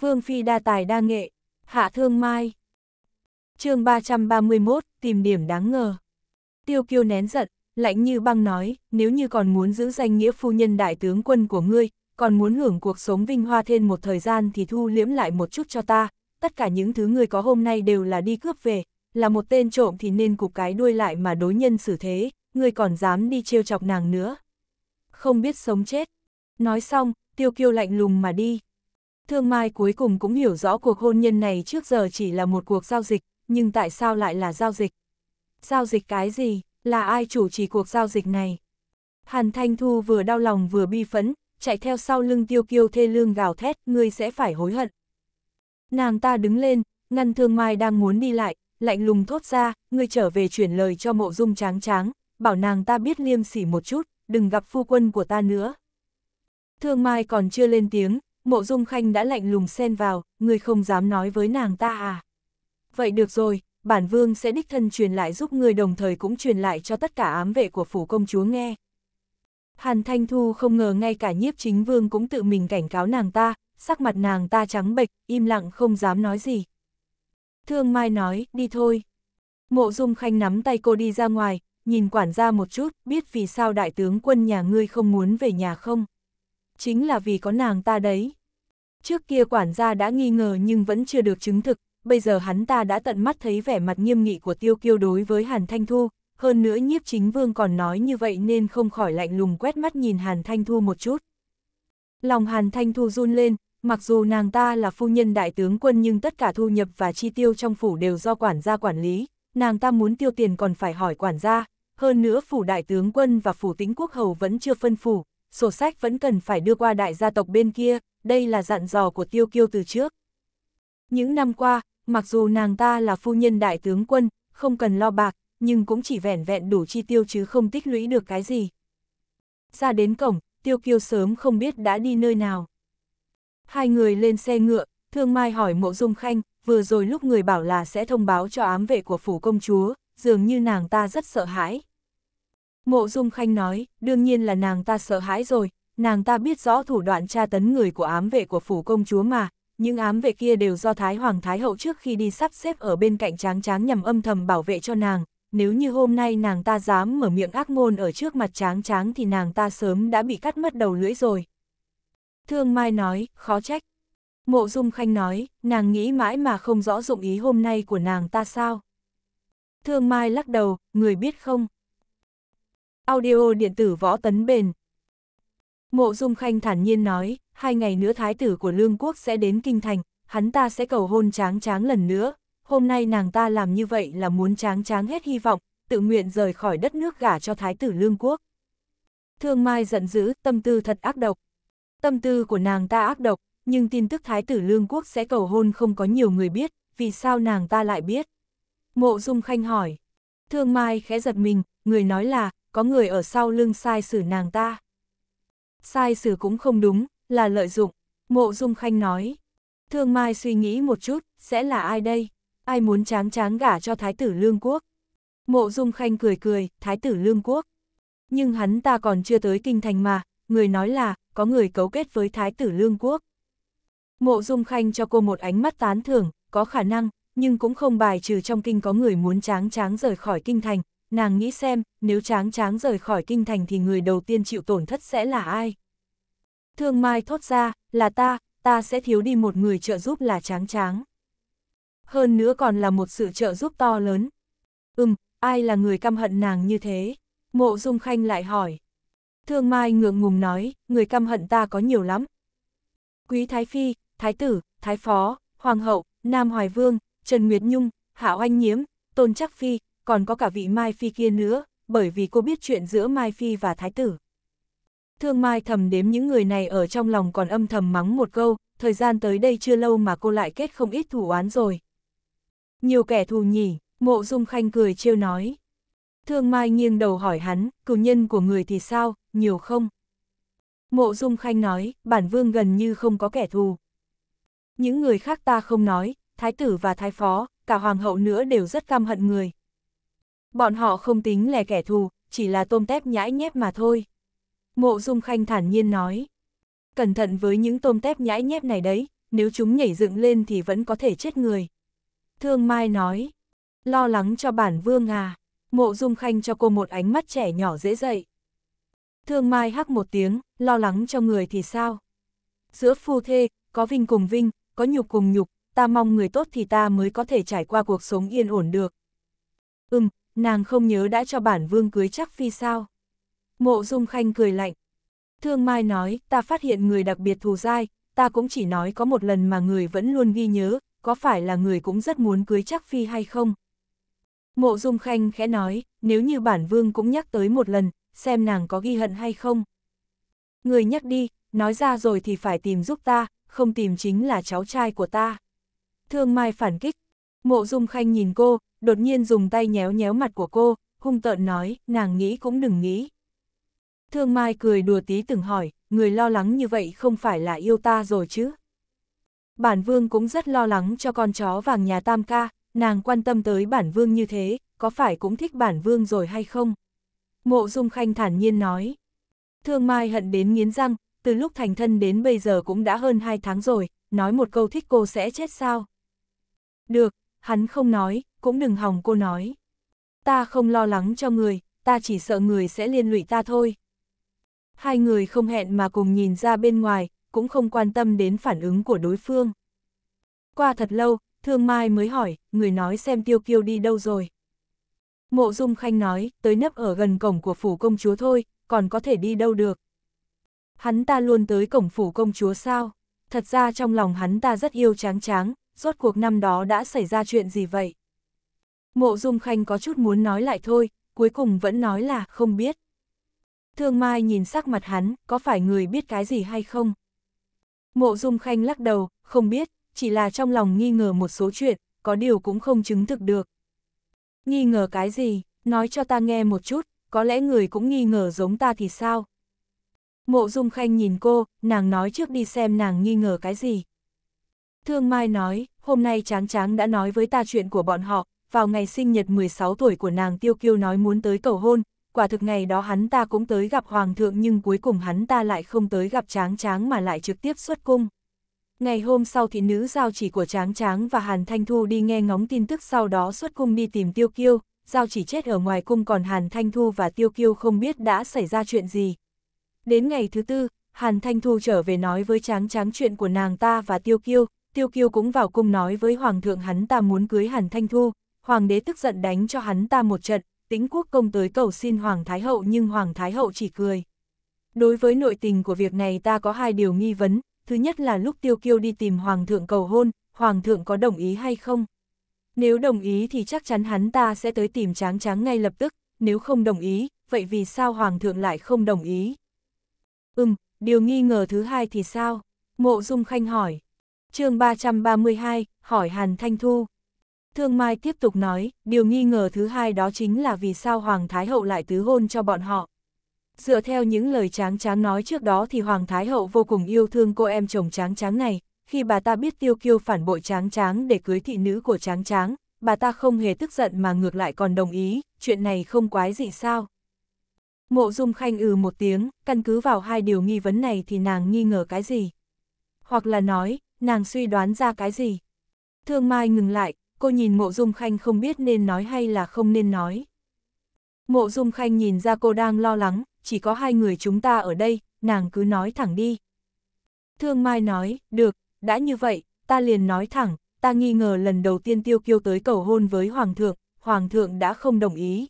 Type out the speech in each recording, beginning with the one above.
Vương Phi đa tài đa nghệ, hạ thương mai. chương 331, tìm điểm đáng ngờ. Tiêu kiêu nén giận, lạnh như băng nói, nếu như còn muốn giữ danh nghĩa phu nhân đại tướng quân của ngươi, còn muốn hưởng cuộc sống vinh hoa thêm một thời gian thì thu liễm lại một chút cho ta, tất cả những thứ ngươi có hôm nay đều là đi cướp về, là một tên trộm thì nên cục cái đuôi lại mà đối nhân xử thế, ngươi còn dám đi trêu chọc nàng nữa. Không biết sống chết. Nói xong, tiêu kiêu lạnh lùng mà đi. Thương Mai cuối cùng cũng hiểu rõ cuộc hôn nhân này trước giờ chỉ là một cuộc giao dịch, nhưng tại sao lại là giao dịch? Giao dịch cái gì? Là ai chủ trì cuộc giao dịch này? Hàn Thanh Thu vừa đau lòng vừa bi phẫn, chạy theo sau lưng tiêu kiêu thê lương gào thét, ngươi sẽ phải hối hận. Nàng ta đứng lên, ngăn Thương Mai đang muốn đi lại, lạnh lùng thốt ra, ngươi trở về chuyển lời cho mộ dung tráng tráng, bảo nàng ta biết liêm sỉ một chút, đừng gặp phu quân của ta nữa. Thương Mai còn chưa lên tiếng, mộ dung khanh đã lạnh lùng xen vào, ngươi không dám nói với nàng ta à. Vậy được rồi, bản vương sẽ đích thân truyền lại giúp ngươi đồng thời cũng truyền lại cho tất cả ám vệ của phủ công chúa nghe. Hàn Thanh Thu không ngờ ngay cả nhiếp chính vương cũng tự mình cảnh cáo nàng ta, sắc mặt nàng ta trắng bệch, im lặng không dám nói gì. Thương Mai nói, đi thôi. Mộ Dung Khanh nắm tay cô đi ra ngoài, nhìn quản gia một chút, biết vì sao đại tướng quân nhà ngươi không muốn về nhà không? Chính là vì có nàng ta đấy. Trước kia quản gia đã nghi ngờ nhưng vẫn chưa được chứng thực, bây giờ hắn ta đã tận mắt thấy vẻ mặt nghiêm nghị của tiêu kiêu đối với Hàn Thanh Thu, hơn nữa nhiếp chính vương còn nói như vậy nên không khỏi lạnh lùng quét mắt nhìn Hàn Thanh Thu một chút. Lòng Hàn Thanh Thu run lên, mặc dù nàng ta là phu nhân đại tướng quân nhưng tất cả thu nhập và chi tiêu trong phủ đều do quản gia quản lý, nàng ta muốn tiêu tiền còn phải hỏi quản gia, hơn nữa phủ đại tướng quân và phủ tĩnh quốc hầu vẫn chưa phân phủ, sổ sách vẫn cần phải đưa qua đại gia tộc bên kia, đây là dặn dò của tiêu kiêu từ trước. Những năm qua, mặc dù nàng ta là phu nhân đại tướng quân, không cần lo bạc, nhưng cũng chỉ vẻn vẹn đủ chi tiêu chứ không tích lũy được cái gì. Ra đến cổng, tiêu kiêu sớm không biết đã đi nơi nào. Hai người lên xe ngựa, Thương Mai hỏi mộ dung khanh, vừa rồi lúc người bảo là sẽ thông báo cho ám vệ của phủ công chúa, dường như nàng ta rất sợ hãi. Mộ dung khanh nói, đương nhiên là nàng ta sợ hãi rồi, nàng ta biết rõ thủ đoạn tra tấn người của ám vệ của phủ công chúa mà, những ám vệ kia đều do Thái Hoàng Thái Hậu trước khi đi sắp xếp ở bên cạnh tráng tráng nhằm âm thầm bảo vệ cho nàng, nếu như hôm nay nàng ta dám mở miệng ác ngôn ở trước mặt tráng tráng thì nàng ta sớm đã bị cắt mất đầu lưỡi rồi. Thương Mai nói, khó trách. Mộ Dung Khanh nói, nàng nghĩ mãi mà không rõ dụng ý hôm nay của nàng ta sao. Thương Mai lắc đầu, người biết không? Audio điện tử võ tấn bền. Mộ Dung Khanh thản nhiên nói, hai ngày nữa thái tử của Lương Quốc sẽ đến Kinh Thành, hắn ta sẽ cầu hôn tráng tráng lần nữa, hôm nay nàng ta làm như vậy là muốn tráng tráng hết hy vọng, tự nguyện rời khỏi đất nước gả cho thái tử Lương Quốc. Thương Mai giận dữ, tâm tư thật ác độc. Tâm tư của nàng ta ác độc, nhưng tin tức thái tử Lương Quốc sẽ cầu hôn không có nhiều người biết, vì sao nàng ta lại biết? Mộ Dung Khanh hỏi. Thương Mai khẽ giật mình, người nói là, có người ở sau lưng sai xử nàng ta. Sai xử cũng không đúng, là lợi dụng, mộ dung khanh nói. Thương Mai suy nghĩ một chút, sẽ là ai đây? Ai muốn tráng tráng gả cho Thái tử Lương Quốc? Mộ dung khanh cười cười, Thái tử Lương Quốc. Nhưng hắn ta còn chưa tới kinh thành mà, người nói là, có người cấu kết với Thái tử Lương Quốc. Mộ dung khanh cho cô một ánh mắt tán thưởng, có khả năng, nhưng cũng không bài trừ trong kinh có người muốn tráng tráng rời khỏi kinh thành, nàng nghĩ xem, nếu tráng tráng rời khỏi kinh thành thì người đầu tiên chịu tổn thất sẽ là ai? Thương Mai thốt ra, là ta, ta sẽ thiếu đi một người trợ giúp là tráng tráng. Hơn nữa còn là một sự trợ giúp to lớn. Ừm, ai là người căm hận nàng như thế? Mộ Dung Khanh lại hỏi. Thương Mai ngượng ngùng nói, người căm hận ta có nhiều lắm. Quý Thái Phi, Thái Tử, Thái Phó, Hoàng hậu, Nam Hoài Vương, Trần Nguyệt Nhung, hạ oanh Nhiễm, Tôn Chắc Phi, còn có cả vị Mai Phi kia nữa, bởi vì cô biết chuyện giữa Mai Phi và Thái tử. Thương Mai thầm đếm những người này ở trong lòng còn âm thầm mắng một câu, thời gian tới đây chưa lâu mà cô lại kết không ít thủ oán rồi. Nhiều kẻ thù nhỉ, mộ dung khanh cười trêu nói. Thương Mai nghiêng đầu hỏi hắn, cử nhân của người thì sao, nhiều không? Mộ dung khanh nói, bản vương gần như không có kẻ thù. Những người khác ta không nói, thái tử và thái phó, cả hoàng hậu nữa đều rất căm hận người. Bọn họ không tính là kẻ thù, chỉ là tôm tép nhãi nhép mà thôi. Mộ Dung Khanh thản nhiên nói. Cẩn thận với những tôm tép nhãi nhép này đấy, nếu chúng nhảy dựng lên thì vẫn có thể chết người. Thương Mai nói, lo lắng cho bản vương à, mộ dung khanh cho cô một ánh mắt trẻ nhỏ dễ dậy. Thương Mai hắc một tiếng, lo lắng cho người thì sao? Giữa phu thê, có vinh cùng vinh, có nhục cùng nhục, ta mong người tốt thì ta mới có thể trải qua cuộc sống yên ổn được. Ừm, nàng không nhớ đã cho bản vương cưới chắc phi sao? Mộ dung khanh cười lạnh. Thương Mai nói, ta phát hiện người đặc biệt thù dai, ta cũng chỉ nói có một lần mà người vẫn luôn ghi nhớ, có phải là người cũng rất muốn cưới chắc phi hay không? Mộ dung khanh khẽ nói, nếu như bản vương cũng nhắc tới một lần, xem nàng có ghi hận hay không. Người nhắc đi, nói ra rồi thì phải tìm giúp ta, không tìm chính là cháu trai của ta. Thương Mai phản kích, mộ dung khanh nhìn cô, đột nhiên dùng tay nhéo nhéo mặt của cô, hung tợn nói, nàng nghĩ cũng đừng nghĩ. Thương Mai cười đùa tí từng hỏi, người lo lắng như vậy không phải là yêu ta rồi chứ? Bản vương cũng rất lo lắng cho con chó vàng nhà tam ca, nàng quan tâm tới bản vương như thế, có phải cũng thích bản vương rồi hay không? Mộ Dung Khanh thản nhiên nói. Thương Mai hận đến nghiến răng, từ lúc thành thân đến bây giờ cũng đã hơn hai tháng rồi, nói một câu thích cô sẽ chết sao? Được, hắn không nói, cũng đừng hòng cô nói. Ta không lo lắng cho người, ta chỉ sợ người sẽ liên lụy ta thôi. Hai người không hẹn mà cùng nhìn ra bên ngoài, cũng không quan tâm đến phản ứng của đối phương. Qua thật lâu, Thương Mai mới hỏi, người nói xem Tiêu Kiêu đi đâu rồi. Mộ Dung Khanh nói, tới nấp ở gần cổng của phủ công chúa thôi, còn có thể đi đâu được. Hắn ta luôn tới cổng phủ công chúa sao? Thật ra trong lòng hắn ta rất yêu tráng tráng, rốt cuộc năm đó đã xảy ra chuyện gì vậy? Mộ Dung Khanh có chút muốn nói lại thôi, cuối cùng vẫn nói là không biết. Thương Mai nhìn sắc mặt hắn, có phải người biết cái gì hay không? Mộ Dung Khanh lắc đầu, không biết, chỉ là trong lòng nghi ngờ một số chuyện, có điều cũng không chứng thực được. Nghi ngờ cái gì, nói cho ta nghe một chút, có lẽ người cũng nghi ngờ giống ta thì sao? Mộ Dung Khanh nhìn cô, nàng nói trước đi xem nàng nghi ngờ cái gì. Thương Mai nói, hôm nay Tráng Tráng đã nói với ta chuyện của bọn họ, vào ngày sinh nhật 16 tuổi của nàng Tiêu Kiêu nói muốn tới cầu hôn, quả thực ngày đó hắn ta cũng tới gặp Hoàng thượng nhưng cuối cùng hắn ta lại không tới gặp Tráng Tráng mà lại trực tiếp xuất cung. Ngày hôm sau thì nữ giao chỉ của Tráng Tráng và Hàn Thanh Thu đi nghe ngóng tin tức sau đó xuất cung đi tìm Tiêu Kiêu, giao chỉ chết ở ngoài cung còn Hàn Thanh Thu và Tiêu Kiêu không biết đã xảy ra chuyện gì. Đến ngày thứ tư, Hàn Thanh Thu trở về nói với Tráng Tráng chuyện của nàng ta và Tiêu Kiêu, Tiêu Kiêu cũng vào cung nói với Hoàng thượng hắn ta muốn cưới Hàn Thanh Thu, Hoàng đế tức giận đánh cho hắn ta một trận, tĩnh quốc công tới cầu xin Hoàng Thái Hậu nhưng Hoàng Thái Hậu chỉ cười. Đối với nội tình của việc này ta có hai điều nghi vấn, thứ nhất là lúc Tiêu Kiêu đi tìm Hoàng thượng cầu hôn, Hoàng thượng có đồng ý hay không? Nếu đồng ý thì chắc chắn hắn ta sẽ tới tìm tráng tráng ngay lập tức, nếu không đồng ý, vậy vì sao Hoàng thượng lại không đồng ý? Ừm, điều nghi ngờ thứ hai thì sao? Mộ Dung Khanh hỏi. chương 332, hỏi Hàn Thanh Thu. Thương Mai tiếp tục nói, điều nghi ngờ thứ hai đó chính là vì sao Hoàng Thái Hậu lại tứ hôn cho bọn họ. Dựa theo những lời tráng tráng nói trước đó thì Hoàng Thái Hậu vô cùng yêu thương cô em chồng tráng tráng này, khi bà ta biết tiêu kiêu phản bội tráng tráng để cưới thị nữ của tráng tráng, bà ta không hề tức giận mà ngược lại còn đồng ý, chuyện này không quái gì sao. Mộ Dung Khanh ừ một tiếng, căn cứ vào hai điều nghi vấn này thì nàng nghi ngờ cái gì? Hoặc là nói, nàng suy đoán ra cái gì? Thương Mai ngừng lại, cô nhìn Mộ Dung Khanh không biết nên nói hay là không nên nói. Mộ Dung Khanh nhìn ra cô đang lo lắng, chỉ có hai người chúng ta ở đây, nàng cứ nói thẳng đi. Thương Mai nói, được, đã như vậy, ta liền nói thẳng, ta nghi ngờ lần đầu tiên tiêu kiêu tới cầu hôn với Hoàng thượng, Hoàng thượng đã không đồng ý.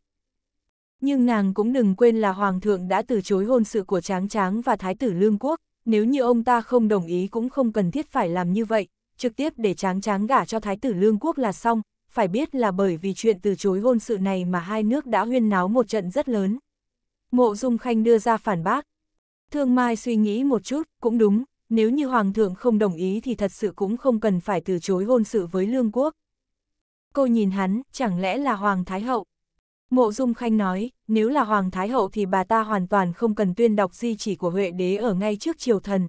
Nhưng nàng cũng đừng quên là Hoàng thượng đã từ chối hôn sự của Tráng Tráng và Thái tử Lương Quốc, nếu như ông ta không đồng ý cũng không cần thiết phải làm như vậy, trực tiếp để Tráng Tráng gả cho Thái tử Lương Quốc là xong, phải biết là bởi vì chuyện từ chối hôn sự này mà hai nước đã huyên náo một trận rất lớn. Mộ Dung Khanh đưa ra phản bác. Thương Mai suy nghĩ một chút, cũng đúng, nếu như Hoàng thượng không đồng ý thì thật sự cũng không cần phải từ chối hôn sự với Lương Quốc. Cô nhìn hắn, chẳng lẽ là Hoàng Thái Hậu? Mộ Dung Khanh nói, nếu là Hoàng Thái Hậu thì bà ta hoàn toàn không cần tuyên đọc di chỉ của Huệ Đế ở ngay trước triều thần.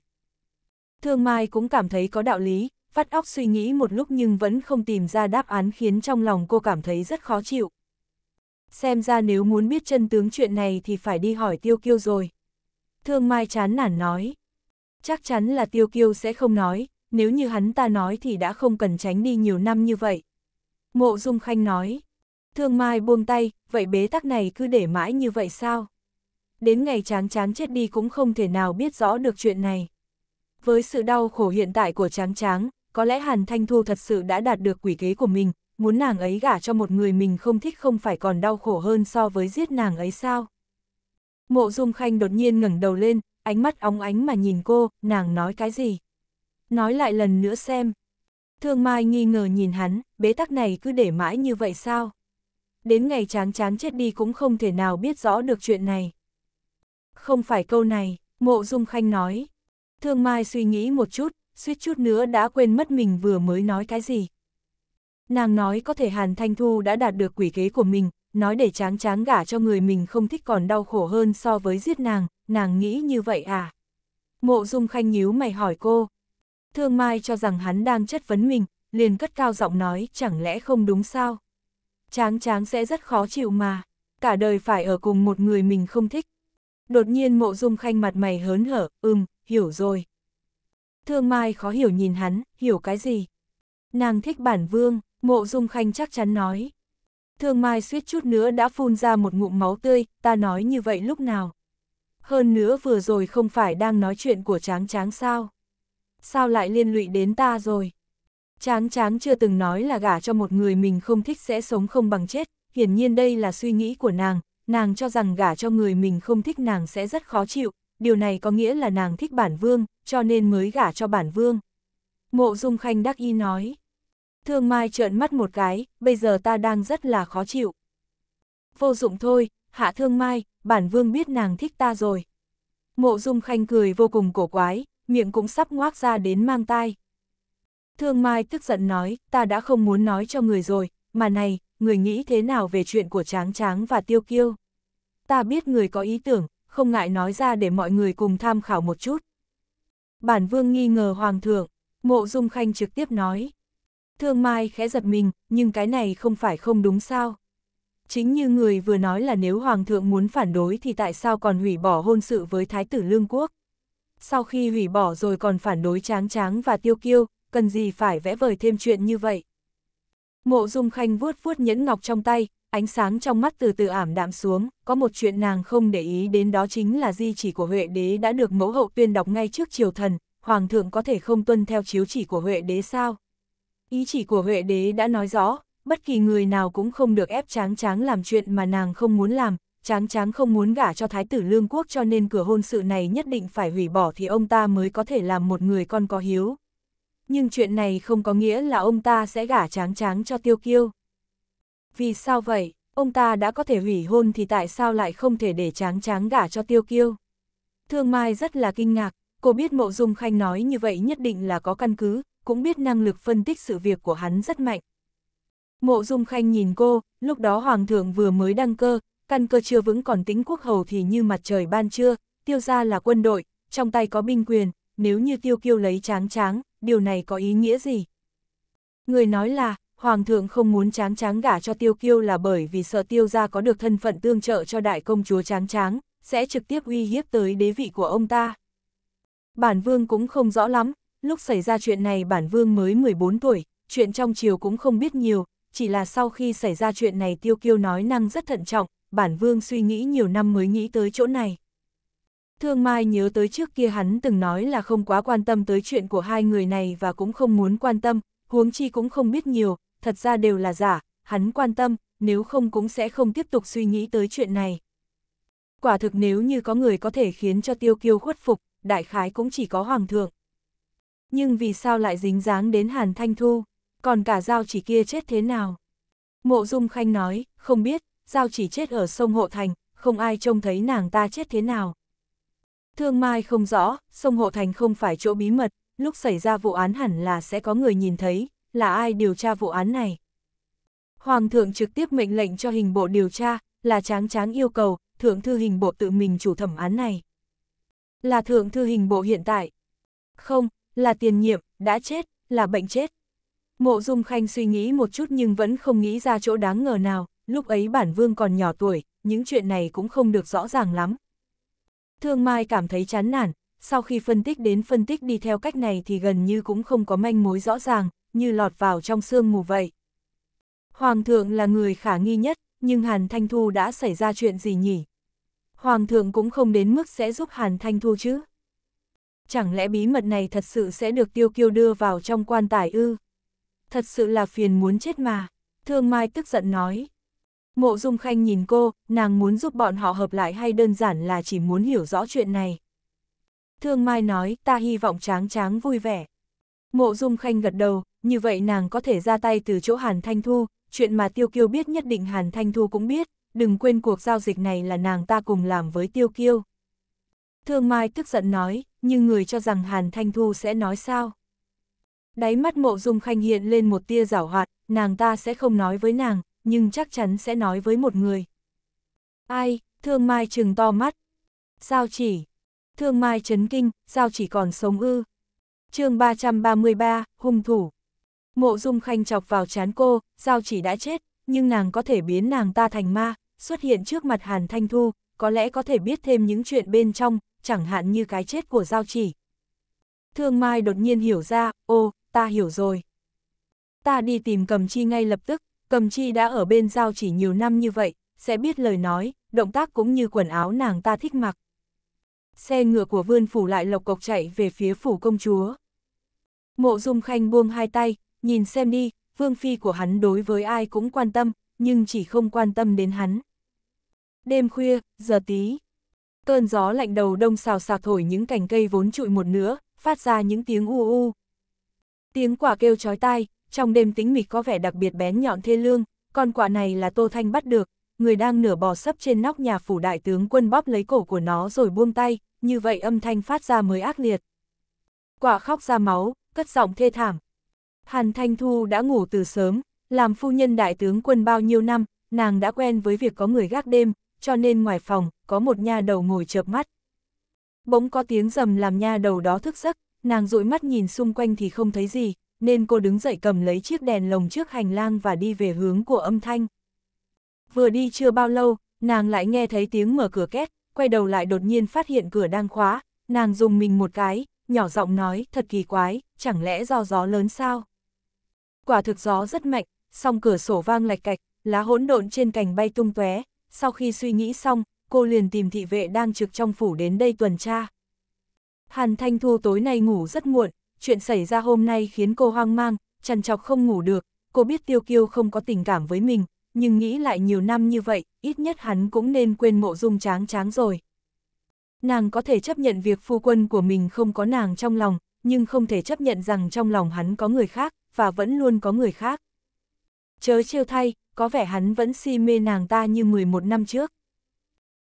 Thương Mai cũng cảm thấy có đạo lý, vắt óc suy nghĩ một lúc nhưng vẫn không tìm ra đáp án khiến trong lòng cô cảm thấy rất khó chịu. Xem ra nếu muốn biết chân tướng chuyện này thì phải đi hỏi Tiêu Kiêu rồi. Thương Mai chán nản nói. Chắc chắn là Tiêu Kiêu sẽ không nói, nếu như hắn ta nói thì đã không cần tránh đi nhiều năm như vậy. Mộ Dung Khanh nói, Thương Mai buông tay, vậy bế tắc này cứ để mãi như vậy sao? Đến ngày tráng tráng chết đi cũng không thể nào biết rõ được chuyện này. Với sự đau khổ hiện tại của tráng tráng, có lẽ Hàn Thanh Thu thật sự đã đạt được quỷ kế của mình, muốn nàng ấy gả cho một người mình không thích không phải còn đau khổ hơn so với giết nàng ấy sao? Mộ Dung Khanh đột nhiên ngẩng đầu lên, ánh mắt óng ánh mà nhìn cô, nàng nói cái gì? Nói lại lần nữa xem. Thương Mai nghi ngờ nhìn hắn, bế tắc này cứ để mãi như vậy sao? Đến ngày tráng chán chết đi cũng không thể nào biết rõ được chuyện này. Không phải câu này, mộ dung khanh nói. Thương Mai suy nghĩ một chút, suýt chút nữa đã quên mất mình vừa mới nói cái gì. Nàng nói có thể Hàn Thanh Thu đã đạt được quỷ kế của mình, nói để tráng tráng gả cho người mình không thích còn đau khổ hơn so với giết nàng, nàng nghĩ như vậy à? Mộ dung khanh nhíu mày hỏi cô. Thương Mai cho rằng hắn đang chất vấn mình, liền cất cao giọng nói chẳng lẽ không đúng sao? Tráng tráng sẽ rất khó chịu mà, cả đời phải ở cùng một người mình không thích. Đột nhiên mộ dung khanh mặt mày hớn hở, ừm, hiểu rồi. Thương Mai khó hiểu nhìn hắn, hiểu cái gì? Nàng thích bản vương, mộ dung khanh chắc chắn nói. Thương Mai suýt chút nữa đã phun ra một ngụm máu tươi, ta nói như vậy lúc nào? Hơn nữa vừa rồi không phải đang nói chuyện của tráng tráng sao? Sao lại liên lụy đến ta rồi? Tráng tráng chưa từng nói là gả cho một người mình không thích sẽ sống không bằng chết, hiển nhiên đây là suy nghĩ của nàng, nàng cho rằng gả cho người mình không thích nàng sẽ rất khó chịu, điều này có nghĩa là nàng thích bản vương, cho nên mới gả cho bản vương. Mộ Dung Khanh đắc y nói. Thương Mai trợn mắt một cái, bây giờ ta đang rất là khó chịu. Vô dụng thôi, hạ Thương Mai, bản vương biết nàng thích ta rồi. Mộ Dung Khanh cười vô cùng cổ quái, miệng cũng sắp ngoác ra đến mang tai. Thương Mai tức giận nói, ta đã không muốn nói cho người rồi, mà này, người nghĩ thế nào về chuyện của Tráng Tráng và Tiêu Kiêu? Ta biết người có ý tưởng, không ngại nói ra để mọi người cùng tham khảo một chút. Bản vương nghi ngờ Hoàng thượng, mộ dung khanh trực tiếp nói. Thương Mai khẽ giật mình, nhưng cái này không phải không đúng sao? Chính như người vừa nói là nếu Hoàng thượng muốn phản đối thì tại sao còn hủy bỏ hôn sự với Thái tử Lương Quốc? Sau khi hủy bỏ rồi còn phản đối Tráng Tráng và Tiêu Kiêu, cần gì phải vẽ vời thêm chuyện như vậy? Mộ Dung Khanh vuốt vuốt nhẫn ngọc trong tay, ánh sáng trong mắt từ từ ảm đạm xuống, có một chuyện nàng không để ý đến đó chính là di chỉ của Huệ đế đã được mẫu hậu tuyên đọc ngay trước triều thần, hoàng thượng có thể không tuân theo chiếu chỉ của Huệ đế sao? Ý chỉ của Huệ đế đã nói rõ, bất kỳ người nào cũng không được ép tráng tráng làm chuyện mà nàng không muốn làm, tráng tráng không muốn gả cho thái tử lương quốc cho nên cửa hôn sự này nhất định phải hủy bỏ thì ông ta mới có thể làm một người con có hiếu. Nhưng chuyện này không có nghĩa là ông ta sẽ gả tráng tráng cho tiêu kiêu. Vì sao vậy, ông ta đã có thể hủy hôn thì tại sao lại không thể để tráng tráng gả cho tiêu kiêu? Thương Mai rất là kinh ngạc, cô biết mộ dung khanh nói như vậy nhất định là có căn cứ, cũng biết năng lực phân tích sự việc của hắn rất mạnh. Mộ dung khanh nhìn cô, lúc đó hoàng thượng vừa mới đăng cơ, căn cơ chưa vững còn tính quốc hầu thì như mặt trời ban trưa, tiêu ra là quân đội, trong tay có binh quyền, nếu như tiêu kiêu lấy tráng tráng, điều này có ý nghĩa gì? Người nói là, Hoàng thượng không muốn tráng tráng gả cho tiêu kiêu là bởi vì sợ tiêu gia có được thân phận tương trợ cho đại công chúa tráng tráng, sẽ trực tiếp uy hiếp tới đế vị của ông ta. Bản vương cũng không rõ lắm, lúc xảy ra chuyện này bản vương mới 14 tuổi, chuyện trong triều cũng không biết nhiều, chỉ là sau khi xảy ra chuyện này tiêu kiêu nói năng rất thận trọng, bản vương suy nghĩ nhiều năm mới nghĩ tới chỗ này. Thương Mai nhớ tới trước kia hắn từng nói là không quá quan tâm tới chuyện của hai người này và cũng không muốn quan tâm, huống chi cũng không biết nhiều, thật ra đều là giả, hắn quan tâm, nếu không cũng sẽ không tiếp tục suy nghĩ tới chuyện này. Quả thực nếu như có người có thể khiến cho tiêu kiêu khuất phục, đại khái cũng chỉ có hoàng thượng. Nhưng vì sao lại dính dáng đến Hàn Thanh Thu, còn cả giao chỉ kia chết thế nào? Mộ Dung Khanh nói, không biết, giao chỉ chết ở sông Hộ Thành, không ai trông thấy nàng ta chết thế nào. Thương Mai không rõ, sông Hộ Thành không phải chỗ bí mật, lúc xảy ra vụ án hẳn là sẽ có người nhìn thấy, là ai điều tra vụ án này. Hoàng thượng trực tiếp mệnh lệnh cho hình bộ điều tra, là tráng tráng yêu cầu, thượng thư hình bộ tự mình chủ thẩm án này. Là thượng thư hình bộ hiện tại. Không, là tiền nhiệm, đã chết, là bệnh chết. Mộ Dung Khanh suy nghĩ một chút nhưng vẫn không nghĩ ra chỗ đáng ngờ nào, lúc ấy bản vương còn nhỏ tuổi, những chuyện này cũng không được rõ ràng lắm. Thương Mai cảm thấy chán nản, sau khi phân tích đến phân tích đi theo cách này thì gần như cũng không có manh mối rõ ràng, như lọt vào trong sương mù vậy. Hoàng thượng là người khả nghi nhất, nhưng Hàn Thanh Thu đã xảy ra chuyện gì nhỉ? Hoàng thượng cũng không đến mức sẽ giúp Hàn Thanh Thu chứ? Chẳng lẽ bí mật này thật sự sẽ được tiêu kiêu đưa vào trong quan tài ư? Thật sự là phiền muốn chết mà. Thương Mai tức giận nói. Mộ Dung Khanh nhìn cô, nàng muốn giúp bọn họ hợp lại hay đơn giản là chỉ muốn hiểu rõ chuyện này. Thương Mai nói, ta hy vọng tráng tráng vui vẻ. Mộ Dung Khanh gật đầu, như vậy nàng có thể ra tay từ chỗ Hàn Thanh Thu, chuyện mà Tiêu Kiêu biết nhất định Hàn Thanh Thu cũng biết, đừng quên cuộc giao dịch này là nàng ta cùng làm với Tiêu Kiêu. Thương Mai tức giận nói, nhưng người cho rằng Hàn Thanh Thu sẽ nói sao? Đáy mắt mộ dung khanh hiện lên một tia giảo hoạt, nàng ta sẽ không nói với nàng, nhưng chắc chắn sẽ nói với một người. Ai, thương mai trừng to mắt. Sao chỉ? Thương mai chấn kinh, sao chỉ còn sống ư? chương 333, hung thủ. Mộ dung khanh chọc vào chán cô, Giao chỉ đã chết, nhưng nàng có thể biến nàng ta thành ma, xuất hiện trước mặt Hàn Thanh Thu, có lẽ có thể biết thêm những chuyện bên trong, chẳng hạn như cái chết của Giao Chỉ. Thương Mai đột nhiên hiểu ra, ô, ta hiểu rồi. Ta đi tìm cầm chi ngay lập tức, cầm chi đã ở bên Giao Chỉ nhiều năm như vậy, sẽ biết lời nói, động tác cũng như quần áo nàng ta thích mặc. Xe ngựa của vươn phủ lại lộc cộc chạy về phía phủ công chúa. Mộ dung khanh buông hai tay, nhìn xem đi, vương phi của hắn đối với ai cũng quan tâm, nhưng chỉ không quan tâm đến hắn. Đêm khuya, giờ tí. Cơn gió lạnh đầu đông xào xạc thổi những cành cây vốn trụi một nửa phát ra những tiếng u u. Tiếng quả kêu chói tai, trong đêm tĩnh mịch có vẻ đặc biệt bén nhọn thê lương, con quả này là Tô Thanh bắt được, người đang nửa bò sấp trên nóc nhà phủ đại tướng quân bóp lấy cổ của nó rồi buông tay, như vậy âm thanh phát ra mới ác liệt. Quả khóc ra máu, cất giọng thê thảm. Hàn Thanh Thu đã ngủ từ sớm, làm phu nhân đại tướng quân bao nhiêu năm, nàng đã quen với việc có người gác đêm, cho nên ngoài phòng, có một nha đầu ngồi chợp mắt. Bỗng có tiếng rầm làm nha đầu đó thức giấc, nàng dụi mắt nhìn xung quanh thì không thấy gì, nên cô đứng dậy cầm lấy chiếc đèn lồng trước hành lang và đi về hướng của âm thanh. Vừa đi chưa bao lâu, nàng lại nghe thấy tiếng mở cửa két, quay đầu lại đột nhiên phát hiện cửa đang khóa, nàng dùng mình một cái, nhỏ giọng nói, thật kỳ quái, chẳng lẽ do gió lớn sao? Quả thực gió rất mạnh, song cửa sổ vang lạch cạch, lá hỗn độn trên cành bay tung tóe. sau khi suy nghĩ xong, cô liền tìm thị vệ đang trực trong phủ đến đây tuần tra. Hàn Thanh Thu tối nay ngủ rất muộn, chuyện xảy ra hôm nay khiến cô hoang mang, trằn trọc không ngủ được, cô biết Tiêu Kiêu không có tình cảm với mình, nhưng nghĩ lại nhiều năm như vậy, ít nhất hắn cũng nên quên mộ dung tráng tráng rồi. Nàng có thể chấp nhận việc phu quân của mình không có nàng trong lòng, nhưng không thể chấp nhận rằng trong lòng hắn có người khác, và vẫn luôn có người khác. Chớ trêu thay, có vẻ hắn vẫn si mê nàng ta như 11 năm trước.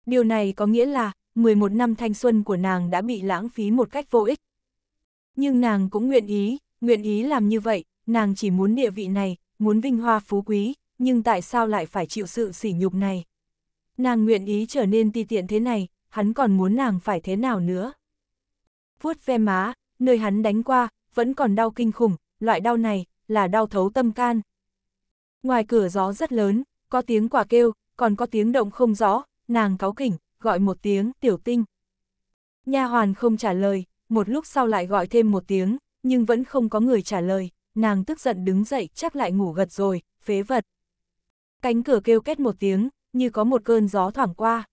Điều này có nghĩa là, 11 năm thanh xuân của nàng đã bị lãng phí một cách vô ích. Nhưng nàng cũng nguyện ý, nguyện ý làm như vậy, nàng chỉ muốn địa vị này, muốn vinh hoa phú quý, nhưng tại sao lại phải chịu sự sỉ nhục này? Nàng nguyện ý trở nên ti tiện thế này, hắn còn muốn nàng phải thế nào nữa? Vuốt ve má, nơi hắn đánh qua, vẫn còn đau kinh khủng, loại đau này, là đau thấu tâm can. Ngoài cửa gió rất lớn, có tiếng quả kêu, còn có tiếng động không rõ, nàng cáu kỉnh, gọi một tiếng, tiểu tinh. Nha hoàn không trả lời, một lúc sau lại gọi thêm một tiếng, nhưng vẫn không có người trả lời, nàng tức giận đứng dậy, chắc lại ngủ gật rồi, phế vật. Cánh cửa kêu kết một tiếng, như có một cơn gió thoảng qua.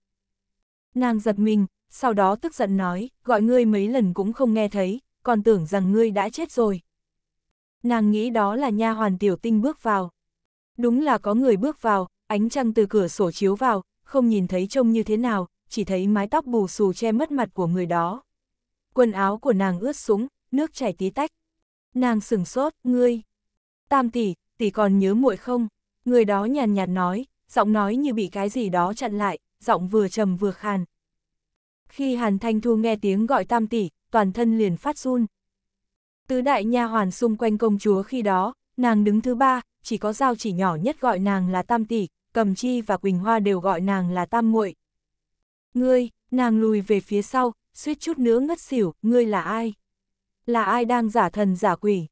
Nàng giật mình, sau đó tức giận nói, gọi ngươi mấy lần cũng không nghe thấy, còn tưởng rằng ngươi đã chết rồi. Nàng nghĩ đó là nha hoàn tiểu tinh bước vào. Đúng là có người bước vào, ánh trăng từ cửa sổ chiếu vào, không nhìn thấy trông như thế nào, chỉ thấy mái tóc bù xù che mất mặt của người đó. Quần áo của nàng ướt sũng, nước chảy tí tách. Nàng sừng sốt, ngươi. Tam tỷ, tỷ còn nhớ muội không? Người đó nhàn nhạt nói, giọng nói như bị cái gì đó chặn lại, giọng vừa trầm vừa khàn. Khi Hàn Thanh Thu nghe tiếng gọi tam tỷ, toàn thân liền phát run. Tứ đại nha hoàn xung quanh công chúa khi đó, nàng đứng thứ ba, chỉ có giao chỉ nhỏ nhất gọi nàng là tam tỷ, cầm chi và Quỳnh Hoa đều gọi nàng là tam muội. Ngươi, nàng lùi về phía sau, suýt chút nữa ngất xỉu, ngươi là ai? Là ai đang giả thần giả quỷ?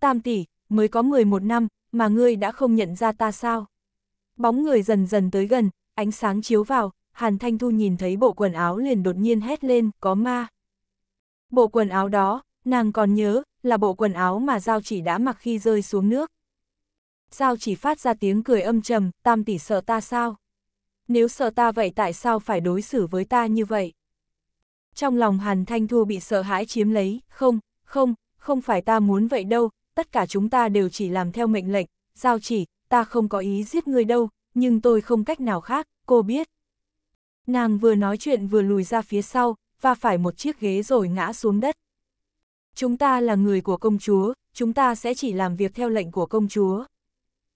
Tam tỷ, mới có 11 năm, mà ngươi đã không nhận ra ta sao? Bóng người dần dần tới gần, ánh sáng chiếu vào, Hàn Thanh Thu nhìn thấy bộ quần áo liền đột nhiên hét lên, có ma. Bộ quần áo đó, nàng còn nhớ, là bộ quần áo mà Giao chỉ đã mặc khi rơi xuống nước. Giao chỉ phát ra tiếng cười âm trầm, tam tỷ sợ ta sao? Nếu sợ ta vậy tại sao phải đối xử với ta như vậy? Trong lòng Hàn Thanh Thu bị sợ hãi chiếm lấy, không, không, không phải ta muốn vậy đâu, tất cả chúng ta đều chỉ làm theo mệnh lệnh, giao chỉ, ta không có ý giết người đâu, nhưng tôi không cách nào khác, cô biết. Nàng vừa nói chuyện vừa lùi ra phía sau, và phải một chiếc ghế rồi ngã xuống đất. Chúng ta là người của công chúa, chúng ta sẽ chỉ làm việc theo lệnh của công chúa.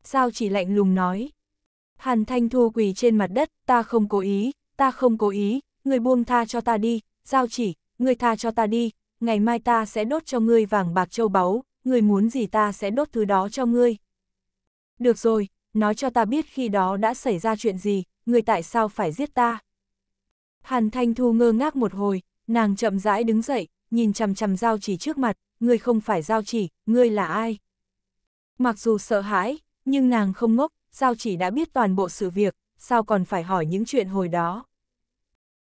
sao chỉ lạnh lùng nói. Hàn Thanh Thu quỳ trên mặt đất, ta không cố ý, ta không cố ý, người buông tha cho ta đi, giao chỉ, người tha cho ta đi, ngày mai ta sẽ đốt cho ngươi vàng bạc châu báu, người muốn gì ta sẽ đốt thứ đó cho ngươi. Được rồi, nói cho ta biết khi đó đã xảy ra chuyện gì, người tại sao phải giết ta. Hàn Thanh Thu ngơ ngác một hồi, nàng chậm rãi đứng dậy, nhìn chằm chằm giao chỉ trước mặt, ngươi không phải giao chỉ, ngươi là ai? Mặc dù sợ hãi, nhưng nàng không ngốc, giao chỉ đã biết toàn bộ sự việc, sao còn phải hỏi những chuyện hồi đó.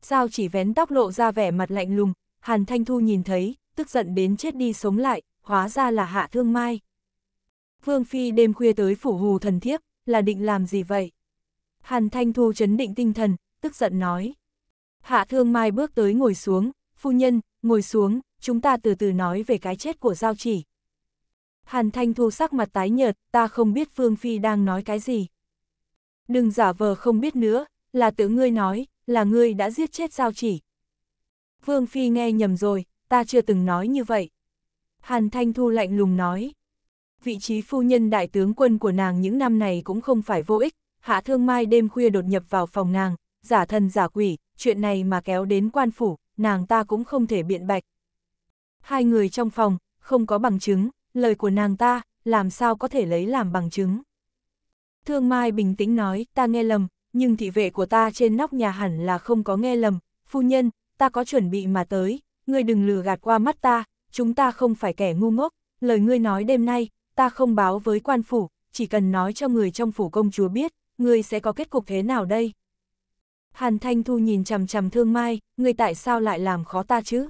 Giao chỉ vén tóc lộ ra vẻ mặt lạnh lùng, Hàn Thanh Thu nhìn thấy, tức giận đến chết đi sống lại, hóa ra là hạ thương mai. Vương Phi đêm khuya tới phủ hù thần thiếp, là định làm gì vậy? Hàn Thanh Thu chấn định tinh thần, tức giận nói. Hạ thương mai bước tới ngồi xuống, phu nhân, ngồi xuống, chúng ta từ từ nói về cái chết của giao chỉ. Hàn Thanh Thu sắc mặt tái nhợt, ta không biết Vương Phi đang nói cái gì. Đừng giả vờ không biết nữa, là tự ngươi nói, là ngươi đã giết chết giao chỉ. Vương Phi nghe nhầm rồi, ta chưa từng nói như vậy. Hàn Thanh Thu lạnh lùng nói. Vị trí phu nhân đại tướng quân của nàng những năm này cũng không phải vô ích, Hạ Thương Mai đêm khuya đột nhập vào phòng nàng, giả thần giả quỷ, chuyện này mà kéo đến quan phủ, nàng ta cũng không thể biện bạch. Hai người trong phòng, không có bằng chứng, lời của nàng ta, làm sao có thể lấy làm bằng chứng. Thương Mai bình tĩnh nói, ta nghe lầm, nhưng thị vệ của ta trên nóc nhà hẳn là không có nghe lầm, phu nhân, ta có chuẩn bị mà tới, ngươi đừng lừa gạt qua mắt ta, chúng ta không phải kẻ ngu ngốc, lời ngươi nói đêm nay, ta không báo với quan phủ, chỉ cần nói cho người trong phủ công chúa biết, ngươi sẽ có kết cục thế nào đây? Hàn Thanh Thu nhìn chằm chằm Thương Mai, ngươi tại sao lại làm khó ta chứ?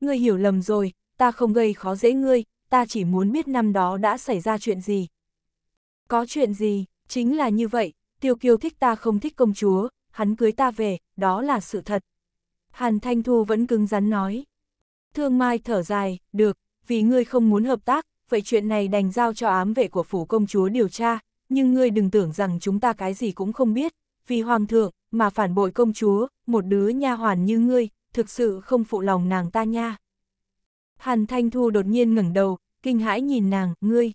Ngươi hiểu lầm rồi, ta không gây khó dễ ngươi, ta chỉ muốn biết năm đó đã xảy ra chuyện gì. Có chuyện gì, chính là như vậy, Tiêu Kiêu thích ta không thích công chúa, hắn cưới ta về, đó là sự thật. Hàn Thanh Thu vẫn cứng rắn nói. Thương Mai thở dài, được, vì ngươi không muốn hợp tác, vậy chuyện này đành giao cho ám vệ của phủ công chúa điều tra, nhưng ngươi đừng tưởng rằng chúng ta cái gì cũng không biết, vì hoàng thượng, mà phản bội công chúa, một đứa nha hoàn như ngươi, thực sự không phụ lòng nàng ta nha. Hàn Thanh Thu đột nhiên ngẩng đầu, kinh hãi nhìn nàng, ngươi.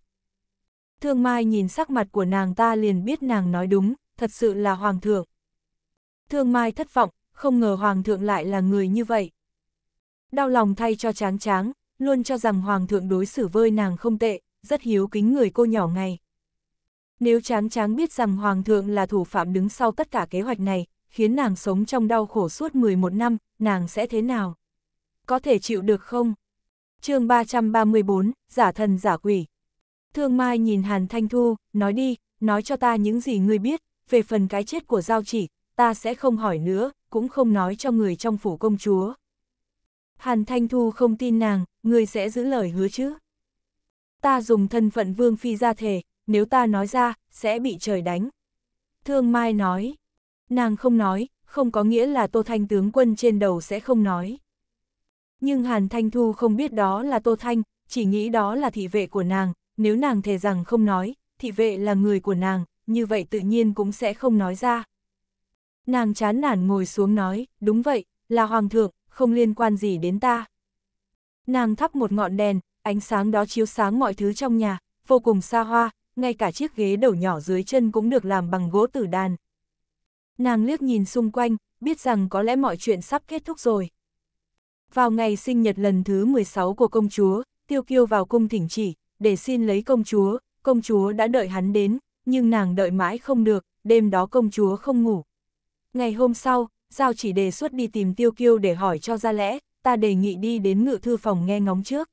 Thương Mai nhìn sắc mặt của nàng ta liền biết nàng nói đúng, thật sự là hoàng thượng. Thương Mai thất vọng, không ngờ hoàng thượng lại là người như vậy. Đau lòng thay cho tráng tráng, luôn cho rằng hoàng thượng đối xử với nàng không tệ, rất hiếu kính người cô nhỏ ngày. Nếu tráng tráng biết rằng hoàng thượng là thủ phạm đứng sau tất cả kế hoạch này, khiến nàng sống trong đau khổ suốt 11 năm, nàng sẽ thế nào? Có thể chịu được không? chương 334, giả thần giả quỷ. Thương Mai nhìn Hàn Thanh Thu, nói đi, nói cho ta những gì ngươi biết, về phần cái chết của giao chỉ, ta sẽ không hỏi nữa, cũng không nói cho người trong phủ công chúa. Hàn Thanh Thu không tin nàng, ngươi sẽ giữ lời hứa chứ. Ta dùng thân phận vương phi ra thề, nếu ta nói ra, sẽ bị trời đánh. Thương Mai nói, nàng không nói, không có nghĩa là Tô Thanh tướng quân trên đầu sẽ không nói. Nhưng Hàn Thanh Thu không biết đó là Tô Thanh, chỉ nghĩ đó là thị vệ của nàng, nếu nàng thề rằng không nói, thị vệ là người của nàng, như vậy tự nhiên cũng sẽ không nói ra. Nàng chán nản ngồi xuống nói, đúng vậy, là hoàng thượng, không liên quan gì đến ta. Nàng thắp một ngọn đèn, ánh sáng đó chiếu sáng mọi thứ trong nhà, vô cùng xa hoa, ngay cả chiếc ghế đầu nhỏ dưới chân cũng được làm bằng gỗ tử đàn. Nàng liếc nhìn xung quanh, biết rằng có lẽ mọi chuyện sắp kết thúc rồi. Vào ngày sinh nhật lần thứ 16 của công chúa, Tiêu Kiêu vào cung thỉnh chỉ, để xin lấy công chúa, công chúa đã đợi hắn đến, nhưng nàng đợi mãi không được, đêm đó công chúa không ngủ. Ngày hôm sau, Giao chỉ đề xuất đi tìm Tiêu Kiêu để hỏi cho ra lẽ, ta đề nghị đi đến ngự thư phòng nghe ngóng trước.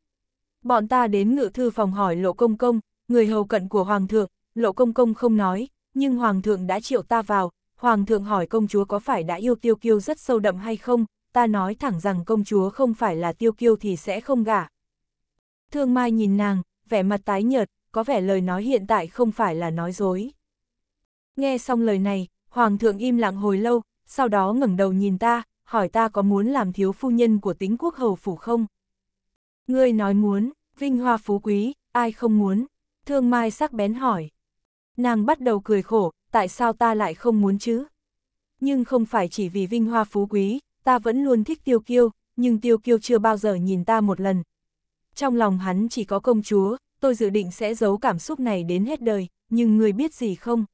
Bọn ta đến ngự thư phòng hỏi Lộ Công Công, người hầu cận của Hoàng thượng, Lộ Công Công không nói, nhưng Hoàng thượng đã triệu ta vào, Hoàng thượng hỏi công chúa có phải đã yêu Tiêu Kiêu rất sâu đậm hay không, ta nói thẳng rằng công chúa không phải là tiêu kiêu thì sẽ không gả. Thương Mai nhìn nàng, vẻ mặt tái nhợt, có vẻ lời nói hiện tại không phải là nói dối. Nghe xong lời này, Hoàng thượng im lặng hồi lâu, sau đó ngẩng đầu nhìn ta, hỏi ta có muốn làm thiếu phu nhân của tính quốc hầu phủ không? Ngươi nói muốn, vinh hoa phú quý, ai không muốn? Thương Mai sắc bén hỏi. Nàng bắt đầu cười khổ, tại sao ta lại không muốn chứ? Nhưng không phải chỉ vì vinh hoa phú quý, ta vẫn luôn thích tiêu kiêu, nhưng tiêu kiêu chưa bao giờ nhìn ta một lần. Trong lòng hắn chỉ có công chúa, tôi dự định sẽ giấu cảm xúc này đến hết đời, nhưng người biết gì không?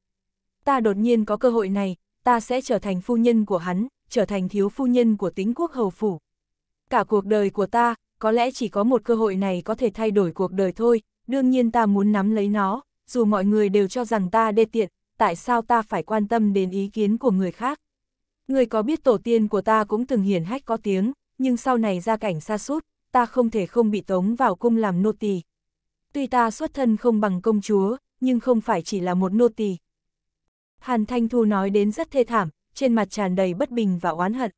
Ta đột nhiên có cơ hội này, ta sẽ trở thành phu nhân của hắn, trở thành thiếu phu nhân của tính quốc hầu phủ. Cả cuộc đời của ta, có lẽ chỉ có một cơ hội này có thể thay đổi cuộc đời thôi, đương nhiên ta muốn nắm lấy nó, dù mọi người đều cho rằng ta đê tiện, tại sao ta phải quan tâm đến ý kiến của người khác. Người có biết tổ tiên của ta cũng từng hiển hách có tiếng, nhưng sau này ra cảnh xa sút ta không thể không bị tống vào cung làm nô tỳ. Tuy ta xuất thân không bằng công chúa, nhưng không phải chỉ là một nô tỳ. Hàn Thanh Thu nói đến rất thê thảm, trên mặt tràn đầy bất bình và oán hận.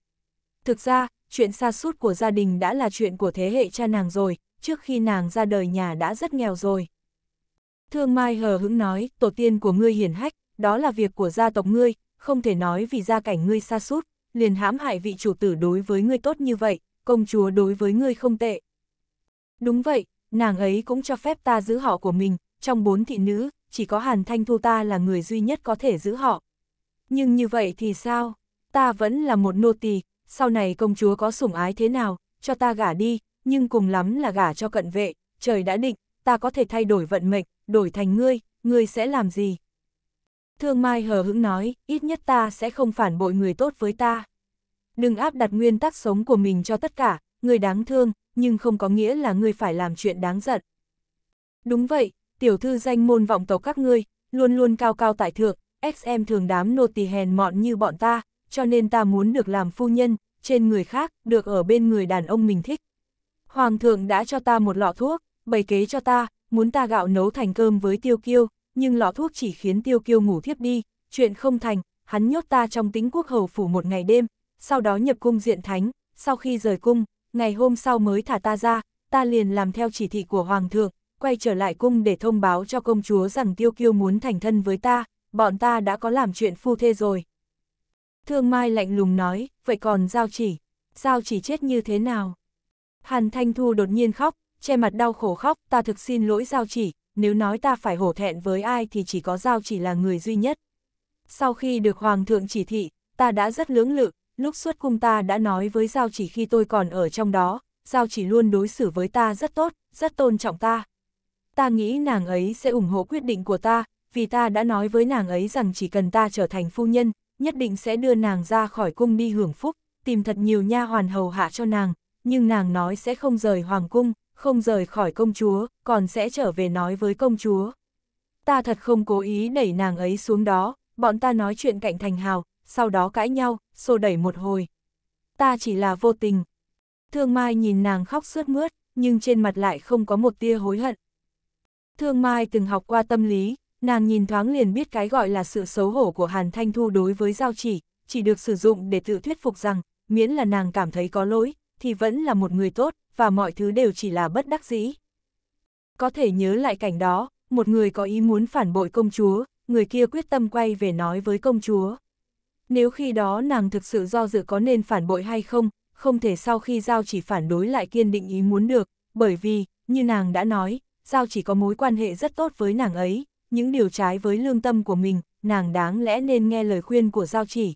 Thực ra, chuyện xa sút của gia đình đã là chuyện của thế hệ cha nàng rồi, trước khi nàng ra đời nhà đã rất nghèo rồi. Thương Mai hờ hững nói, tổ tiên của ngươi hiển hách, đó là việc của gia tộc ngươi, không thể nói vì gia cảnh ngươi xa sút liền hãm hại vị chủ tử đối với ngươi tốt như vậy, công chúa đối với ngươi không tệ. Đúng vậy, nàng ấy cũng cho phép ta giữ họ của mình, trong bốn thị nữ, chỉ có Hàn Thanh Thu ta là người duy nhất có thể giữ họ. Nhưng như vậy thì sao? Ta vẫn là một nô tỳ, sau này công chúa có sủng ái thế nào, cho ta gả đi, nhưng cùng lắm là gả cho cận vệ, trời đã định, ta có thể thay đổi vận mệnh, đổi thành ngươi, ngươi sẽ làm gì? Thương Mai hờ hững nói, ít nhất ta sẽ không phản bội người tốt với ta. Đừng áp đặt nguyên tắc sống của mình cho tất cả, người đáng thương, nhưng không có nghĩa là ngươi phải làm chuyện đáng giận. Đúng vậy, tiểu thư danh môn vọng tộc các ngươi, luôn luôn cao cao tại thượng, XM thường đám nô tỳ hèn mọn như bọn ta, cho nên ta muốn được làm phu nhân, trên người khác, được ở bên người đàn ông mình thích. Hoàng thượng đã cho ta một lọ thuốc, bày kế cho ta, muốn ta gạo nấu thành cơm với tiêu kiêu, nhưng lọ thuốc chỉ khiến tiêu kiêu ngủ thiếp đi, chuyện không thành, hắn nhốt ta trong tính quốc hầu phủ một ngày đêm, sau đó nhập cung diện thánh, sau khi rời cung, ngày hôm sau mới thả ta ra, ta liền làm theo chỉ thị của Hoàng thượng, quay trở lại cung để thông báo cho công chúa rằng tiêu kiêu muốn thành thân với ta, bọn ta đã có làm chuyện phu thê rồi. Thương Mai lạnh lùng nói, vậy còn Giao chỉ, Giao chỉ chết như thế nào? Hàn Thanh Thu đột nhiên khóc, che mặt đau khổ khóc, ta thực xin lỗi Giao chỉ, nếu nói ta phải hổ thẹn với ai thì chỉ có Giao chỉ là người duy nhất. Sau khi được Hoàng thượng chỉ thị, ta đã rất lưỡng lự, lúc xuất cung ta đã nói với Giao chỉ khi tôi còn ở trong đó, Giao chỉ luôn đối xử với ta rất tốt, rất tôn trọng ta. Ta nghĩ nàng ấy sẽ ủng hộ quyết định của ta, vì ta đã nói với nàng ấy rằng chỉ cần ta trở thành phu nhân, nhất định sẽ đưa nàng ra khỏi cung đi hưởng phúc, tìm thật nhiều nha hoàn hầu hạ cho nàng, nhưng nàng nói sẽ không rời hoàng cung, không rời khỏi công chúa, còn sẽ trở về nói với công chúa. Ta thật không cố ý đẩy nàng ấy xuống đó, bọn ta nói chuyện cạnh thành hào, sau đó cãi nhau, xô đẩy một hồi. Ta chỉ là vô tình. Thương Mai nhìn nàng khóc sướt mướt, nhưng trên mặt lại không có một tia hối hận. Thương Mai từng học qua tâm lý, nàng nhìn thoáng liền biết cái gọi là sự xấu hổ của Hàn Thanh Thu đối với giao chỉ, chỉ được sử dụng để tự thuyết phục rằng, miễn là nàng cảm thấy có lỗi, thì vẫn là một người tốt, và mọi thứ đều chỉ là bất đắc dĩ. Có thể nhớ lại cảnh đó, một người có ý muốn phản bội công chúa, người kia quyết tâm quay về nói với công chúa. Nếu khi đó nàng thực sự do dự có nên phản bội hay không, không thể sau khi Giao chỉ phản đối lại kiên định ý muốn được, bởi vì, như nàng đã nói, Giao chỉ có mối quan hệ rất tốt với nàng ấy, những điều trái với lương tâm của mình, nàng đáng lẽ nên nghe lời khuyên của Giao chỉ.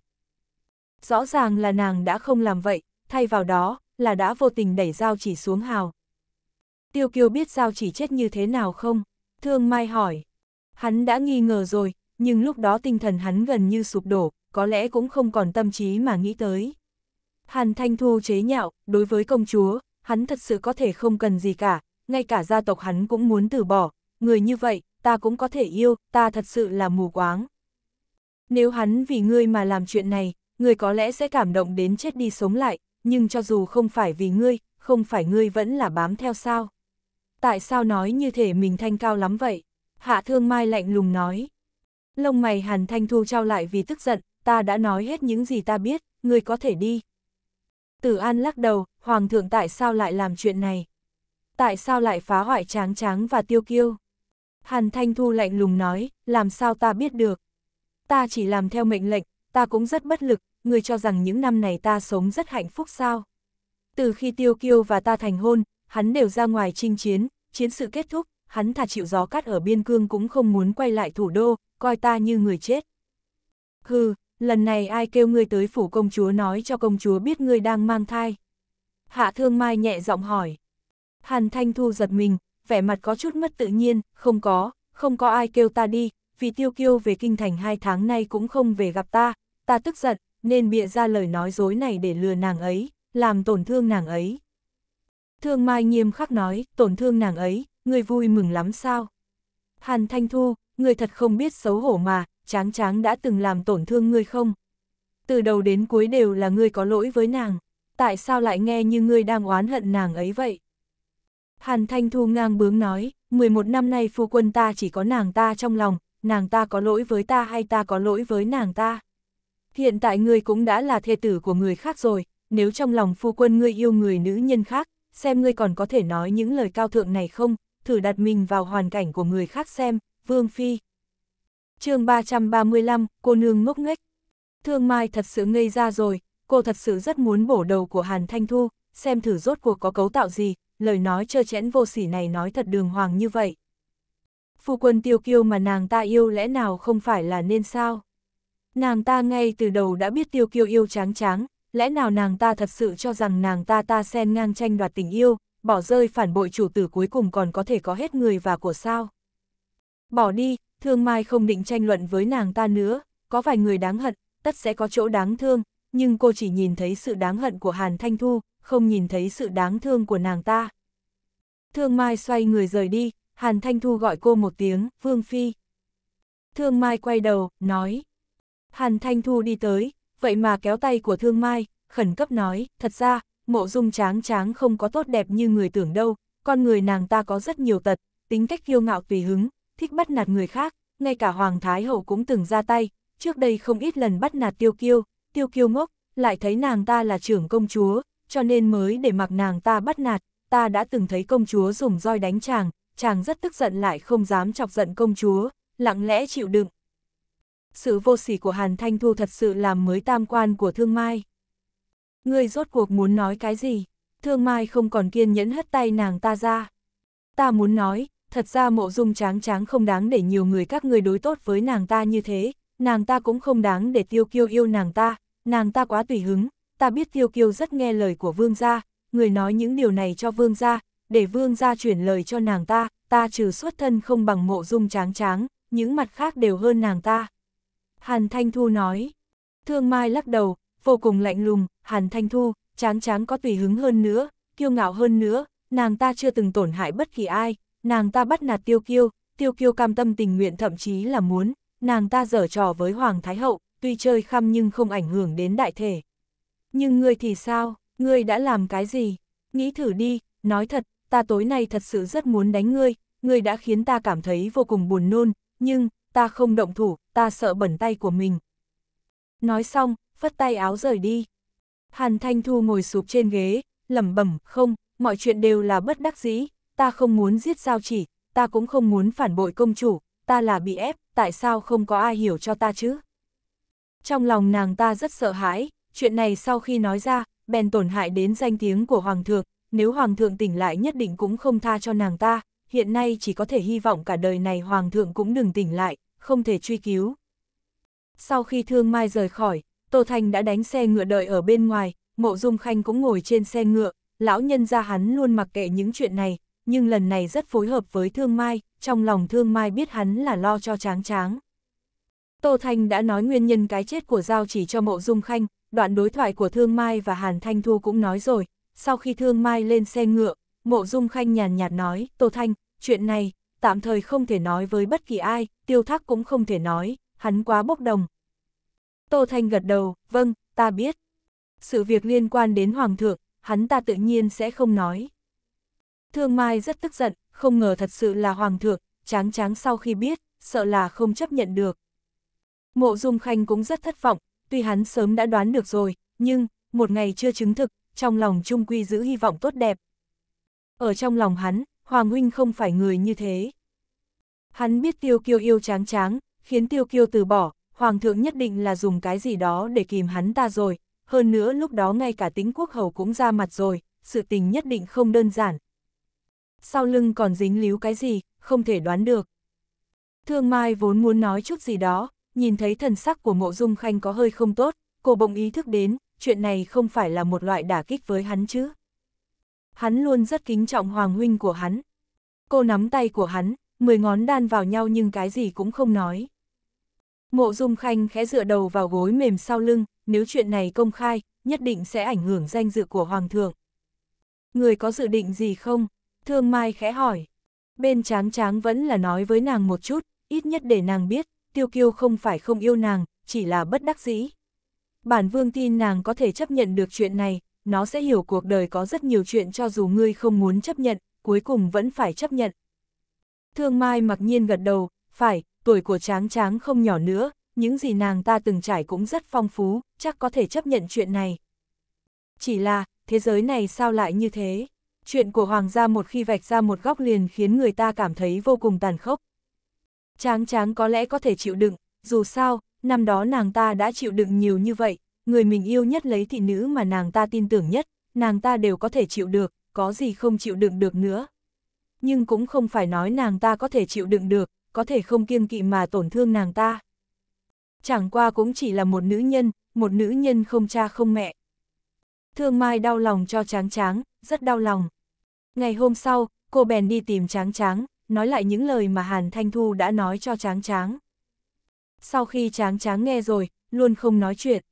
Rõ ràng là nàng đã không làm vậy, thay vào đó, là đã vô tình đẩy Giao chỉ xuống hào. Tiêu Kiêu biết Giao chỉ chết như thế nào không? Thương Mai hỏi. Hắn đã nghi ngờ rồi, nhưng lúc đó tinh thần hắn gần như sụp đổ, có lẽ cũng không còn tâm trí mà nghĩ tới. Hàn Thanh Thu chế nhạo, đối với công chúa, hắn thật sự có thể không cần gì cả, ngay cả gia tộc hắn cũng muốn từ bỏ, người như vậy, ta cũng có thể yêu, ta thật sự là mù quáng. Nếu hắn vì ngươi mà làm chuyện này, ngươi có lẽ sẽ cảm động đến chết đi sống lại, nhưng cho dù không phải vì ngươi, không phải ngươi vẫn là bám theo sao. Tại sao nói như thể mình thanh cao lắm vậy? Hạ thương mai lạnh lùng nói. Lông mày hàn thanh thu trao lại vì tức giận, ta đã nói hết những gì ta biết, ngươi có thể đi. Tử An lắc đầu, Hoàng thượng tại sao lại làm chuyện này? Tại sao lại phá hoại tráng tráng và tiêu kiêu? Hàn Thanh Thu lạnh lùng nói, làm sao ta biết được? Ta chỉ làm theo mệnh lệnh, ta cũng rất bất lực, người cho rằng những năm này ta sống rất hạnh phúc sao? Từ khi tiêu kiêu và ta thành hôn, hắn đều ra ngoài chinh chiến, chiến sự kết thúc, hắn thà chịu gió cắt ở biên cương cũng không muốn quay lại thủ đô, coi ta như người chết. Hừ, lần này ai kêu ngươi tới phủ công chúa nói cho công chúa biết ngươi đang mang thai. Hạ thương mai nhẹ giọng hỏi. Hàn Thanh Thu giật mình, vẻ mặt có chút mất tự nhiên, không có, không có ai kêu ta đi, vì tiêu kiêu về kinh thành hai tháng nay cũng không về gặp ta, ta tức giận, nên bịa ra lời nói dối này để lừa nàng ấy, làm tổn thương nàng ấy. Thương Mai nghiêm khắc nói, tổn thương nàng ấy, người vui mừng lắm sao? Hàn Thanh Thu, người thật không biết xấu hổ mà, tráng tráng đã từng làm tổn thương ngươi không? Từ đầu đến cuối đều là ngươi có lỗi với nàng, tại sao lại nghe như ngươi đang oán hận nàng ấy vậy? Hàn Thanh Thu ngang bướng nói, 11 năm nay phu quân ta chỉ có nàng ta trong lòng, nàng ta có lỗi với ta hay ta có lỗi với nàng ta? Hiện tại ngươi cũng đã là thê tử của người khác rồi, nếu trong lòng phu quân ngươi yêu người nữ nhân khác, xem ngươi còn có thể nói những lời cao thượng này không, thử đặt mình vào hoàn cảnh của người khác xem, Vương Phi. chương 335, cô nương ngốc nghếch. Thương Mai thật sự ngây ra rồi, cô thật sự rất muốn bổ đầu của Hàn Thanh Thu, xem thử rốt cuộc có cấu tạo gì, lời nói trơ chẽn vô sỉ này nói thật đường hoàng như vậy. Phu quân tiêu kiêu mà nàng ta yêu lẽ nào không phải là nên sao? Nàng ta ngay từ đầu đã biết tiêu kiêu yêu tráng tráng, lẽ nào nàng ta thật sự cho rằng nàng ta ta xen ngang tranh đoạt tình yêu, bỏ rơi phản bội chủ tử cuối cùng còn có thể có hết người và của sao. Bỏ đi, thương mai không định tranh luận với nàng ta nữa, có vài người đáng hận, tất sẽ có chỗ đáng thương, nhưng cô chỉ nhìn thấy sự đáng hận của Hàn Thanh Thu, không nhìn thấy sự đáng thương của nàng ta. Thương Mai xoay người rời đi, Hàn Thanh Thu gọi cô một tiếng, Vương Phi. Thương Mai quay đầu, nói. Hàn Thanh Thu đi tới, vậy mà kéo tay của Thương Mai, khẩn cấp nói, thật ra, mộ dung tráng tráng không có tốt đẹp như người tưởng đâu, con người nàng ta có rất nhiều tật, tính cách kiêu ngạo tùy hứng, thích bắt nạt người khác, ngay cả Hoàng Thái Hậu cũng từng ra tay, trước đây không ít lần bắt nạt tiêu kiêu, tiêu kiêu ngốc, lại thấy nàng ta là trưởng công chúa, cho nên mới để mặc nàng ta bắt nạt, ta đã từng thấy công chúa dùng roi đánh chàng, chàng rất tức giận lại không dám chọc giận công chúa, lặng lẽ chịu đựng. Sự vô sỉ của Hàn Thanh Thu thật sự làm mới tam quan của Thương Mai. Ngươi rốt cuộc muốn nói cái gì? Thương Mai không còn kiên nhẫn hất tay nàng ta ra. Ta muốn nói, thật ra mộ dung tráng tráng không đáng để nhiều người các người đối tốt với nàng ta như thế, nàng ta cũng không đáng để tiêu kiêu yêu nàng ta, nàng ta quá tùy hứng, ta biết tiêu kiêu rất nghe lời của vương gia, người nói những điều này cho vương gia, để vương gia chuyển lời cho nàng ta, ta trừ xuất thân không bằng mộ dung tráng tráng, những mặt khác đều hơn nàng ta. Hàn Thanh Thu nói, thương mai lắc đầu, vô cùng lạnh lùng, Hàn Thanh Thu, tráng tráng có tùy hứng hơn nữa, kiêu ngạo hơn nữa, nàng ta chưa từng tổn hại bất kỳ ai, nàng ta bắt nạt tiêu kiêu, tiêu kiêu cam tâm tình nguyện thậm chí là muốn, nàng ta dở trò với Hoàng Thái Hậu, tuy chơi khăm nhưng không ảnh hưởng đến đại thể. Nhưng ngươi thì sao, ngươi đã làm cái gì? Nghĩ thử đi, nói thật, ta tối nay thật sự rất muốn đánh ngươi, ngươi đã khiến ta cảm thấy vô cùng buồn nôn, nhưng, ta không động thủ, ta sợ bẩn tay của mình. Nói xong, phất tay áo rời đi. Hàn Thanh Thu ngồi sụp trên ghế, lẩm bẩm, không, mọi chuyện đều là bất đắc dĩ, ta không muốn giết giao chỉ, ta cũng không muốn phản bội công chủ, ta là bị ép, tại sao không có ai hiểu cho ta chứ? Trong lòng nàng ta rất sợ hãi, chuyện này sau khi nói ra, bèn tổn hại đến danh tiếng của Hoàng thượng, nếu Hoàng thượng tỉnh lại nhất định cũng không tha cho nàng ta, hiện nay chỉ có thể hy vọng cả đời này Hoàng thượng cũng đừng tỉnh lại, không thể truy cứu. Sau khi Thương Mai rời khỏi, Tô Thanh đã đánh xe ngựa đợi ở bên ngoài, Mộ Dung Khanh cũng ngồi trên xe ngựa, lão nhân ra hắn luôn mặc kệ những chuyện này, nhưng lần này rất phối hợp với Thương Mai, trong lòng Thương Mai biết hắn là lo cho tráng tráng. Tô Thanh đã nói nguyên nhân cái chết của Giao chỉ cho Mộ Dung Khanh, đoạn đối thoại của Thương Mai và Hàn Thanh Thu cũng nói rồi, sau khi Thương Mai lên xe ngựa, Mộ Dung Khanh nhàn nhạt nói, Tô Thanh, chuyện này, tạm thời không thể nói với bất kỳ ai, tiêu thác cũng không thể nói, hắn quá bốc đồng. Tô Thanh gật đầu, vâng, ta biết. Sự việc liên quan đến Hoàng thượng, hắn ta tự nhiên sẽ không nói. Thương Mai rất tức giận, không ngờ thật sự là Hoàng thượng, tráng tráng sau khi biết, sợ là không chấp nhận được. Mộ Dung Khanh cũng rất thất vọng, tuy hắn sớm đã đoán được rồi, nhưng, một ngày chưa chứng thực, trong lòng trung quy giữ hy vọng tốt đẹp. Ở trong lòng hắn, Hoàng Huynh không phải người như thế. Hắn biết tiêu kiêu yêu tráng tráng, khiến tiêu kiêu từ bỏ, Hoàng thượng nhất định là dùng cái gì đó để kìm hắn ta rồi, hơn nữa lúc đó ngay cả tính quốc hầu cũng ra mặt rồi, sự tình nhất định không đơn giản. Sau lưng còn dính líu cái gì, không thể đoán được. Thương Mai vốn muốn nói chút gì đó, nhìn thấy thần sắc của mộ dung khanh có hơi không tốt, cô bỗng ý thức đến, chuyện này không phải là một loại đả kích với hắn chứ. Hắn luôn rất kính trọng hoàng huynh của hắn. Cô nắm tay của hắn, mười ngón đan vào nhau nhưng cái gì cũng không nói. Mộ dung khanh khẽ dựa đầu vào gối mềm sau lưng, nếu chuyện này công khai, nhất định sẽ ảnh hưởng danh dự của hoàng thượng. Người có dự định gì không? Thương Mai khẽ hỏi. Bên tráng tráng vẫn là nói với nàng một chút, ít nhất để nàng biết, tiêu kiêu không phải không yêu nàng, chỉ là bất đắc dĩ. Bản vương tin nàng có thể chấp nhận được chuyện này, nó sẽ hiểu cuộc đời có rất nhiều chuyện cho dù ngươi không muốn chấp nhận, cuối cùng vẫn phải chấp nhận. Thương Mai mặc nhiên gật đầu, phải, tuổi của tráng tráng không nhỏ nữa, những gì nàng ta từng trải cũng rất phong phú, chắc có thể chấp nhận chuyện này. Chỉ là, thế giới này sao lại như thế? Chuyện của hoàng gia một khi vạch ra một góc liền khiến người ta cảm thấy vô cùng tàn khốc. Tráng tráng có lẽ có thể chịu đựng, dù sao, năm đó nàng ta đã chịu đựng nhiều như vậy, người mình yêu nhất lấy thị nữ mà nàng ta tin tưởng nhất, nàng ta đều có thể chịu được, có gì không chịu đựng được nữa. Nhưng cũng không phải nói nàng ta có thể chịu đựng được, có thể không kiêng kỵ mà tổn thương nàng ta. Chẳng qua cũng chỉ là một nữ nhân, một nữ nhân không cha không mẹ. Thương Mai đau lòng cho tráng tráng, rất đau lòng. Ngày hôm sau, cô bèn đi tìm tráng tráng, nói lại những lời mà Hàn Thanh Thu đã nói cho tráng tráng. Sau khi tráng tráng nghe rồi, luôn không nói chuyện.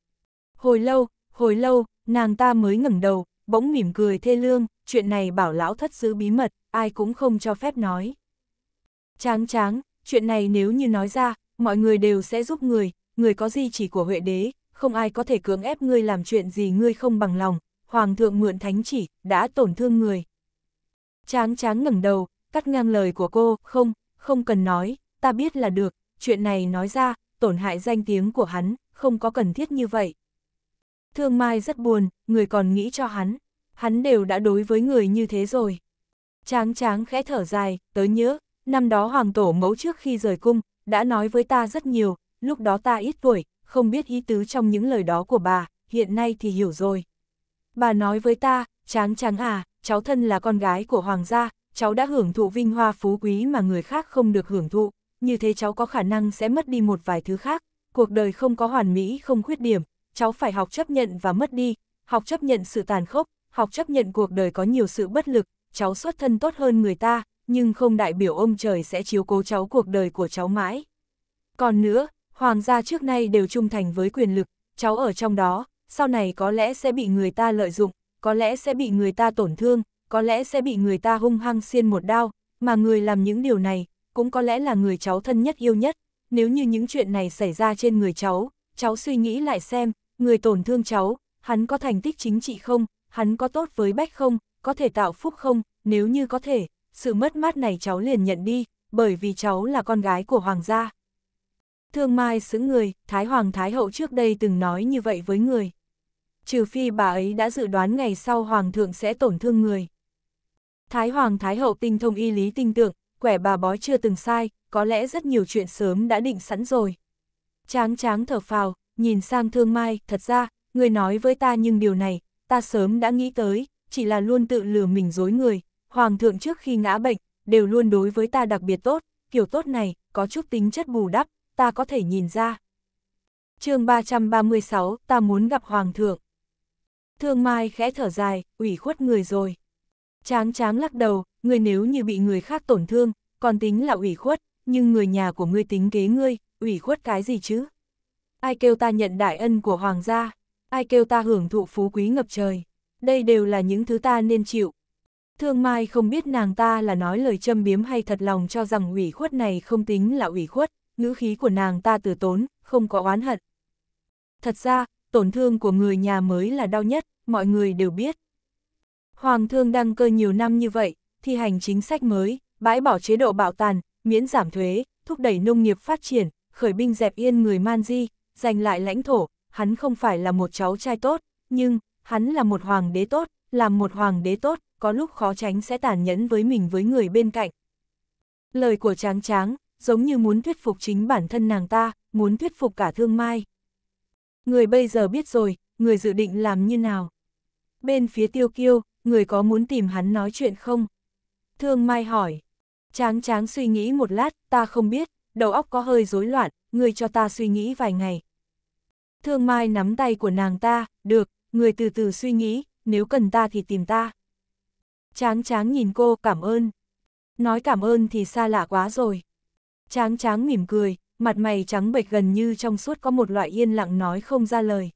Hồi lâu, hồi lâu, nàng ta mới ngẩng đầu, bỗng mỉm cười thê lương, chuyện này bảo lão thất giữ bí mật, ai cũng không cho phép nói. Tráng tráng, chuyện này nếu như nói ra, mọi người đều sẽ giúp người, người có gì chỉ của Huệ đế, không ai có thể cưỡng ép ngươi làm chuyện gì ngươi không bằng lòng, Hoàng thượng mượn thánh chỉ, đã tổn thương người. Tráng tráng ngẩng đầu, cắt ngang lời của cô, không, không cần nói, ta biết là được, chuyện này nói ra, tổn hại danh tiếng của hắn, không có cần thiết như vậy. Thương Mai rất buồn, người còn nghĩ cho hắn, hắn đều đã đối với người như thế rồi. Tráng tráng khẽ thở dài, tới nhớ, năm đó hoàng tổ mẫu trước khi rời cung, đã nói với ta rất nhiều, lúc đó ta ít tuổi, không biết ý tứ trong những lời đó của bà, hiện nay thì hiểu rồi. Bà nói với ta, tráng tráng à, cháu thân là con gái của hoàng gia, cháu đã hưởng thụ vinh hoa phú quý mà người khác không được hưởng thụ, như thế cháu có khả năng sẽ mất đi một vài thứ khác, cuộc đời không có hoàn mỹ không khuyết điểm, cháu phải học chấp nhận và mất đi, học chấp nhận sự tàn khốc, học chấp nhận cuộc đời có nhiều sự bất lực, cháu xuất thân tốt hơn người ta, nhưng không đại biểu ông trời sẽ chiếu cố cháu cuộc đời của cháu mãi. Còn nữa, hoàng gia trước nay đều trung thành với quyền lực, cháu ở trong đó, sau này có lẽ sẽ bị người ta lợi dụng, có lẽ sẽ bị người ta tổn thương, có lẽ sẽ bị người ta hung hăng xiên một đao, mà người làm những điều này, cũng có lẽ là người cháu thân nhất yêu nhất, nếu như những chuyện này xảy ra trên người cháu, cháu suy nghĩ lại xem, người tổn thương cháu, hắn có thành tích chính trị không, hắn có tốt với bách không, có thể tạo phúc không, nếu như có thể, sự mất mát này cháu liền nhận đi, bởi vì cháu là con gái của hoàng gia. Thương Mai xứng người, Thái Hoàng Thái Hậu trước đây từng nói như vậy với người. Trừ phi bà ấy đã dự đoán ngày sau Hoàng thượng sẽ tổn thương người. Thái Hoàng Thái Hậu tinh thông y lý tinh tượng, quẻ bà bói chưa từng sai, có lẽ rất nhiều chuyện sớm đã định sẵn rồi. Tráng tráng thở phào, nhìn sang Thương Mai, thật ra, người nói với ta nhưng điều này, ta sớm đã nghĩ tới, chỉ là luôn tự lừa mình dối người, Hoàng thượng trước khi ngã bệnh, đều luôn đối với ta đặc biệt tốt, kiểu tốt này, có chút tính chất bù đắp, ta có thể nhìn ra. chương 336, ta muốn gặp Hoàng thượng. Thương Mai khẽ thở dài, ủy khuất người rồi. Tráng tráng lắc đầu, người nếu như bị người khác tổn thương, còn tính là ủy khuất, nhưng người nhà của ngươi tính kế ngươi, ủy khuất cái gì chứ? Ai kêu ta nhận đại ân của hoàng gia, ai kêu ta hưởng thụ phú quý ngập trời, đây đều là những thứ ta nên chịu. Thương Mai không biết nàng ta là nói lời châm biếm hay thật lòng cho rằng ủy khuất này không tính là ủy khuất, ngữ khí của nàng ta từ tốn, không có oán hận. Thật ra, tổn thương của người nhà mới là đau nhất, mọi người đều biết. Hoàng thương đăng cơ nhiều năm như vậy, thi hành chính sách mới, bãi bỏ chế độ bạo tàn, miễn giảm thuế, thúc đẩy nông nghiệp phát triển, khởi binh dẹp yên người man di, giành lại lãnh thổ, hắn không phải là một cháu trai tốt, nhưng, hắn là một hoàng đế tốt, làm một hoàng đế tốt, có lúc khó tránh sẽ tàn nhẫn với mình với người bên cạnh. Lời của tráng tráng, giống như muốn thuyết phục chính bản thân nàng ta, muốn thuyết phục cả thương mai. Người bây giờ biết rồi, người dự định làm như nào? Bên phía tiêu kiêu, người có muốn tìm hắn nói chuyện không? Thương mai hỏi. Tráng tráng suy nghĩ một lát, ta không biết, đầu óc có hơi rối loạn, người cho ta suy nghĩ vài ngày. Thương mai nắm tay của nàng ta, được, người từ từ suy nghĩ, nếu cần ta thì tìm ta. Tráng tráng nhìn cô, cảm ơn. Nói cảm ơn thì xa lạ quá rồi. Tráng tráng mỉm cười, mặt mày trắng bệch gần như trong suốt có một loại yên lặng nói không ra lời.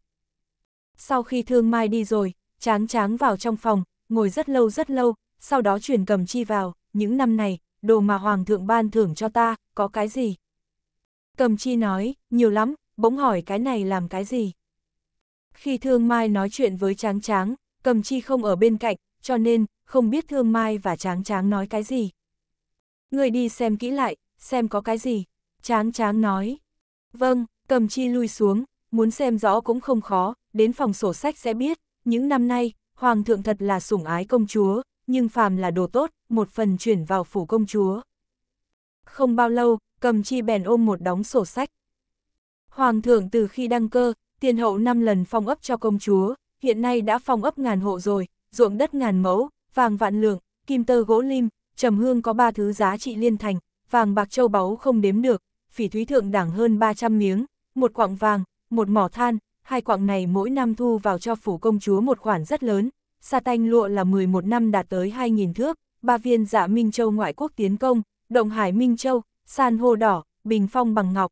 Sau khi thương mai đi rồi, tráng tráng vào trong phòng, ngồi rất lâu rất lâu, sau đó chuyển cầm chi vào, những năm này, đồ mà hoàng thượng ban thưởng cho ta, có cái gì? Cầm chi nói, nhiều lắm, bỗng hỏi cái này làm cái gì? Khi thương mai nói chuyện với tráng tráng, cầm chi không ở bên cạnh, cho nên, không biết thương mai và tráng tráng nói cái gì. Người đi xem kỹ lại, xem có cái gì. Tráng tráng nói. Vâng, cầm chi lui xuống, muốn xem rõ cũng không khó, đến phòng sổ sách sẽ biết. Những năm nay, Hoàng thượng thật là sủng ái công chúa, nhưng phàm là đồ tốt, một phần chuyển vào phủ công chúa. Không bao lâu, cầm chi bèn ôm một đóng sổ sách. Hoàng thượng từ khi đăng cơ, tiền hậu 5 lần phong ấp cho công chúa, hiện nay đã phong ấp ngàn hộ rồi, ruộng đất ngàn mẫu, vàng vạn lượng, kim tơ gỗ lim, trầm hương có ba thứ giá trị liên thành, vàng bạc châu báu không đếm được, phỉ thúy thượng đẳng hơn 300 miếng, một quặng vàng, một mỏ than, hai quặng này mỗi năm thu vào cho phủ công chúa một khoản rất lớn, sa tanh lụa là 11 năm đạt tới 2.000 thước, ba viên dạ Minh Châu ngoại quốc tiến công, động hải Minh Châu, san hô đỏ, bình phong bằng ngọc.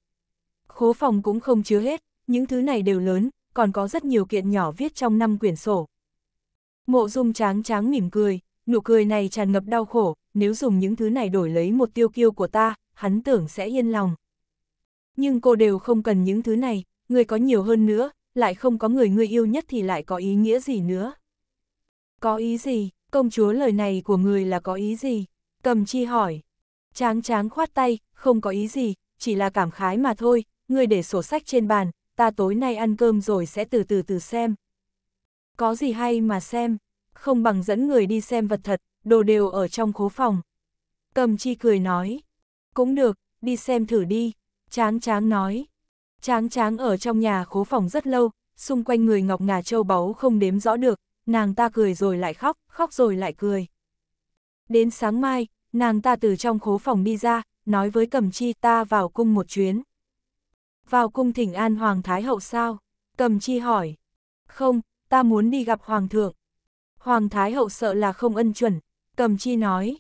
Khố phòng cũng không chứa hết, những thứ này đều lớn, còn có rất nhiều kiện nhỏ viết trong năm quyển sổ. Mộ dung tráng tráng mỉm cười, nụ cười này tràn ngập đau khổ, nếu dùng những thứ này đổi lấy một tiêu kiêu của ta, hắn tưởng sẽ yên lòng. Nhưng cô đều không cần những thứ này, người có nhiều hơn nữa, lại không có người người yêu nhất thì lại có ý nghĩa gì nữa. Có ý gì, công chúa lời này của người là có ý gì? Cầm chi hỏi. Tráng tráng khoát tay, không có ý gì, chỉ là cảm khái mà thôi, người để sổ sách trên bàn, ta tối nay ăn cơm rồi sẽ từ từ từ xem. Có gì hay mà xem, không bằng dẫn người đi xem vật thật, đồ đều ở trong khố phòng. Cầm chi cười nói, cũng được, đi xem thử đi, tráng tráng nói. Tráng tráng ở trong nhà khố phòng rất lâu, xung quanh người ngọc ngà châu báu không đếm rõ được, nàng ta cười rồi lại khóc, khóc rồi lại cười. Đến sáng mai, nàng ta từ trong khố phòng đi ra, nói với cầm chi ta vào cung một chuyến. Vào cung thỉnh an Hoàng Thái Hậu sao? Cầm chi hỏi. Không, ta muốn đi gặp Hoàng thượng. Hoàng Thái Hậu sợ là không ân chuẩn, cầm chi nói.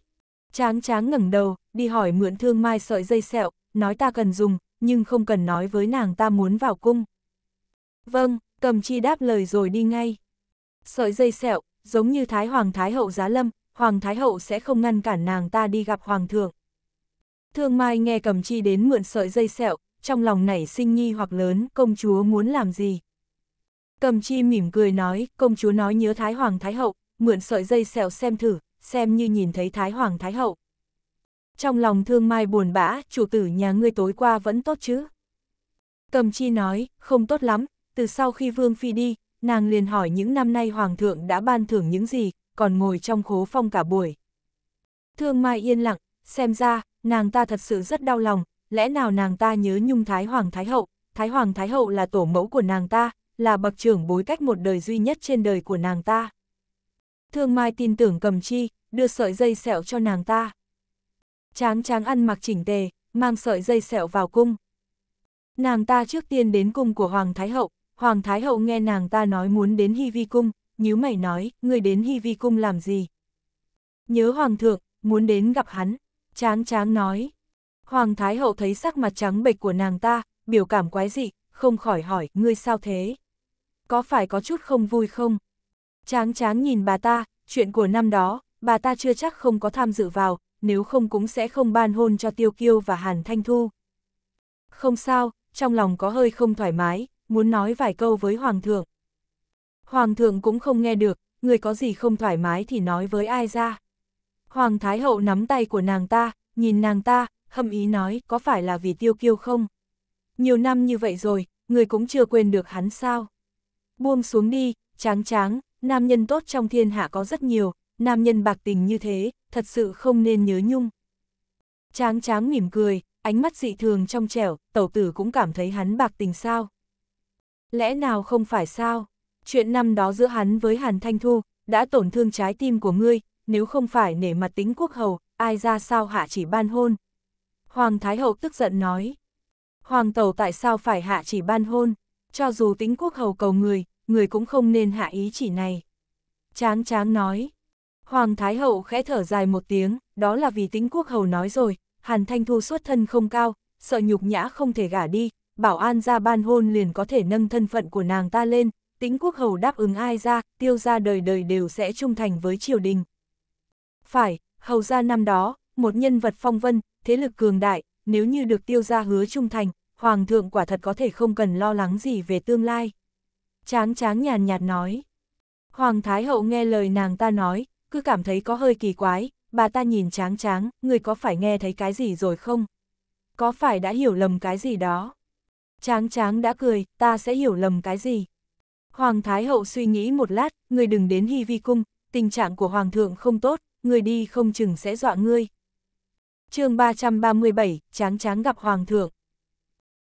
Tráng tráng ngẩng đầu, đi hỏi mượn thương mai sợi dây sẹo, nói ta cần dùng, nhưng không cần nói với nàng ta muốn vào cung. Vâng, cầm chi đáp lời rồi đi ngay. Sợi dây sẹo, giống như Thái Hoàng Thái Hậu giá lâm, Hoàng Thái Hậu sẽ không ngăn cản nàng ta đi gặp Hoàng thượng. Thương Mai nghe cầm chi đến mượn sợi dây sẹo, trong lòng nảy sinh nghi hoặc lớn, công chúa muốn làm gì? Cầm chi mỉm cười nói, công chúa nói nhớ Thái Hoàng Thái Hậu, mượn sợi dây sẹo xem thử, xem như nhìn thấy Thái Hoàng Thái Hậu. Trong lòng thương mai buồn bã, chủ tử nhà ngươi tối qua vẫn tốt chứ? Cầm chi nói, không tốt lắm, từ sau khi Vương Phi đi, nàng liền hỏi những năm nay Hoàng thượng đã ban thưởng những gì, còn ngồi trong khố phong cả buổi. Thương mai yên lặng, xem ra, nàng ta thật sự rất đau lòng, lẽ nào nàng ta nhớ nhung Thái Hoàng Thái Hậu, Thái Hoàng Thái Hậu là tổ mẫu của nàng ta, là bậc trưởng bối cách một đời duy nhất trên đời của nàng ta. Thương Mai tin tưởng cầm chi, đưa sợi dây sẹo cho nàng ta. Tráng tráng ăn mặc chỉnh tề, mang sợi dây sẹo vào cung. Nàng ta trước tiên đến cung của Hoàng Thái Hậu, Hoàng Thái Hậu nghe nàng ta nói muốn đến Hy Vi Cung, nhíu mày nói, người đến Hy Vi Cung làm gì? Nhớ Hoàng thượng, muốn đến gặp hắn, tráng tráng nói. Hoàng Thái Hậu thấy sắc mặt trắng bệch của nàng ta, biểu cảm quái dị, không khỏi hỏi, ngươi sao thế? Có phải có chút không vui không? Tráng tráng nhìn bà ta, chuyện của năm đó, bà ta chưa chắc không có tham dự vào, nếu không cũng sẽ không ban hôn cho Tiêu Kiêu và Hàn Thanh Thu. Không sao, trong lòng có hơi không thoải mái, muốn nói vài câu với Hoàng thượng. Hoàng thượng cũng không nghe được, người có gì không thoải mái thì nói với ai ra. Hoàng Thái Hậu nắm tay của nàng ta, nhìn nàng ta, hâm ý nói có phải là vì Tiêu Kiêu không? Nhiều năm như vậy rồi, người cũng chưa quên được hắn sao? Buông xuống đi, tráng tráng, nam nhân tốt trong thiên hạ có rất nhiều, nam nhân bạc tình như thế, thật sự không nên nhớ nhung. Tráng tráng mỉm cười, ánh mắt dị thường trong trẻo, tẩu tử cũng cảm thấy hắn bạc tình sao. Lẽ nào không phải sao? Chuyện năm đó giữa hắn với Hàn Thanh Thu, đã tổn thương trái tim của ngươi, nếu không phải nể mặt tính quốc hầu, ai ra sao hạ chỉ ban hôn. Hoàng Thái Hậu tức giận nói. Hoàng Tẩu tại sao phải hạ chỉ ban hôn, cho dù tính quốc hầu cầu người, người cũng không nên hạ ý chỉ này. Tráng tráng nói. Hoàng Thái Hậu khẽ thở dài một tiếng, đó là vì tính quốc hầu nói rồi, Hàn Thanh Thu xuất thân không cao, sợ nhục nhã không thể gả đi, bảo an ra ban hôn liền có thể nâng thân phận của nàng ta lên, tính quốc hầu đáp ứng ai ra, tiêu ra đời đời đều sẽ trung thành với triều đình. Phải, hầu ra năm đó, một nhân vật phong vân, thế lực cường đại, nếu như được tiêu ra hứa trung thành, hoàng thượng quả thật có thể không cần lo lắng gì về tương lai. Tráng tráng nhàn nhạt nói. Hoàng Thái Hậu nghe lời nàng ta nói, cứ cảm thấy có hơi kỳ quái, bà ta nhìn tráng tráng, người có phải nghe thấy cái gì rồi không? Có phải đã hiểu lầm cái gì đó? Tráng tráng đã cười, ta sẽ hiểu lầm cái gì? Hoàng Thái Hậu suy nghĩ một lát, người đừng đến hy vi cung, tình trạng của Hoàng thượng không tốt, người đi không chừng sẽ dọa ngươi. chương 337, Tráng Tráng gặp Hoàng thượng.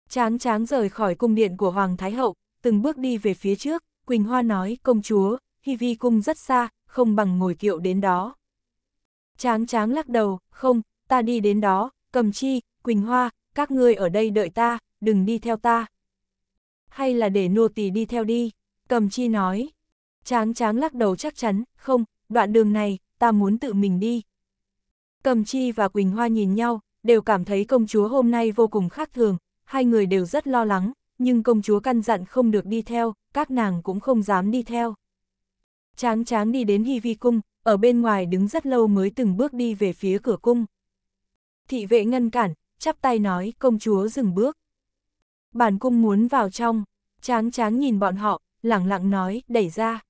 Tráng Tráng rời khỏi cung điện của Hoàng Thái Hậu, từng bước đi về phía trước, Quỳnh Hoa nói, công chúa, hy vi cung rất xa, không bằng ngồi kiệu đến đó. Tráng Tráng lắc đầu, không, ta đi đến đó, cầm chi, Quỳnh Hoa, các ngươi ở đây đợi ta, đừng đi theo ta. Hay là để nô tỳ đi theo đi, cầm chi nói. Tráng Tráng lắc đầu chắc chắn, không, đoạn đường này, ta muốn tự mình đi. Cầm chi và Quỳnh Hoa nhìn nhau, đều cảm thấy công chúa hôm nay vô cùng khác thường, hai người đều rất lo lắng, nhưng công chúa căn dặn không được đi theo, các nàng cũng không dám đi theo. Tráng tráng đi đến Hy Vi Cung, ở bên ngoài đứng rất lâu mới từng bước đi về phía cửa cung. Thị vệ ngăn cản, chắp tay nói công chúa dừng bước. Bản cung muốn vào trong, tráng tráng nhìn bọn họ, lặng lặng nói, đẩy ra.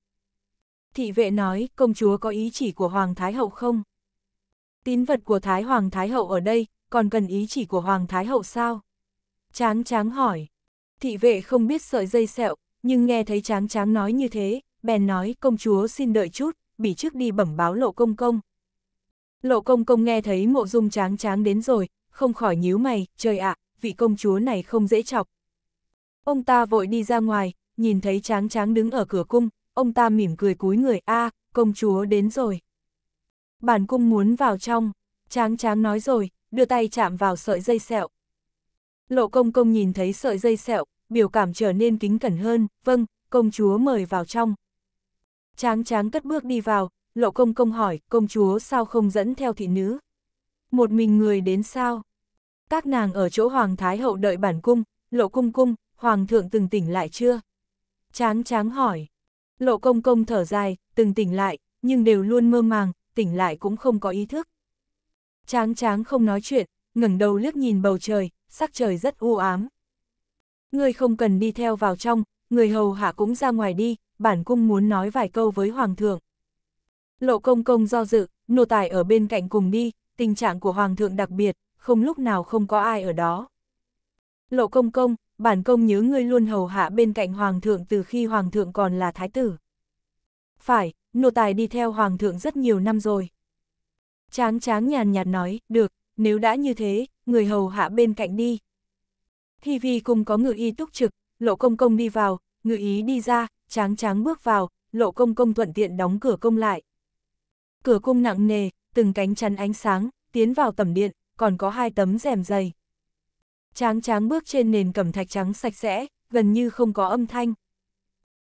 Thị vệ nói, công chúa có ý chỉ của Hoàng Thái Hậu không? Tín vật của Thái Hoàng Thái Hậu ở đây, còn cần ý chỉ của Hoàng Thái Hậu sao? Tráng tráng hỏi. Thị vệ không biết sợi dây sẹo, nhưng nghe thấy tráng tráng nói như thế, bèn nói công chúa xin đợi chút, bị trước đi bẩm báo lộ công công. Lộ công công nghe thấy mộ dung tráng tráng đến rồi, không khỏi nhíu mày, trời ạ, vị công chúa này không dễ chọc. Ông ta vội đi ra ngoài, nhìn thấy tráng tráng đứng ở cửa cung, ông ta mỉm cười cúi người, a công chúa đến rồi. Bản cung muốn vào trong, tráng tráng nói rồi, đưa tay chạm vào sợi dây sẹo. Lộ công công nhìn thấy sợi dây sẹo, biểu cảm trở nên kính cẩn hơn, vâng, công chúa mời vào trong. Tráng tráng cất bước đi vào, lộ công công hỏi, công chúa sao không dẫn theo thị nữ? Một mình người đến sao? Các nàng ở chỗ Hoàng Thái Hậu đợi bản cung, lộ cung cung, Hoàng thượng từng tỉnh lại chưa? Tráng tráng hỏi. Lộ công công thở dài, từng tỉnh lại, nhưng đều luôn mơ màng, tỉnh lại cũng không có ý thức. Tráng tráng không nói chuyện, ngẩng đầu liếc nhìn bầu trời, sắc trời rất u ám. Người không cần đi theo vào trong, người hầu hạ cũng ra ngoài đi, bản cung muốn nói vài câu với hoàng thượng. Lộ công công do dự, nô tài ở bên cạnh cùng đi, tình trạng của hoàng thượng đặc biệt, không lúc nào không có ai ở đó. Lộ công công, bản công nhớ ngươi luôn hầu hạ bên cạnh hoàng thượng từ khi hoàng thượng còn là thái tử. Phải, nô tài đi theo hoàng thượng rất nhiều năm rồi. Tráng tráng nhàn nhạt nói, được, nếu đã như thế, người hầu hạ bên cạnh đi. Thi vi cùng có ngự y túc trực, lộ công công đi vào, ngự ý đi ra, tráng tráng bước vào, lộ công công thuận tiện đóng cửa công lại. Cửa cung nặng nề, từng cánh chắn ánh sáng, tiến vào tầm điện, còn có hai tấm rèm dày. Tráng tráng bước trên nền cẩm thạch trắng sạch sẽ, gần như không có âm thanh.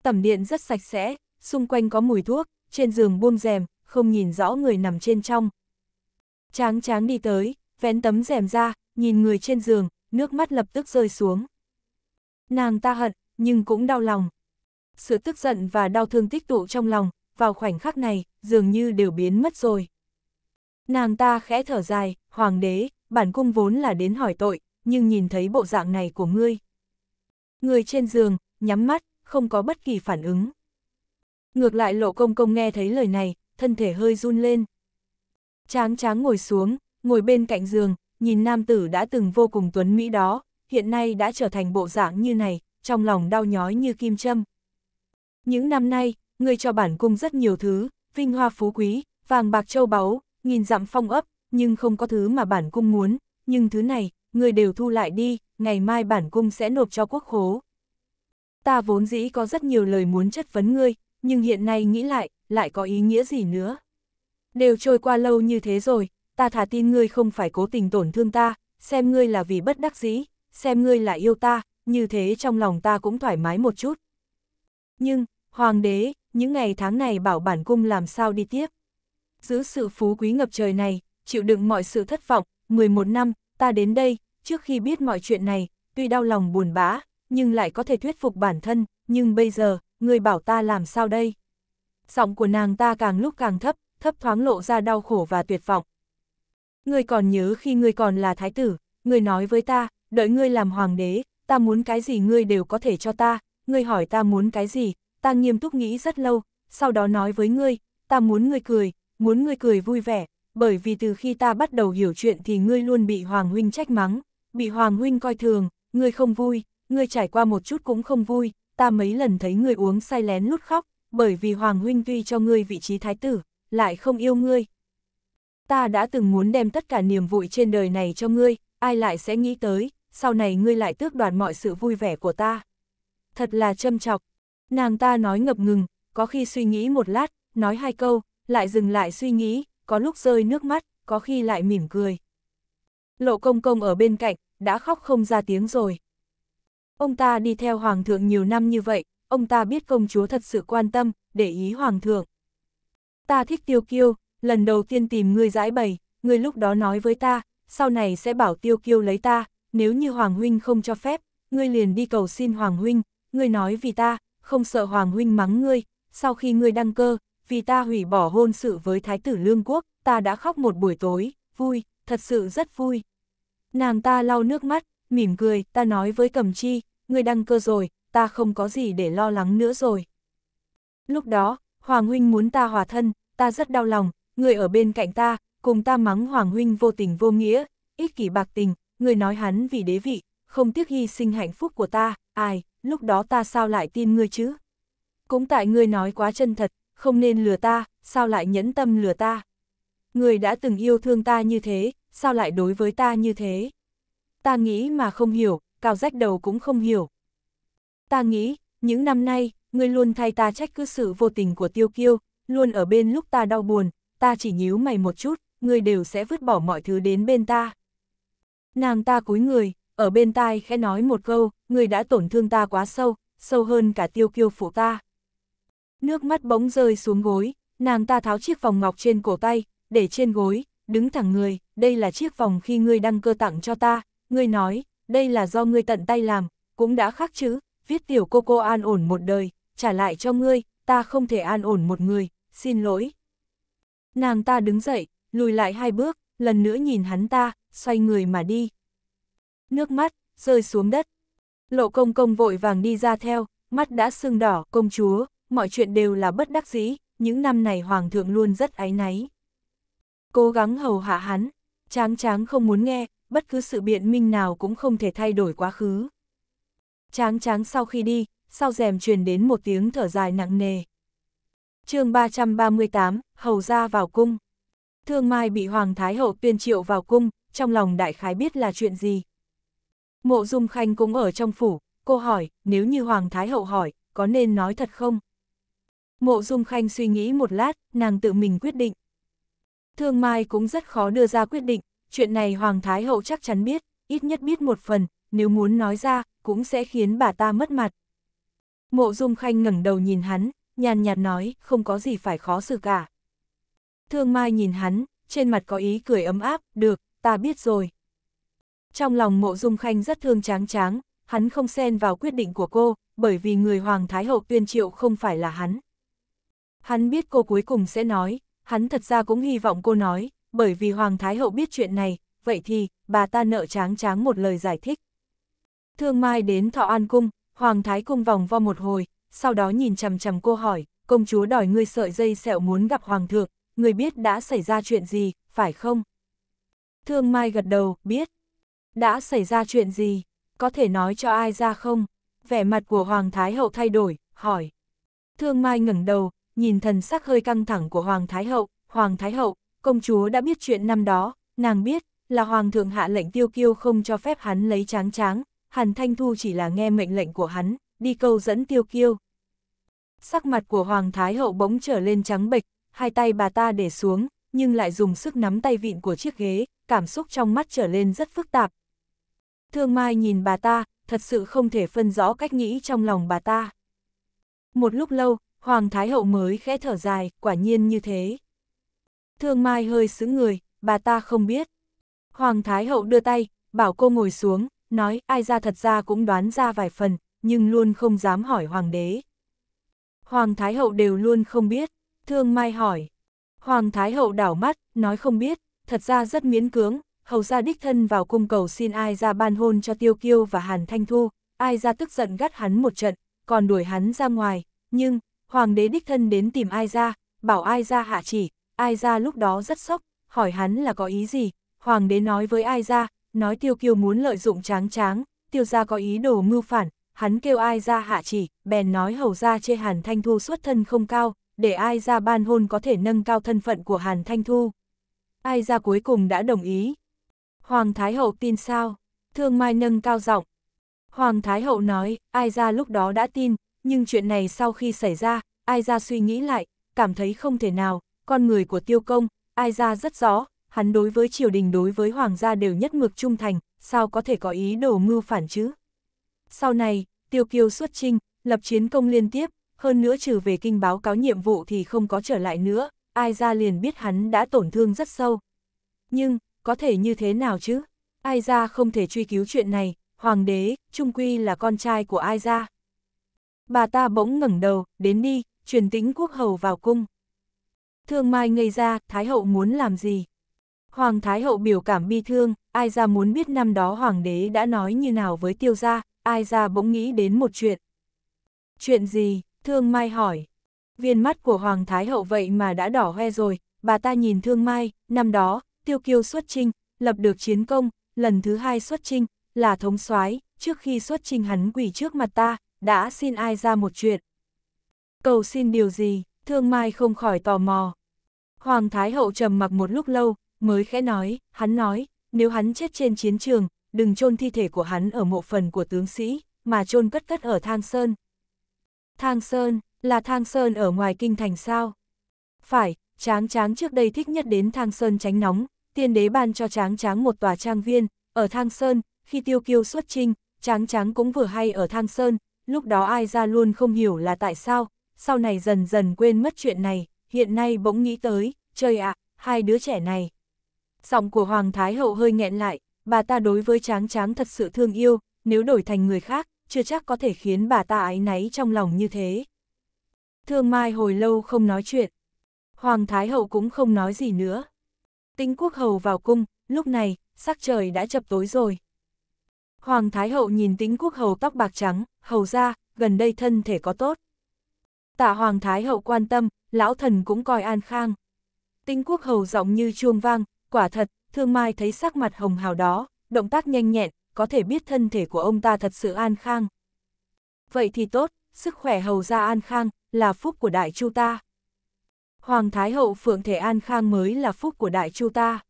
Tẩm điện rất sạch sẽ, xung quanh có mùi thuốc, trên giường buông rèm, không nhìn rõ người nằm trên trong. Tráng tráng đi tới, vén tấm rèm ra, nhìn người trên giường, nước mắt lập tức rơi xuống. Nàng ta hận, nhưng cũng đau lòng. Sự tức giận và đau thương tích tụ trong lòng, vào khoảnh khắc này, dường như đều biến mất rồi. Nàng ta khẽ thở dài, hoàng đế, bản cung vốn là đến hỏi tội, nhưng nhìn thấy bộ dạng này của ngươi. Người trên giường, nhắm mắt, không có bất kỳ phản ứng. Ngược lại lộ công công nghe thấy lời này, thân thể hơi run lên. Tráng tráng ngồi xuống, ngồi bên cạnh giường, nhìn nam tử đã từng vô cùng tuấn mỹ đó, hiện nay đã trở thành bộ dạng như này, trong lòng đau nhói như kim châm. Những năm nay, ngươi cho bản cung rất nhiều thứ, vinh hoa phú quý, vàng bạc châu báu, nghìn dặm phong ấp, nhưng không có thứ mà bản cung muốn, nhưng thứ này, người đều thu lại đi, ngày mai bản cung sẽ nộp cho quốc khố. Ta vốn dĩ có rất nhiều lời muốn chất vấn ngươi, nhưng hiện nay nghĩ lại, lại có ý nghĩa gì nữa. Đều trôi qua lâu như thế rồi, ta thả tin ngươi không phải cố tình tổn thương ta, xem ngươi là vì bất đắc dĩ, xem ngươi là yêu ta, như thế trong lòng ta cũng thoải mái một chút. Nhưng, Hoàng đế, những ngày tháng này bảo bản cung làm sao đi tiếp. Giữ sự phú quý ngập trời này, chịu đựng mọi sự thất vọng, 11 năm, ta đến đây, trước khi biết mọi chuyện này, tuy đau lòng buồn bã, nhưng lại có thể thuyết phục bản thân, nhưng bây giờ, người bảo ta làm sao đây? Giọng của nàng ta càng lúc càng thấp, thấp thoáng lộ ra đau khổ và tuyệt vọng. Ngươi còn nhớ khi ngươi còn là thái tử, ngươi nói với ta, đợi ngươi làm hoàng đế, ta muốn cái gì ngươi đều có thể cho ta, ngươi hỏi ta muốn cái gì, ta nghiêm túc nghĩ rất lâu, sau đó nói với ngươi, ta muốn ngươi cười, muốn ngươi cười vui vẻ, bởi vì từ khi ta bắt đầu hiểu chuyện thì ngươi luôn bị Hoàng Huynh trách mắng, bị Hoàng Huynh coi thường, ngươi không vui, ngươi trải qua một chút cũng không vui, ta mấy lần thấy ngươi uống say lén lút khóc, bởi vì Hoàng Huynh tuy cho ngươi vị trí thái tử, lại không yêu ngươi. Ta đã từng muốn đem tất cả niềm vui trên đời này cho ngươi, ai lại sẽ nghĩ tới, sau này ngươi lại tước đoạt mọi sự vui vẻ của ta. Thật là châm chọc, nàng ta nói ngập ngừng, có khi suy nghĩ một lát, nói hai câu, lại dừng lại suy nghĩ, có lúc rơi nước mắt, có khi lại mỉm cười. Lộ công công ở bên cạnh, đã khóc không ra tiếng rồi. Ông ta đi theo hoàng thượng nhiều năm như vậy, ông ta biết công chúa thật sự quan tâm, để ý hoàng thượng. Ta thích tiêu kiêu, lần đầu tiên tìm ngươi giải bày, ngươi lúc đó nói với ta, sau này sẽ bảo tiêu kiêu lấy ta, nếu như hoàng huynh không cho phép, ngươi liền đi cầu xin hoàng huynh, ngươi nói vì ta, không sợ hoàng huynh mắng ngươi, sau khi ngươi đăng cơ, vì ta hủy bỏ hôn sự với thái tử lương quốc, ta đã khóc một buổi tối, vui, thật sự rất vui. Nàng ta lau nước mắt, mỉm cười, ta nói với cầm chi, ngươi đăng cơ rồi, ta không có gì để lo lắng nữa rồi. Lúc đó, Hoàng Huynh muốn ta hòa thân, ta rất đau lòng, người ở bên cạnh ta, cùng ta mắng Hoàng Huynh vô tình vô nghĩa, ích kỷ bạc tình, người nói hắn vì đế vị, không tiếc hy sinh hạnh phúc của ta, ai, lúc đó ta sao lại tin ngươi chứ? Cũng tại ngươi nói quá chân thật, không nên lừa ta, sao lại nhẫn tâm lừa ta? Người đã từng yêu thương ta như thế, sao lại đối với ta như thế? Ta nghĩ mà không hiểu, cao rách đầu cũng không hiểu. Ta nghĩ, những năm nay, ngươi luôn thay ta trách cứ sự vô tình của tiêu kiêu, luôn ở bên lúc ta đau buồn, ta chỉ nhíu mày một chút, ngươi đều sẽ vứt bỏ mọi thứ đến bên ta. Nàng ta cúi người, ở bên tai khẽ nói một câu, ngươi đã tổn thương ta quá sâu, sâu hơn cả tiêu kiêu phụ ta. Nước mắt bỗng rơi xuống gối, nàng ta tháo chiếc vòng ngọc trên cổ tay, để trên gối, đứng thẳng người, đây là chiếc vòng khi ngươi đăng cơ tặng cho ta, ngươi nói, đây là do ngươi tận tay làm, cũng đã khắc chữ, viết tiểu cô cô an ổn một đời, trả lại cho ngươi, ta không thể an ổn một người, xin lỗi. Nàng ta đứng dậy, lùi lại hai bước, lần nữa nhìn hắn ta, xoay người mà đi. Nước mắt, rơi xuống đất. Lộ công công vội vàng đi ra theo, mắt đã sưng đỏ, công chúa, mọi chuyện đều là bất đắc dĩ, những năm này hoàng thượng luôn rất áy náy. Cố gắng hầu hạ hắn, tráng tráng không muốn nghe, bất cứ sự biện minh nào cũng không thể thay đổi quá khứ. Tráng tráng sau khi đi, sau rèm truyền đến một tiếng thở dài nặng nề. chương 338, hầu ra vào cung. Thương Mai bị Hoàng Thái Hậu tuyên triệu vào cung, trong lòng đại khái biết là chuyện gì. Mộ Dung Khanh cũng ở trong phủ, cô hỏi, nếu như Hoàng Thái Hậu hỏi, có nên nói thật không? Mộ Dung Khanh suy nghĩ một lát, nàng tự mình quyết định. Thương Mai cũng rất khó đưa ra quyết định, chuyện này Hoàng Thái Hậu chắc chắn biết, ít nhất biết một phần, nếu muốn nói ra, cũng sẽ khiến bà ta mất mặt. Mộ Dung Khanh ngẩng đầu nhìn hắn, nhàn nhạt nói, không có gì phải khó xử cả. Thương Mai nhìn hắn, trên mặt có ý cười ấm áp, được, ta biết rồi. Trong lòng mộ Dung Khanh rất thương tráng tráng, hắn không xen vào quyết định của cô, bởi vì người Hoàng Thái Hậu tuyên triệu không phải là hắn. Hắn biết cô cuối cùng sẽ nói, hắn thật ra cũng hy vọng cô nói, bởi vì Hoàng Thái Hậu biết chuyện này, vậy thì, bà ta nợ tráng tráng một lời giải thích. Thương Mai đến Thọ An Cung, Hoàng Thái Cung vòng vo một hồi, sau đó nhìn chầm chầm cô hỏi, công chúa đòi ngươi sợi dây sẹo muốn gặp Hoàng thượng, ngươi biết đã xảy ra chuyện gì, phải không? Thương Mai gật đầu, biết. Đã xảy ra chuyện gì? Có thể nói cho ai ra không? Vẻ mặt của Hoàng Thái Hậu thay đổi, hỏi. Thương Mai ngẩng đầu, nhìn thần sắc hơi căng thẳng của Hoàng Thái Hậu, Hoàng Thái Hậu, công chúa đã biết chuyện năm đó, nàng biết, là Hoàng thượng hạ lệnh tiêu kiêu không cho phép hắn lấy tráng tráng, Hàn Thanh Thu chỉ là nghe mệnh lệnh của hắn, đi câu dẫn tiêu kiêu. Sắc mặt của Hoàng Thái Hậu bỗng trở lên trắng bệch, hai tay bà ta để xuống, nhưng lại dùng sức nắm tay vịn của chiếc ghế, cảm xúc trong mắt trở lên rất phức tạp. Thương Mai nhìn bà ta, thật sự không thể phân rõ cách nghĩ trong lòng bà ta. Một lúc lâu, Hoàng Thái Hậu mới khẽ thở dài, quả nhiên như thế. Thương Mai hơi sững người, bà ta không biết. Hoàng Thái Hậu đưa tay, bảo cô ngồi xuống, nói ai ra thật ra cũng đoán ra vài phần, nhưng luôn không dám hỏi Hoàng đế. Hoàng Thái Hậu đều luôn không biết, Thương Mai hỏi. Hoàng Thái Hậu đảo mắt, nói không biết, thật ra rất miễn cưỡng, hầu ra đích thân vào cung cầu xin ai ra ban hôn cho Tiêu Kiêu và Hàn Thanh Thu, ai ra tức giận gắt hắn một trận, còn đuổi hắn ra ngoài, nhưng, Hoàng đế đích thân đến tìm ai ra, bảo ai ra hạ chỉ, ai ra lúc đó rất sốc, hỏi hắn là có ý gì, Hoàng đế nói với ai ra, nói Tiêu Kiều muốn lợi dụng tráng tráng, Tiêu gia có ý đồ mưu phản, hắn kêu ai ra hạ chỉ, bèn nói hầu ra chê Hàn Thanh Thu xuất thân không cao, để ai ra ban hôn có thể nâng cao thân phận của Hàn Thanh Thu. Ai ra cuối cùng đã đồng ý. Hoàng Thái Hậu tin sao? Thương Mai nâng cao giọng. Hoàng Thái Hậu nói, ai ra lúc đó đã tin, nhưng chuyện này sau khi xảy ra, ai ra suy nghĩ lại, cảm thấy không thể nào, con người của tiêu công, ai ra rất rõ, hắn đối với triều đình đối với hoàng gia đều nhất mực trung thành, sao có thể có ý đồ mưu phản chứ? Sau này, tiêu kiêu xuất trinh, lập chiến công liên tiếp, hơn nữa trừ về kinh báo cáo nhiệm vụ thì không có trở lại nữa, ai ra liền biết hắn đã tổn thương rất sâu. Nhưng, có thể như thế nào chứ? Ai ra không thể truy cứu chuyện này, hoàng đế, trung quy là con trai của ai ra. Bà ta bỗng ngẩng đầu, đến đi, truyền tĩnh quốc hầu vào cung. Thương Mai ngây ra, Thái hậu muốn làm gì? Hoàng Thái hậu biểu cảm bi thương, ai ra muốn biết năm đó hoàng đế đã nói như nào với tiêu gia, ai ra bỗng nghĩ đến một chuyện. Chuyện gì? Thương Mai hỏi. Viên mắt của Hoàng Thái hậu vậy mà đã đỏ hoe rồi, bà ta nhìn Thương Mai, năm đó, tiêu kiêu xuất trinh, lập được chiến công, lần thứ hai xuất trinh, là thống soái trước khi xuất trinh hắn quỷ trước mặt ta, đã xin ai ra một chuyện. Cầu xin điều gì, Thương Mai không khỏi tò mò. Hoàng Thái hậu trầm mặc một lúc lâu, mới khẽ nói, hắn nói, nếu hắn chết trên chiến trường, đừng chôn thi thể của hắn ở mộ phần của tướng sĩ, mà chôn cất cất ở Thang Sơn. Thang Sơn, là Thang Sơn ở ngoài kinh thành sao? Phải, Tráng Tráng trước đây thích nhất đến Thang Sơn tránh nóng, tiên đế ban cho Tráng Tráng một tòa trang viên, ở Thang Sơn, khi tiêu kiêu xuất trinh, Tráng Tráng cũng vừa hay ở Thang Sơn, lúc đó ai ra luôn không hiểu là tại sao, sau này dần dần quên mất chuyện này, hiện nay bỗng nghĩ tới, trời ạ, hai đứa trẻ này. Giọng của Hoàng Thái Hậu hơi nghẹn lại, bà ta đối với Tráng Tráng thật sự thương yêu, nếu đổi thành người khác, chưa chắc có thể khiến bà ta ái náy trong lòng như thế. Thương Mai hồi lâu không nói chuyện. Hoàng Thái Hậu cũng không nói gì nữa. Tinh Quốc Hầu vào cung, lúc này, sắc trời đã chập tối rồi. Hoàng Thái Hậu nhìn tính Quốc Hầu tóc bạc trắng, hầu ra, gần đây thân thể có tốt. Tạ Hoàng Thái Hậu quan tâm, lão thần cũng coi an khang. Tĩnh Quốc Hầu giọng như chuông vang, quả thật, Thương Mai thấy sắc mặt hồng hào đó, động tác nhanh nhẹn, có thể biết thân thể của ông ta thật sự an khang. Vậy thì tốt, sức khỏe hầu ra an khang, là phúc của đại chu ta. Hoàng Thái Hậu phượng thể an khang mới là phúc của đại chu ta.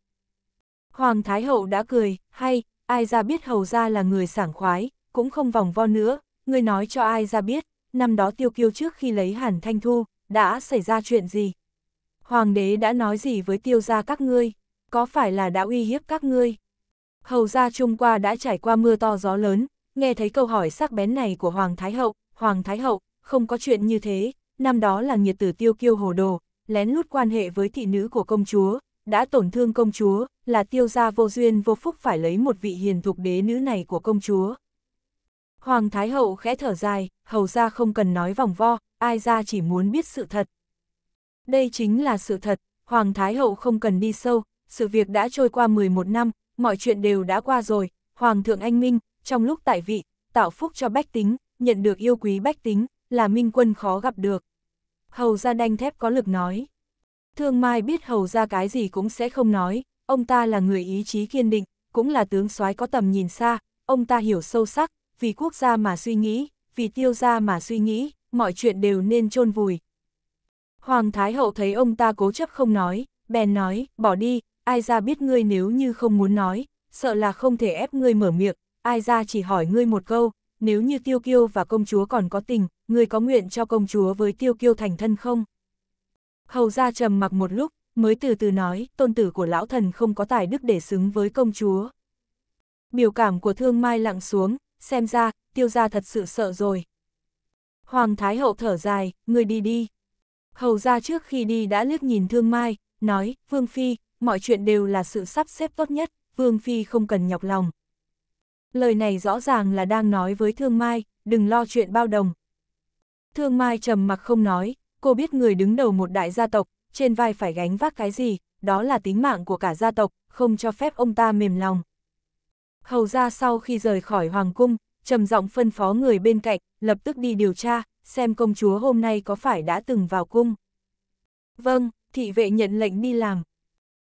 Hoàng Thái Hậu đã cười, hay, ai ra biết hầu ra là người sảng khoái, cũng không vòng vo nữa, Ngươi nói cho ai ra biết, năm đó tiêu kiêu trước khi lấy hàn thanh thu, đã xảy ra chuyện gì. Hoàng đế đã nói gì với tiêu gia các ngươi, có phải là đã uy hiếp các ngươi? Hầu ra Trung qua đã trải qua mưa to gió lớn, nghe thấy câu hỏi sắc bén này của Hoàng Thái Hậu, Hoàng Thái Hậu, không có chuyện như thế, năm đó là nhiệt tử tiêu kiêu hồ đồ, lén lút quan hệ với thị nữ của công chúa, đã tổn thương công chúa, là tiêu gia vô duyên vô phúc phải lấy một vị hiền thục đế nữ này của công chúa. Hoàng Thái Hậu khẽ thở dài, hầu ra không cần nói vòng vo, ai ra chỉ muốn biết sự thật. Đây chính là sự thật, Hoàng Thái Hậu không cần đi sâu, sự việc đã trôi qua 11 năm, mọi chuyện đều đã qua rồi, Hoàng thượng anh Minh, trong lúc tại vị, tạo phúc cho bách tính, nhận được yêu quý bách tính, là minh quân khó gặp được. Hầu ra đanh thép có lực nói. Thương Mai biết hầu ra cái gì cũng sẽ không nói, ông ta là người ý chí kiên định, cũng là tướng soái có tầm nhìn xa, ông ta hiểu sâu sắc, vì quốc gia mà suy nghĩ, vì tiêu gia mà suy nghĩ, mọi chuyện đều nên chôn vùi. Hoàng Thái Hậu thấy ông ta cố chấp không nói, bèn nói, bỏ đi, ai ra biết ngươi nếu như không muốn nói, sợ là không thể ép ngươi mở miệng, ai ra chỉ hỏi ngươi một câu, nếu như tiêu kiêu và công chúa còn có tình, ngươi có nguyện cho công chúa với tiêu kiêu thành thân không? Hầu ra trầm mặc một lúc, mới từ từ nói, tôn tử của lão thần không có tài đức để xứng với công chúa. Biểu cảm của thương mai lặng xuống, xem ra, tiêu gia thật sự sợ rồi. Hoàng Thái Hậu thở dài, người đi đi. Hầu ra trước khi đi đã liếc nhìn thương mai, nói, Vương Phi, mọi chuyện đều là sự sắp xếp tốt nhất, Vương Phi không cần nhọc lòng. Lời này rõ ràng là đang nói với Thương Mai, đừng lo chuyện bao đồng. Thương Mai trầm mặc không nói, cô biết người đứng đầu một đại gia tộc, trên vai phải gánh vác cái gì, đó là tính mạng của cả gia tộc, không cho phép ông ta mềm lòng. Hầu ra sau khi rời khỏi Hoàng Cung, trầm giọng phân phó người bên cạnh, lập tức đi điều tra, xem công chúa hôm nay có phải đã từng vào cung. Vâng, thị vệ nhận lệnh đi làm.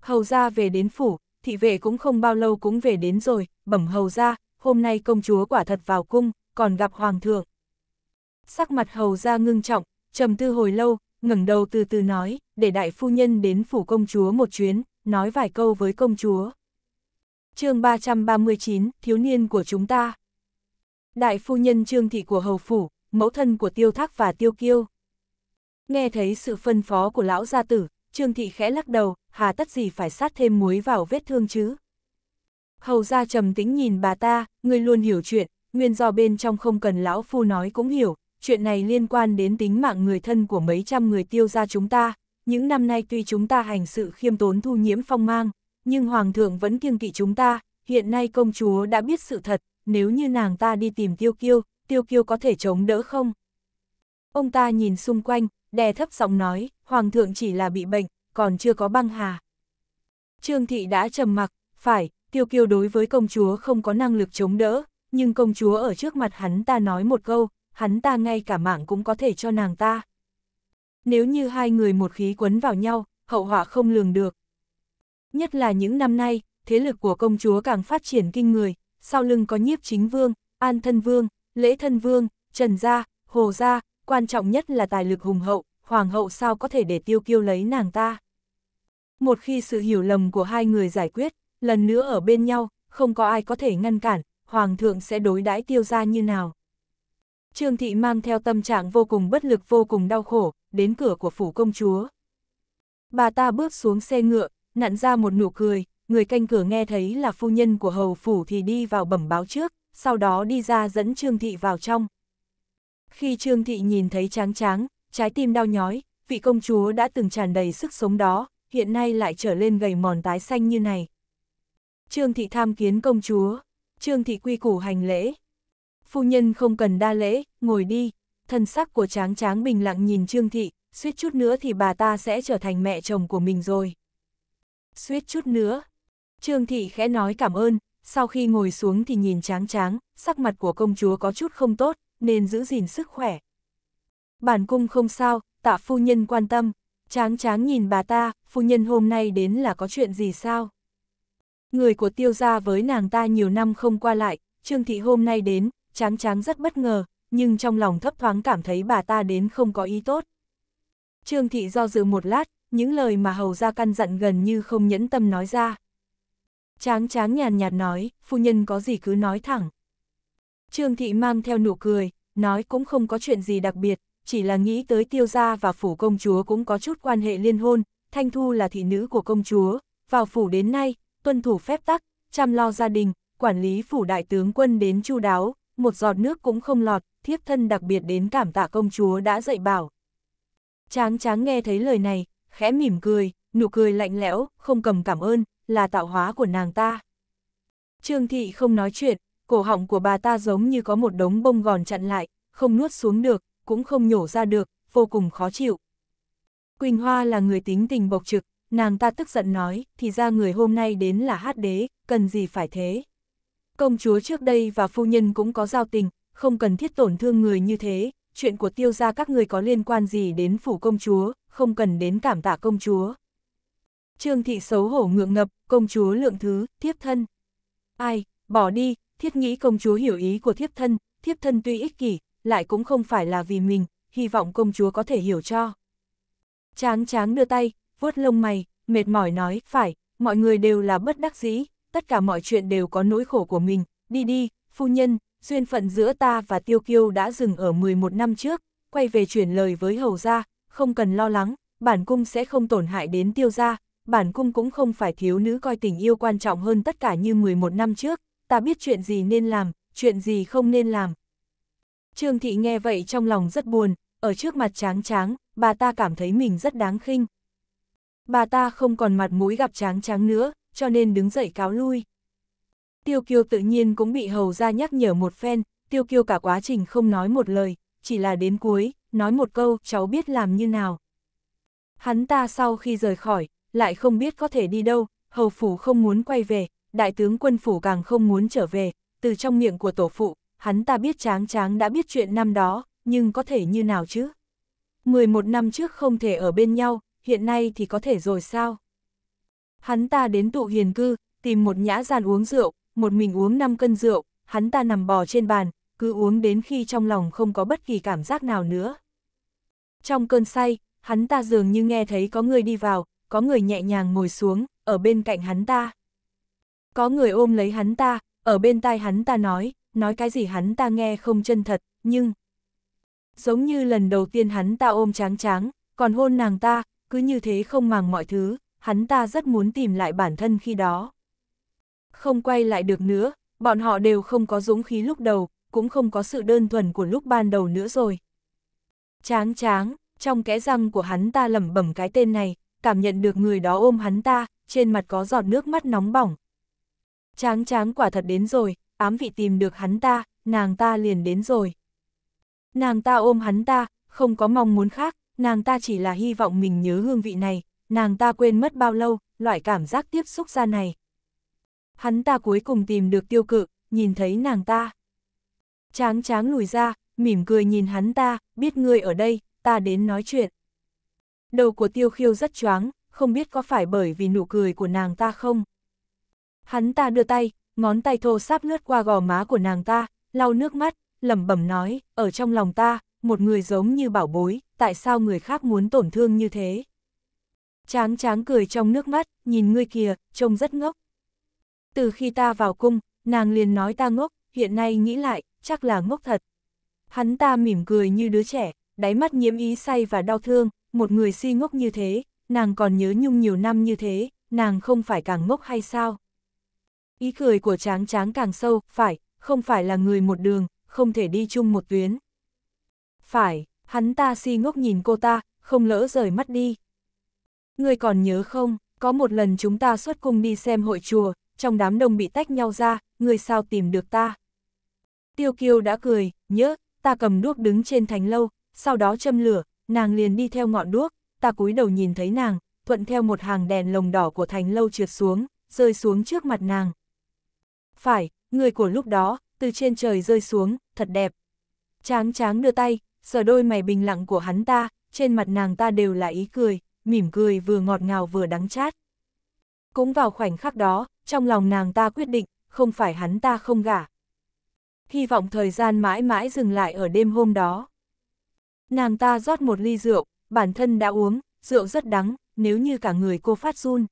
Hầu ra về đến phủ, thị vệ cũng không bao lâu cũng về đến rồi, bẩm hầu ra, hôm nay công chúa quả thật vào cung, còn gặp hoàng thượng. Sắc mặt hầu ra ngưng trọng, trầm tư hồi lâu, ngẩng đầu từ từ nói, để đại phu nhân đến phủ công chúa một chuyến, nói vài câu với công chúa. chương 339, thiếu niên của chúng ta. Đại phu nhân trương thị của hầu phủ, mẫu thân của tiêu thác và tiêu kiêu. Nghe thấy sự phân phó của lão gia tử, trương thị khẽ lắc đầu, hà tất gì phải sát thêm muối vào vết thương chứ. Hầu ra trầm tính nhìn bà ta, người luôn hiểu chuyện, nguyên do bên trong không cần lão phu nói cũng hiểu, chuyện này liên quan đến tính mạng người thân của mấy trăm người tiêu gia chúng ta. Những năm nay tuy chúng ta hành sự khiêm tốn thu nhiễm phong mang, nhưng Hoàng thượng vẫn kiêng kỵ chúng ta, hiện nay công chúa đã biết sự thật, nếu như nàng ta đi tìm tiêu kiêu, tiêu kiêu có thể chống đỡ không? Ông ta nhìn xung quanh, đè thấp giọng nói, Hoàng thượng chỉ là bị bệnh, còn chưa có băng hà. Trương thị đã trầm mặc, phải, tiêu kiêu đối với công chúa không có năng lực chống đỡ, nhưng công chúa ở trước mặt hắn ta nói một câu, hắn ta ngay cả mạng cũng có thể cho nàng ta. Nếu như hai người một khí quấn vào nhau, hậu họa không lường được. Nhất là những năm nay, thế lực của công chúa càng phát triển kinh người, sau lưng có nhiếp chính vương, an thân vương, lễ thân vương, trần gia, hồ gia, quan trọng nhất là tài lực hùng hậu, hoàng hậu sao có thể để tiêu kiêu lấy nàng ta. Một khi sự hiểu lầm của hai người giải quyết, lần nữa ở bên nhau, không có ai có thể ngăn cản, hoàng thượng sẽ đối đãi tiêu ra như nào. Trương Thị mang theo tâm trạng vô cùng bất lực vô cùng đau khổ, đến cửa của phủ công chúa. Bà ta bước xuống xe ngựa, nặn ra một nụ cười, người canh cửa nghe thấy là phu nhân của hầu phủ thì đi vào bẩm báo trước, sau đó đi ra dẫn Trương Thị vào trong. Khi Trương Thị nhìn thấy tráng tráng, trái tim đau nhói, vị công chúa đã từng tràn đầy sức sống đó, hiện nay lại trở lên gầy mòn tái xanh như này. Trương Thị tham kiến công chúa, Trương Thị quy củ hành lễ. Phu nhân không cần đa lễ, ngồi đi, thân sắc của tráng tráng bình lặng nhìn Trương Thị, suýt chút nữa thì bà ta sẽ trở thành mẹ chồng của mình rồi. Suýt chút nữa. Trương Thị khẽ nói cảm ơn, sau khi ngồi xuống thì nhìn tráng tráng, sắc mặt của công chúa có chút không tốt, nên giữ gìn sức khỏe. Bản cung không sao, tạ phu nhân quan tâm, tráng tráng nhìn bà ta, phu nhân hôm nay đến là có chuyện gì sao? Người của tiêu gia với nàng ta nhiều năm không qua lại, Trương Thị hôm nay đến, tráng tráng rất bất ngờ, nhưng trong lòng thấp thoáng cảm thấy bà ta đến không có ý tốt. Trương Thị do dự một lát, những lời mà hầu ra căn dặn gần như không nhẫn tâm nói ra. Tráng tráng nhàn nhạt nói, phu nhân có gì cứ nói thẳng. Trương Thị mang theo nụ cười, nói cũng không có chuyện gì đặc biệt, chỉ là nghĩ tới tiêu gia và phủ công chúa cũng có chút quan hệ liên hôn, Thanh Thu là thị nữ của công chúa, vào phủ đến nay, tuân thủ phép tắc, chăm lo gia đình, quản lý phủ đại tướng quân đến chu đáo, một giọt nước cũng không lọt, thiếp thân đặc biệt đến cảm tạ công chúa đã dạy bảo. Tráng tráng nghe thấy lời này, khẽ mỉm cười, nụ cười lạnh lẽo, không cầm cảm ơn, là tạo hóa của nàng ta. Trương thị không nói chuyện, cổ họng của bà ta giống như có một đống bông gòn chặn lại, không nuốt xuống được, cũng không nhổ ra được, vô cùng khó chịu. Quỳnh Hoa là người tính tình bộc trực, nàng ta tức giận nói, thì ra người hôm nay đến là hát đế, cần gì phải thế. Công chúa trước đây và phu nhân cũng có giao tình, không cần thiết tổn thương người như thế, chuyện của tiêu gia các người có liên quan gì đến phủ công chúa, không cần đến cảm tạ công chúa. Trương thị xấu hổ ngượng ngập, công chúa lượng thứ, thiếp thân. Ai, bỏ đi, thiết nghĩ công chúa hiểu ý của thiếp thân, thiếp thân tuy ích kỷ, lại cũng không phải là vì mình, hy vọng công chúa có thể hiểu cho. Tráng tráng đưa tay, vuốt lông mày, mệt mỏi nói, phải, mọi người đều là bất đắc dĩ, tất cả mọi chuyện đều có nỗi khổ của mình, đi đi, phu nhân, duyên phận giữa ta và tiêu kiêu đã dừng ở 11 năm trước, quay về chuyển lời với hầu gia, không cần lo lắng, bản cung sẽ không tổn hại đến tiêu gia, bản cung cũng không phải thiếu nữ coi tình yêu quan trọng hơn tất cả như 11 năm trước, ta biết chuyện gì nên làm, chuyện gì không nên làm. Trương Thị nghe vậy trong lòng rất buồn, ở trước mặt tráng tráng, bà ta cảm thấy mình rất đáng khinh. Bà ta không còn mặt mũi gặp tráng tráng nữa, cho nên đứng dậy cáo lui. Tiêu kiêu tự nhiên cũng bị hầu ra nhắc nhở một phen, tiêu kiêu cả quá trình không nói một lời, chỉ là đến cuối, nói một câu, cháu biết làm như nào. Hắn ta sau khi rời khỏi, lại không biết có thể đi đâu, hầu phủ không muốn quay về, đại tướng quân phủ càng không muốn trở về, từ trong miệng của tổ phụ, hắn ta biết tráng tráng đã biết chuyện năm đó, nhưng có thể như nào chứ? 11 năm trước không thể ở bên nhau, hiện nay thì có thể rồi sao? Hắn ta đến tụ hiền cư, tìm một nhã gian uống rượu, một mình uống 5 cân rượu, hắn ta nằm bò trên bàn, cứ uống đến khi trong lòng không có bất kỳ cảm giác nào nữa. Trong cơn say, hắn ta dường như nghe thấy có người đi vào, có người nhẹ nhàng ngồi xuống, ở bên cạnh hắn ta. Có người ôm lấy hắn ta, ở bên tai hắn ta nói, nói cái gì hắn ta nghe không chân thật, nhưng... Giống như lần đầu tiên hắn ta ôm tráng tráng, còn hôn nàng ta, cứ như thế không màng mọi thứ, hắn ta rất muốn tìm lại bản thân khi đó. Không quay lại được nữa, bọn họ đều không có dũng khí lúc đầu, cũng không có sự đơn thuần của lúc ban đầu nữa rồi. Tráng tráng, trong kẽ răng của hắn ta lẩm bẩm cái tên này, cảm nhận được người đó ôm hắn ta, trên mặt có giọt nước mắt nóng bỏng. Tráng tráng quả thật đến rồi, ám vị tìm được hắn ta, nàng ta liền đến rồi. Nàng ta ôm hắn ta, không có mong muốn khác, nàng ta chỉ là hy vọng mình nhớ hương vị này, nàng ta quên mất bao lâu, loại cảm giác tiếp xúc ra này. Hắn ta cuối cùng tìm được tiêu cự, nhìn thấy nàng ta. Tráng tráng lùi ra, mỉm cười nhìn hắn ta, biết ngươi ở đây, ta đến nói chuyện. Đầu của tiêu khiêu rất choáng, không biết có phải bởi vì nụ cười của nàng ta không. Hắn ta đưa tay, ngón tay thô sáp lướt qua gò má của nàng ta, lau nước mắt, lẩm bẩm nói, ở trong lòng ta, một người giống như bảo bối, tại sao người khác muốn tổn thương như thế? Tráng tráng cười trong nước mắt, nhìn ngươi kìa, trông rất ngốc. Từ khi ta vào cung, nàng liền nói ta ngốc, hiện nay nghĩ lại, chắc là ngốc thật. Hắn ta mỉm cười như đứa trẻ, đáy mắt nhiễm ý say và đau thương, một người si ngốc như thế, nàng còn nhớ nhung nhiều năm như thế, nàng không phải càng ngốc hay sao? Ý cười của tráng tráng càng sâu, phải, không phải là người một đường, không thể đi chung một tuyến. Phải, hắn ta si ngốc nhìn cô ta, không lỡ rời mắt đi. Người còn nhớ không, có một lần chúng ta xuất cung đi xem hội chùa, trong đám đông bị tách nhau ra, người sao tìm được ta. Tiêu kiêu đã cười, nhớ, ta cầm đuốc đứng trên thành lâu, sau đó châm lửa, nàng liền đi theo ngọn đuốc, ta cúi đầu nhìn thấy nàng, thuận theo một hàng đèn lồng đỏ của thành lâu trượt xuống, rơi xuống trước mặt nàng. Phải, người của lúc đó, từ trên trời rơi xuống, thật đẹp. Tráng tráng đưa tay, sờ đôi mày bình lặng của hắn ta, trên mặt nàng ta đều là ý cười, mỉm cười vừa ngọt ngào vừa đắng chát. Cũng vào khoảnh khắc đó, trong lòng nàng ta quyết định, không phải hắn ta không gả. Hy vọng thời gian mãi mãi dừng lại ở đêm hôm đó. Nàng ta rót một ly rượu, bản thân đã uống, rượu rất đắng, nếu như cả người cô phát run.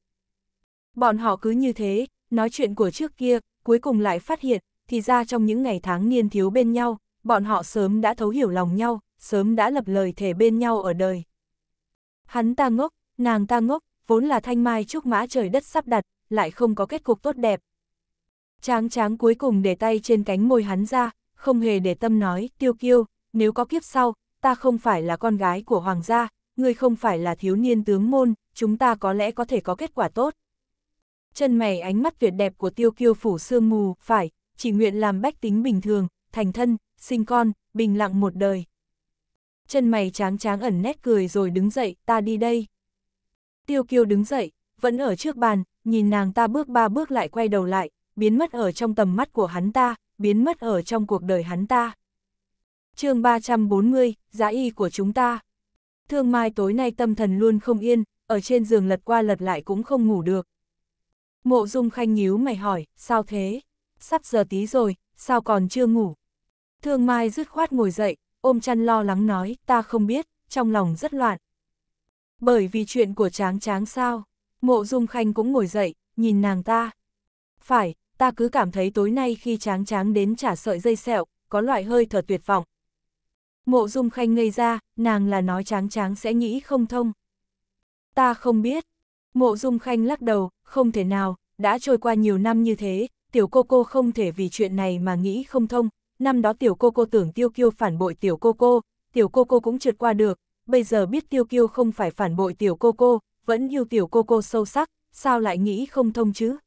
Bọn họ cứ như thế, nói chuyện của trước kia, cuối cùng lại phát hiện, thì ra trong những ngày tháng niên thiếu bên nhau, bọn họ sớm đã thấu hiểu lòng nhau, sớm đã lập lời thề bên nhau ở đời. Hắn ta ngốc, nàng ta ngốc, vốn là thanh mai trúc mã trời đất sắp đặt, lại không có kết cục tốt đẹp. Tráng tráng cuối cùng để tay trên cánh môi hắn ra, không hề để tâm nói, tiêu kiêu, nếu có kiếp sau, ta không phải là con gái của hoàng gia, ngươi không phải là thiếu niên tướng môn, chúng ta có lẽ có thể có kết quả tốt. Chân mày ánh mắt tuyệt đẹp của tiêu kiêu phủ sương mù, phải, chỉ nguyện làm bách tính bình thường, thành thân, sinh con, bình lặng một đời. Chân mày tráng tráng ẩn nét cười rồi đứng dậy, ta đi đây. Tiêu kiêu đứng dậy, vẫn ở trước bàn, nhìn nàng ta bước ba bước lại quay đầu lại, biến mất ở trong tầm mắt của hắn ta, biến mất ở trong cuộc đời hắn ta. chương 340, giá y của chúng ta. Thương Mai tối nay tâm thần luôn không yên, ở trên giường lật qua lật lại cũng không ngủ được. Mộ Dung Khanh nhíu mày hỏi, sao thế? Sắp giờ tí rồi, sao còn chưa ngủ? Thương Mai dứt khoát ngồi dậy, ôm chăn lo lắng nói, ta không biết, trong lòng rất loạn. Bởi vì chuyện của tráng tráng sao, mộ dung khanh cũng ngồi dậy, nhìn nàng ta. Phải, ta cứ cảm thấy tối nay khi tráng tráng đến trả sợi dây sẹo, có loại hơi thở tuyệt vọng. Mộ dung khanh ngây ra, nàng là nói tráng tráng sẽ nghĩ không thông. Ta không biết. Mộ dung khanh lắc đầu, không thể nào, đã trôi qua nhiều năm như thế, tiểu cô cô không thể vì chuyện này mà nghĩ không thông. Năm đó tiểu cô cô tưởng tiêu kiêu phản bội tiểu cô cô, tiểu cô cô cũng trượt qua được, bây giờ biết tiêu kiêu không phải phản bội tiểu cô cô, vẫn yêu tiểu cô cô sâu sắc, sao lại nghĩ không thông chứ?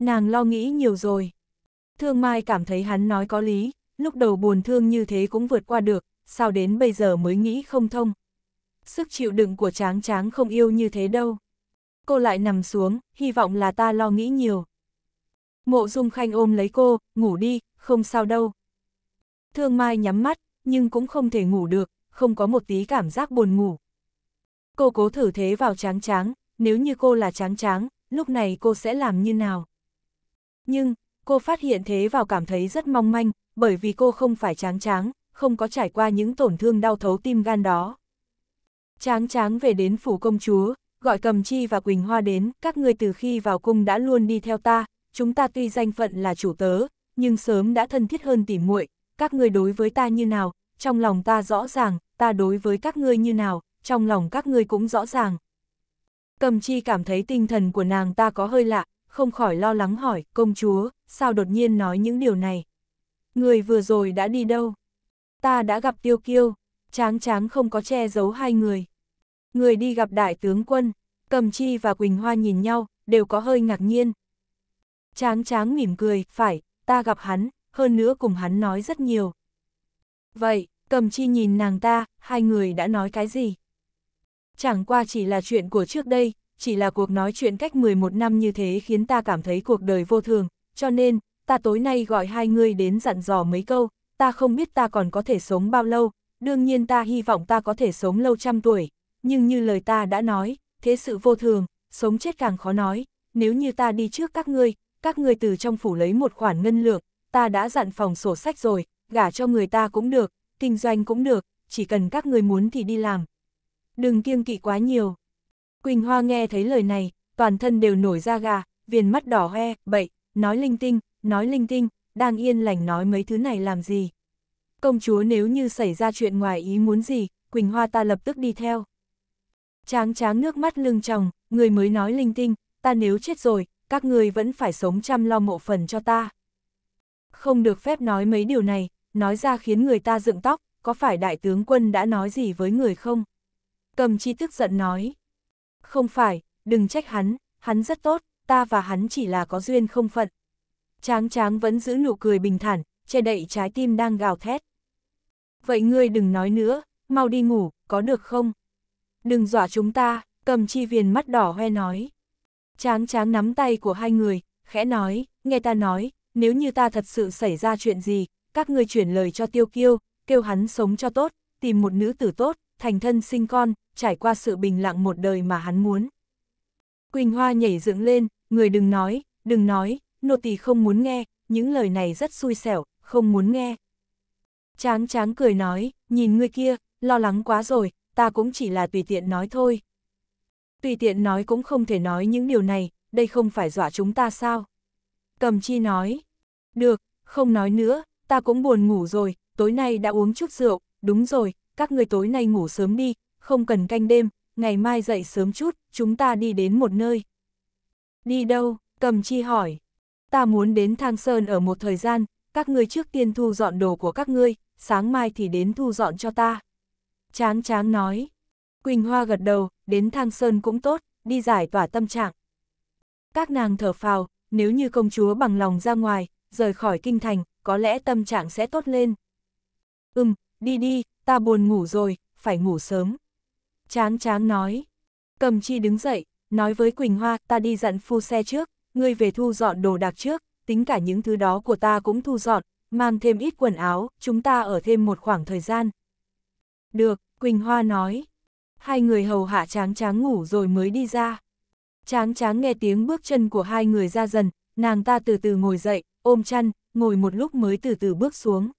Nàng lo nghĩ nhiều rồi. Thương Mai cảm thấy hắn nói có lý, lúc đầu buồn thương như thế cũng vượt qua được, sao đến bây giờ mới nghĩ không thông. Sức chịu đựng của tráng tráng không yêu như thế đâu. Cô lại nằm xuống, hy vọng là ta lo nghĩ nhiều. Mộ dung khanh ôm lấy cô, ngủ đi, không sao đâu. Thương Mai nhắm mắt, nhưng cũng không thể ngủ được, không có một tí cảm giác buồn ngủ. Cô cố thử thế vào tráng tráng, nếu như cô là tráng tráng, lúc này cô sẽ làm như nào? Nhưng, cô phát hiện thế vào cảm thấy rất mong manh, bởi vì cô không phải tráng tráng, không có trải qua những tổn thương đau thấu tim gan đó. Tráng tráng về đến phủ công chúa, gọi cầm chi và Quỳnh Hoa đến, các người từ khi vào cung đã luôn đi theo ta, chúng ta tuy danh phận là chủ tớ, nhưng sớm đã thân thiết hơn tỉ muội các người đối với ta như nào, trong lòng ta rõ ràng, ta đối với các ngươi như nào, trong lòng các ngươi cũng rõ ràng. Cầm chi cảm thấy tinh thần của nàng ta có hơi lạ, không khỏi lo lắng hỏi, công chúa, sao đột nhiên nói những điều này? Người vừa rồi đã đi đâu? Ta đã gặp tiêu kiêu, tráng tráng không có che giấu hai người. Người đi gặp đại tướng quân, cầm chi và Quỳnh Hoa nhìn nhau, đều có hơi ngạc nhiên. Tráng tráng mỉm cười, phải, ta gặp hắn, hơn nữa cùng hắn nói rất nhiều. Vậy, cầm chi nhìn nàng ta, hai người đã nói cái gì? Chẳng qua chỉ là chuyện của trước đây, chỉ là cuộc nói chuyện cách 11 năm như thế khiến ta cảm thấy cuộc đời vô thường, cho nên, ta tối nay gọi hai người đến dặn dò mấy câu, ta không biết ta còn có thể sống bao lâu, đương nhiên ta hy vọng ta có thể sống lâu trăm tuổi, nhưng như lời ta đã nói, thế sự vô thường, sống chết càng khó nói, nếu như ta đi trước các ngươi, các ngươi từ trong phủ lấy một khoản ngân lượng, ta đã dặn phòng sổ sách rồi, gả cho người ta cũng được, kinh doanh cũng được, chỉ cần các người muốn thì đi làm. Đừng kiêng kỵ quá nhiều. Quỳnh Hoa nghe thấy lời này, toàn thân đều nổi da gà, viền mắt đỏ hoe, bậy, nói linh tinh, nói linh tinh, đang yên lành nói mấy thứ này làm gì. Công chúa nếu như xảy ra chuyện ngoài ý muốn gì, Quỳnh Hoa ta lập tức đi theo. Tráng tráng nước mắt lưng tròng, người mới nói linh tinh, ta nếu chết rồi, các người vẫn phải sống chăm lo mộ phần cho ta. Không được phép nói mấy điều này, nói ra khiến người ta dựng tóc, có phải đại tướng quân đã nói gì với người không? Cầm chi tức giận nói. Không phải, đừng trách hắn, hắn rất tốt, ta và hắn chỉ là có duyên không phận. Tráng tráng vẫn giữ nụ cười bình thản, che đậy trái tim đang gào thét. Vậy ngươi đừng nói nữa, mau đi ngủ, có được không? Đừng dọa chúng ta, cầm chi viền mắt đỏ hoe nói. Tráng tráng nắm tay của hai người, khẽ nói, nghe ta nói, nếu như ta thật sự xảy ra chuyện gì, các ngươi chuyển lời cho tiêu kiêu, kêu hắn sống cho tốt, tìm một nữ tử tốt, thành thân sinh con, trải qua sự bình lặng một đời mà hắn muốn. Quỳnh Hoa nhảy dựng lên, người đừng nói, đừng nói, nô tỳ không muốn nghe, những lời này rất xui xẻo, không muốn nghe. Tráng tráng cười nói, nhìn người kia, lo lắng quá rồi, ta cũng chỉ là tùy tiện nói thôi. Tùy tiện nói cũng không thể nói những điều này, đây không phải dọa chúng ta sao? Cầm chi nói, được, không nói nữa, ta cũng buồn ngủ rồi, tối nay đã uống chút rượu, đúng rồi, các người tối nay ngủ sớm đi, không cần canh đêm, ngày mai dậy sớm chút, chúng ta đi đến một nơi. Đi đâu? Cầm chi hỏi. Ta muốn đến Thang Sơn ở một thời gian, các ngươi trước tiên thu dọn đồ của các ngươi, sáng mai thì đến thu dọn cho ta. Tráng tráng nói. Quỳnh Hoa gật đầu, đến Thang Sơn cũng tốt, đi giải tỏa tâm trạng. Các nàng thở phào, nếu như công chúa bằng lòng ra ngoài, rời khỏi kinh thành, có lẽ tâm trạng sẽ tốt lên. Ừm, đi đi, ta buồn ngủ rồi, phải ngủ sớm. Tráng tráng nói. Cầm chi đứng dậy, nói với Quỳnh Hoa, ta đi dặn phu xe trước, ngươi về thu dọn đồ đạc trước, tính cả những thứ đó của ta cũng thu dọn, mang thêm ít quần áo, chúng ta ở thêm một khoảng thời gian. Được, Quỳnh Hoa nói. Hai người hầu hạ tráng tráng ngủ rồi mới đi ra. Tráng tráng nghe tiếng bước chân của hai người ra dần, nàng ta từ từ ngồi dậy, ôm chăn, ngồi một lúc mới từ từ bước xuống.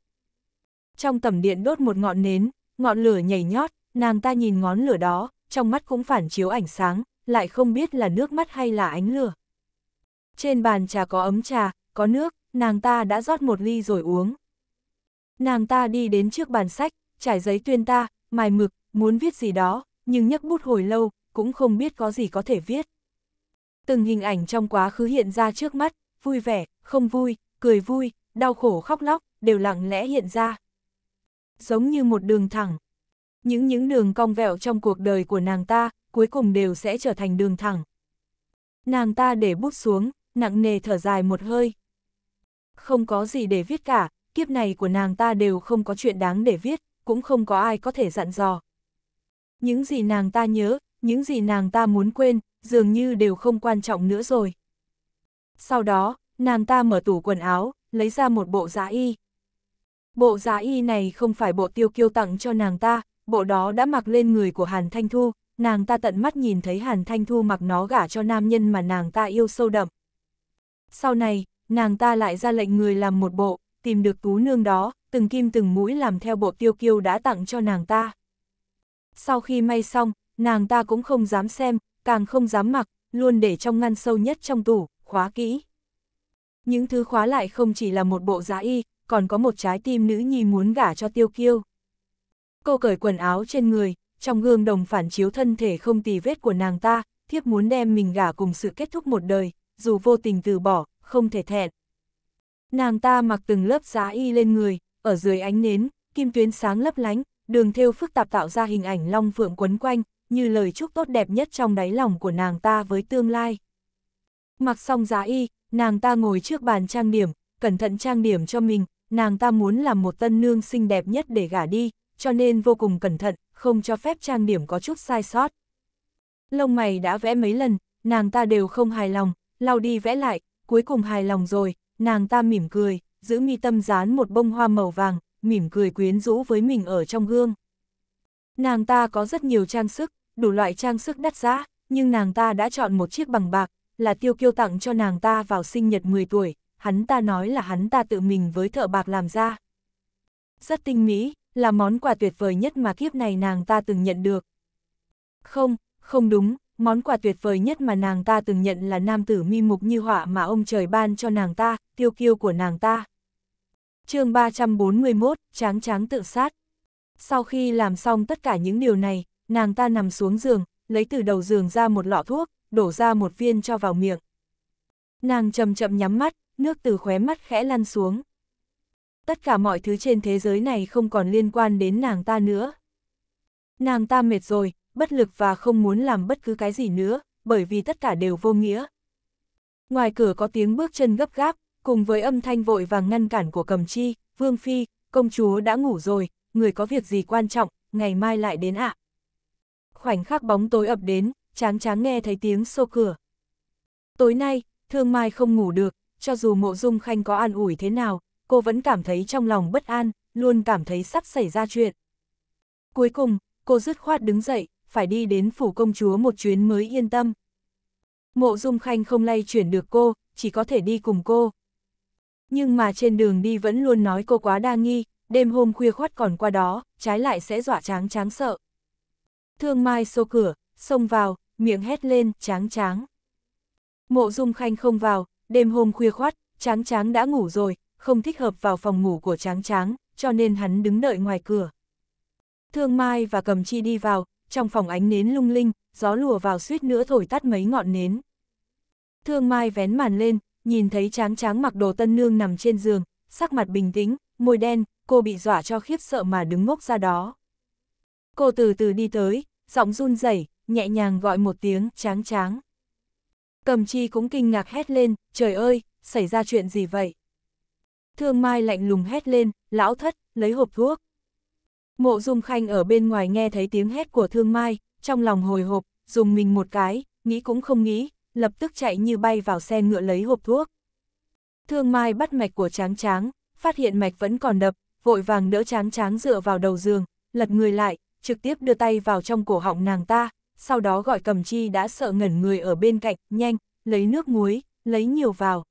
Trong tầm điện đốt một ngọn nến, ngọn lửa nhảy nhót, nàng ta nhìn ngón lửa đó, trong mắt cũng phản chiếu ảnh sáng, lại không biết là nước mắt hay là ánh lửa. Trên bàn trà có ấm trà, có nước, nàng ta đã rót một ly rồi uống. Nàng ta đi đến trước bàn sách, trải giấy tuyên ta, mài mực, muốn viết gì đó, nhưng nhấc bút hồi lâu, cũng không biết có gì có thể viết. Từng hình ảnh trong quá khứ hiện ra trước mắt, vui vẻ, không vui, cười vui, đau khổ khóc lóc, đều lặng lẽ hiện ra. Giống như một đường thẳng. Những những đường cong vẹo trong cuộc đời của nàng ta, cuối cùng đều sẽ trở thành đường thẳng. Nàng ta để bút xuống, nặng nề thở dài một hơi. Không có gì để viết cả, kiếp này của nàng ta đều không có chuyện đáng để viết, cũng không có ai có thể dặn dò. Những gì nàng ta nhớ, những gì nàng ta muốn quên, dường như đều không quan trọng nữa rồi. Sau đó, nàng ta mở tủ quần áo, lấy ra một bộ giá y. Bộ giá y này không phải bộ tiêu kiêu tặng cho nàng ta, bộ đó đã mặc lên người của Hàn Thanh Thu, nàng ta tận mắt nhìn thấy Hàn Thanh Thu mặc nó gả cho nam nhân mà nàng ta yêu sâu đậm. Sau này, nàng ta lại ra lệnh người làm một bộ, tìm được tú nương đó, từng kim từng mũi làm theo bộ tiêu kiêu đã tặng cho nàng ta. Sau khi may xong, nàng ta cũng không dám xem, càng không dám mặc, luôn để trong ngăn sâu nhất trong tủ, khóa kỹ. Những thứ khóa lại không chỉ là một bộ giá y, còn có một trái tim nữ nhi muốn gả cho tiêu kiêu. Cô cởi quần áo trên người, trong gương đồng phản chiếu thân thể không tì vết của nàng ta, thiếp muốn đem mình gả cùng sự kết thúc một đời, dù vô tình từ bỏ, không thể thẹn. Nàng ta mặc từng lớp giá y lên người, ở dưới ánh nến, kim tuyến sáng lấp lánh, đường thêu phức tạp tạo ra hình ảnh long phượng quấn quanh, như lời chúc tốt đẹp nhất trong đáy lòng của nàng ta với tương lai. Mặc xong giá y, nàng ta ngồi trước bàn trang điểm, cẩn thận trang điểm cho mình, nàng ta muốn làm một tân nương xinh đẹp nhất để gả đi, cho nên vô cùng cẩn thận, không cho phép trang điểm có chút sai sót. Lông mày đã vẽ mấy lần, nàng ta đều không hài lòng, lau đi vẽ lại, cuối cùng hài lòng rồi, nàng ta mỉm cười, giữ mi tâm dán một bông hoa màu vàng, mỉm cười quyến rũ với mình ở trong gương. Nàng ta có rất nhiều trang sức, đủ loại trang sức đắt giá, nhưng nàng ta đã chọn một chiếc bằng bạc, là tiêu kiêu tặng cho nàng ta vào sinh nhật 10 tuổi, hắn ta nói là hắn ta tự mình với thợ bạc làm ra. Rất tinh mỹ, là món quà tuyệt vời nhất mà kiếp này nàng ta từng nhận được. Không, không đúng, món quà tuyệt vời nhất mà nàng ta từng nhận là nam tử mi mục như họa mà ông trời ban cho nàng ta, tiêu kiêu của nàng ta. chương 341, tráng tráng tự sát. Sau khi làm xong tất cả những điều này, nàng ta nằm xuống giường, lấy từ đầu giường ra một lọ thuốc, đổ ra một viên cho vào miệng. Nàng chậm chậm nhắm mắt, nước từ khóe mắt khẽ lăn xuống. Tất cả mọi thứ trên thế giới này không còn liên quan đến nàng ta nữa. Nàng ta mệt rồi, bất lực và không muốn làm bất cứ cái gì nữa, bởi vì tất cả đều vô nghĩa. Ngoài cửa có tiếng bước chân gấp gáp, cùng với âm thanh vội vàng ngăn cản của cầm chi, vương phi, công chúa đã ngủ rồi, người có việc gì quan trọng, ngày mai lại đến ạ. À. Khoảnh khắc bóng tối ập đến, tráng tráng nghe thấy tiếng xô cửa. Tối nay, thương mai không ngủ được, cho dù mộ dung khanh có an ủi thế nào, cô vẫn cảm thấy trong lòng bất an, luôn cảm thấy sắp xảy ra chuyện. Cuối cùng, cô dứt khoát đứng dậy, phải đi đến phủ công chúa một chuyến mới yên tâm. Mộ dung khanh không lay chuyển được cô, chỉ có thể đi cùng cô. Nhưng mà trên đường đi vẫn luôn nói cô quá đa nghi, đêm hôm khuya khoát còn qua đó, trái lại sẽ dọa tráng tráng sợ. Thương Mai xô cửa, xông vào, miệng hét lên, tráng tráng. Mộ dung khanh không vào, đêm hôm khuya khoát, tráng tráng đã ngủ rồi, không thích hợp vào phòng ngủ của tráng tráng, cho nên hắn đứng đợi ngoài cửa. Thương Mai và Cầm Chi đi vào, trong phòng ánh nến lung linh, gió lùa vào suýt nữa thổi tắt mấy ngọn nến. Thương Mai vén màn lên, nhìn thấy tráng tráng mặc đồ tân nương nằm trên giường, sắc mặt bình tĩnh, môi đen, cô bị dọa cho khiếp sợ mà đứng ngốc ra đó. Cô từ từ đi tới, giọng run rẩy, nhẹ nhàng gọi một tiếng, tráng tráng. Cầm chi cũng kinh ngạc hét lên, trời ơi, xảy ra chuyện gì vậy? Thương Mai lạnh lùng hét lên, lão thất, lấy hộp thuốc. Mộ Dung Khanh ở bên ngoài nghe thấy tiếng hét của Thương Mai, trong lòng hồi hộp, dùng mình một cái, nghĩ cũng không nghĩ, lập tức chạy như bay vào xe ngựa lấy hộp thuốc. Thương Mai bắt mạch của tráng tráng, phát hiện mạch vẫn còn đập, vội vàng đỡ tráng tráng dựa vào đầu giường, lật người lại, trực tiếp đưa tay vào trong cổ họng nàng ta, sau đó gọi cầm chi đã sợ ngẩn người ở bên cạnh, nhanh, lấy nước muối, lấy nhiều vào.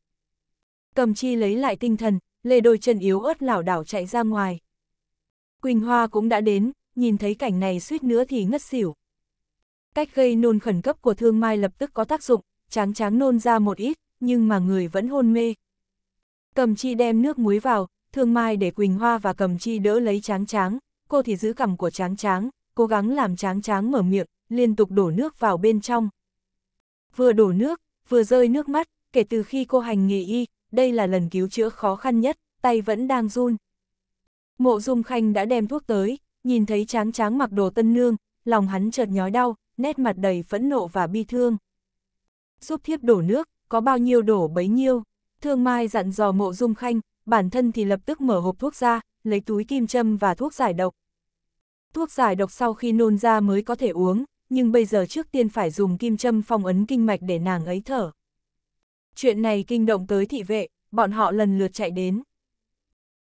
Cầm chi lấy lại tinh thần, lê đôi chân yếu ớt lảo đảo chạy ra ngoài. Quỳnh Hoa cũng đã đến, nhìn thấy cảnh này suýt nữa thì ngất xỉu. Cách gây nôn khẩn cấp của Thương Mai lập tức có tác dụng, tráng tráng nôn ra một ít, nhưng mà người vẫn hôn mê. Cầm chi đem nước muối vào, Thương Mai để Quỳnh Hoa và cầm chi đỡ lấy tráng tráng, cô thì giữ cằm của tráng tráng, cố gắng làm tráng tráng mở miệng, liên tục đổ nước vào bên trong. Vừa đổ nước, vừa rơi nước mắt, kể từ khi cô hành nghề y, đây là lần cứu chữa khó khăn nhất, tay vẫn đang run. Mộ Dung Khanh đã đem thuốc tới, nhìn thấy tráng tráng mặc đồ tân nương, lòng hắn chợt nhói đau, nét mặt đầy phẫn nộ và bi thương. Giúp thiếp đổ nước, có bao nhiêu đổ bấy nhiêu. Thương Mai dặn dò mộ Dung Khanh, bản thân thì lập tức mở hộp thuốc ra, lấy túi kim châm và thuốc giải độc. Thuốc giải độc sau khi nôn ra mới có thể uống, nhưng bây giờ trước tiên phải dùng kim châm phong ấn kinh mạch để nàng ấy thở. Chuyện này kinh động tới thị vệ, bọn họ lần lượt chạy đến.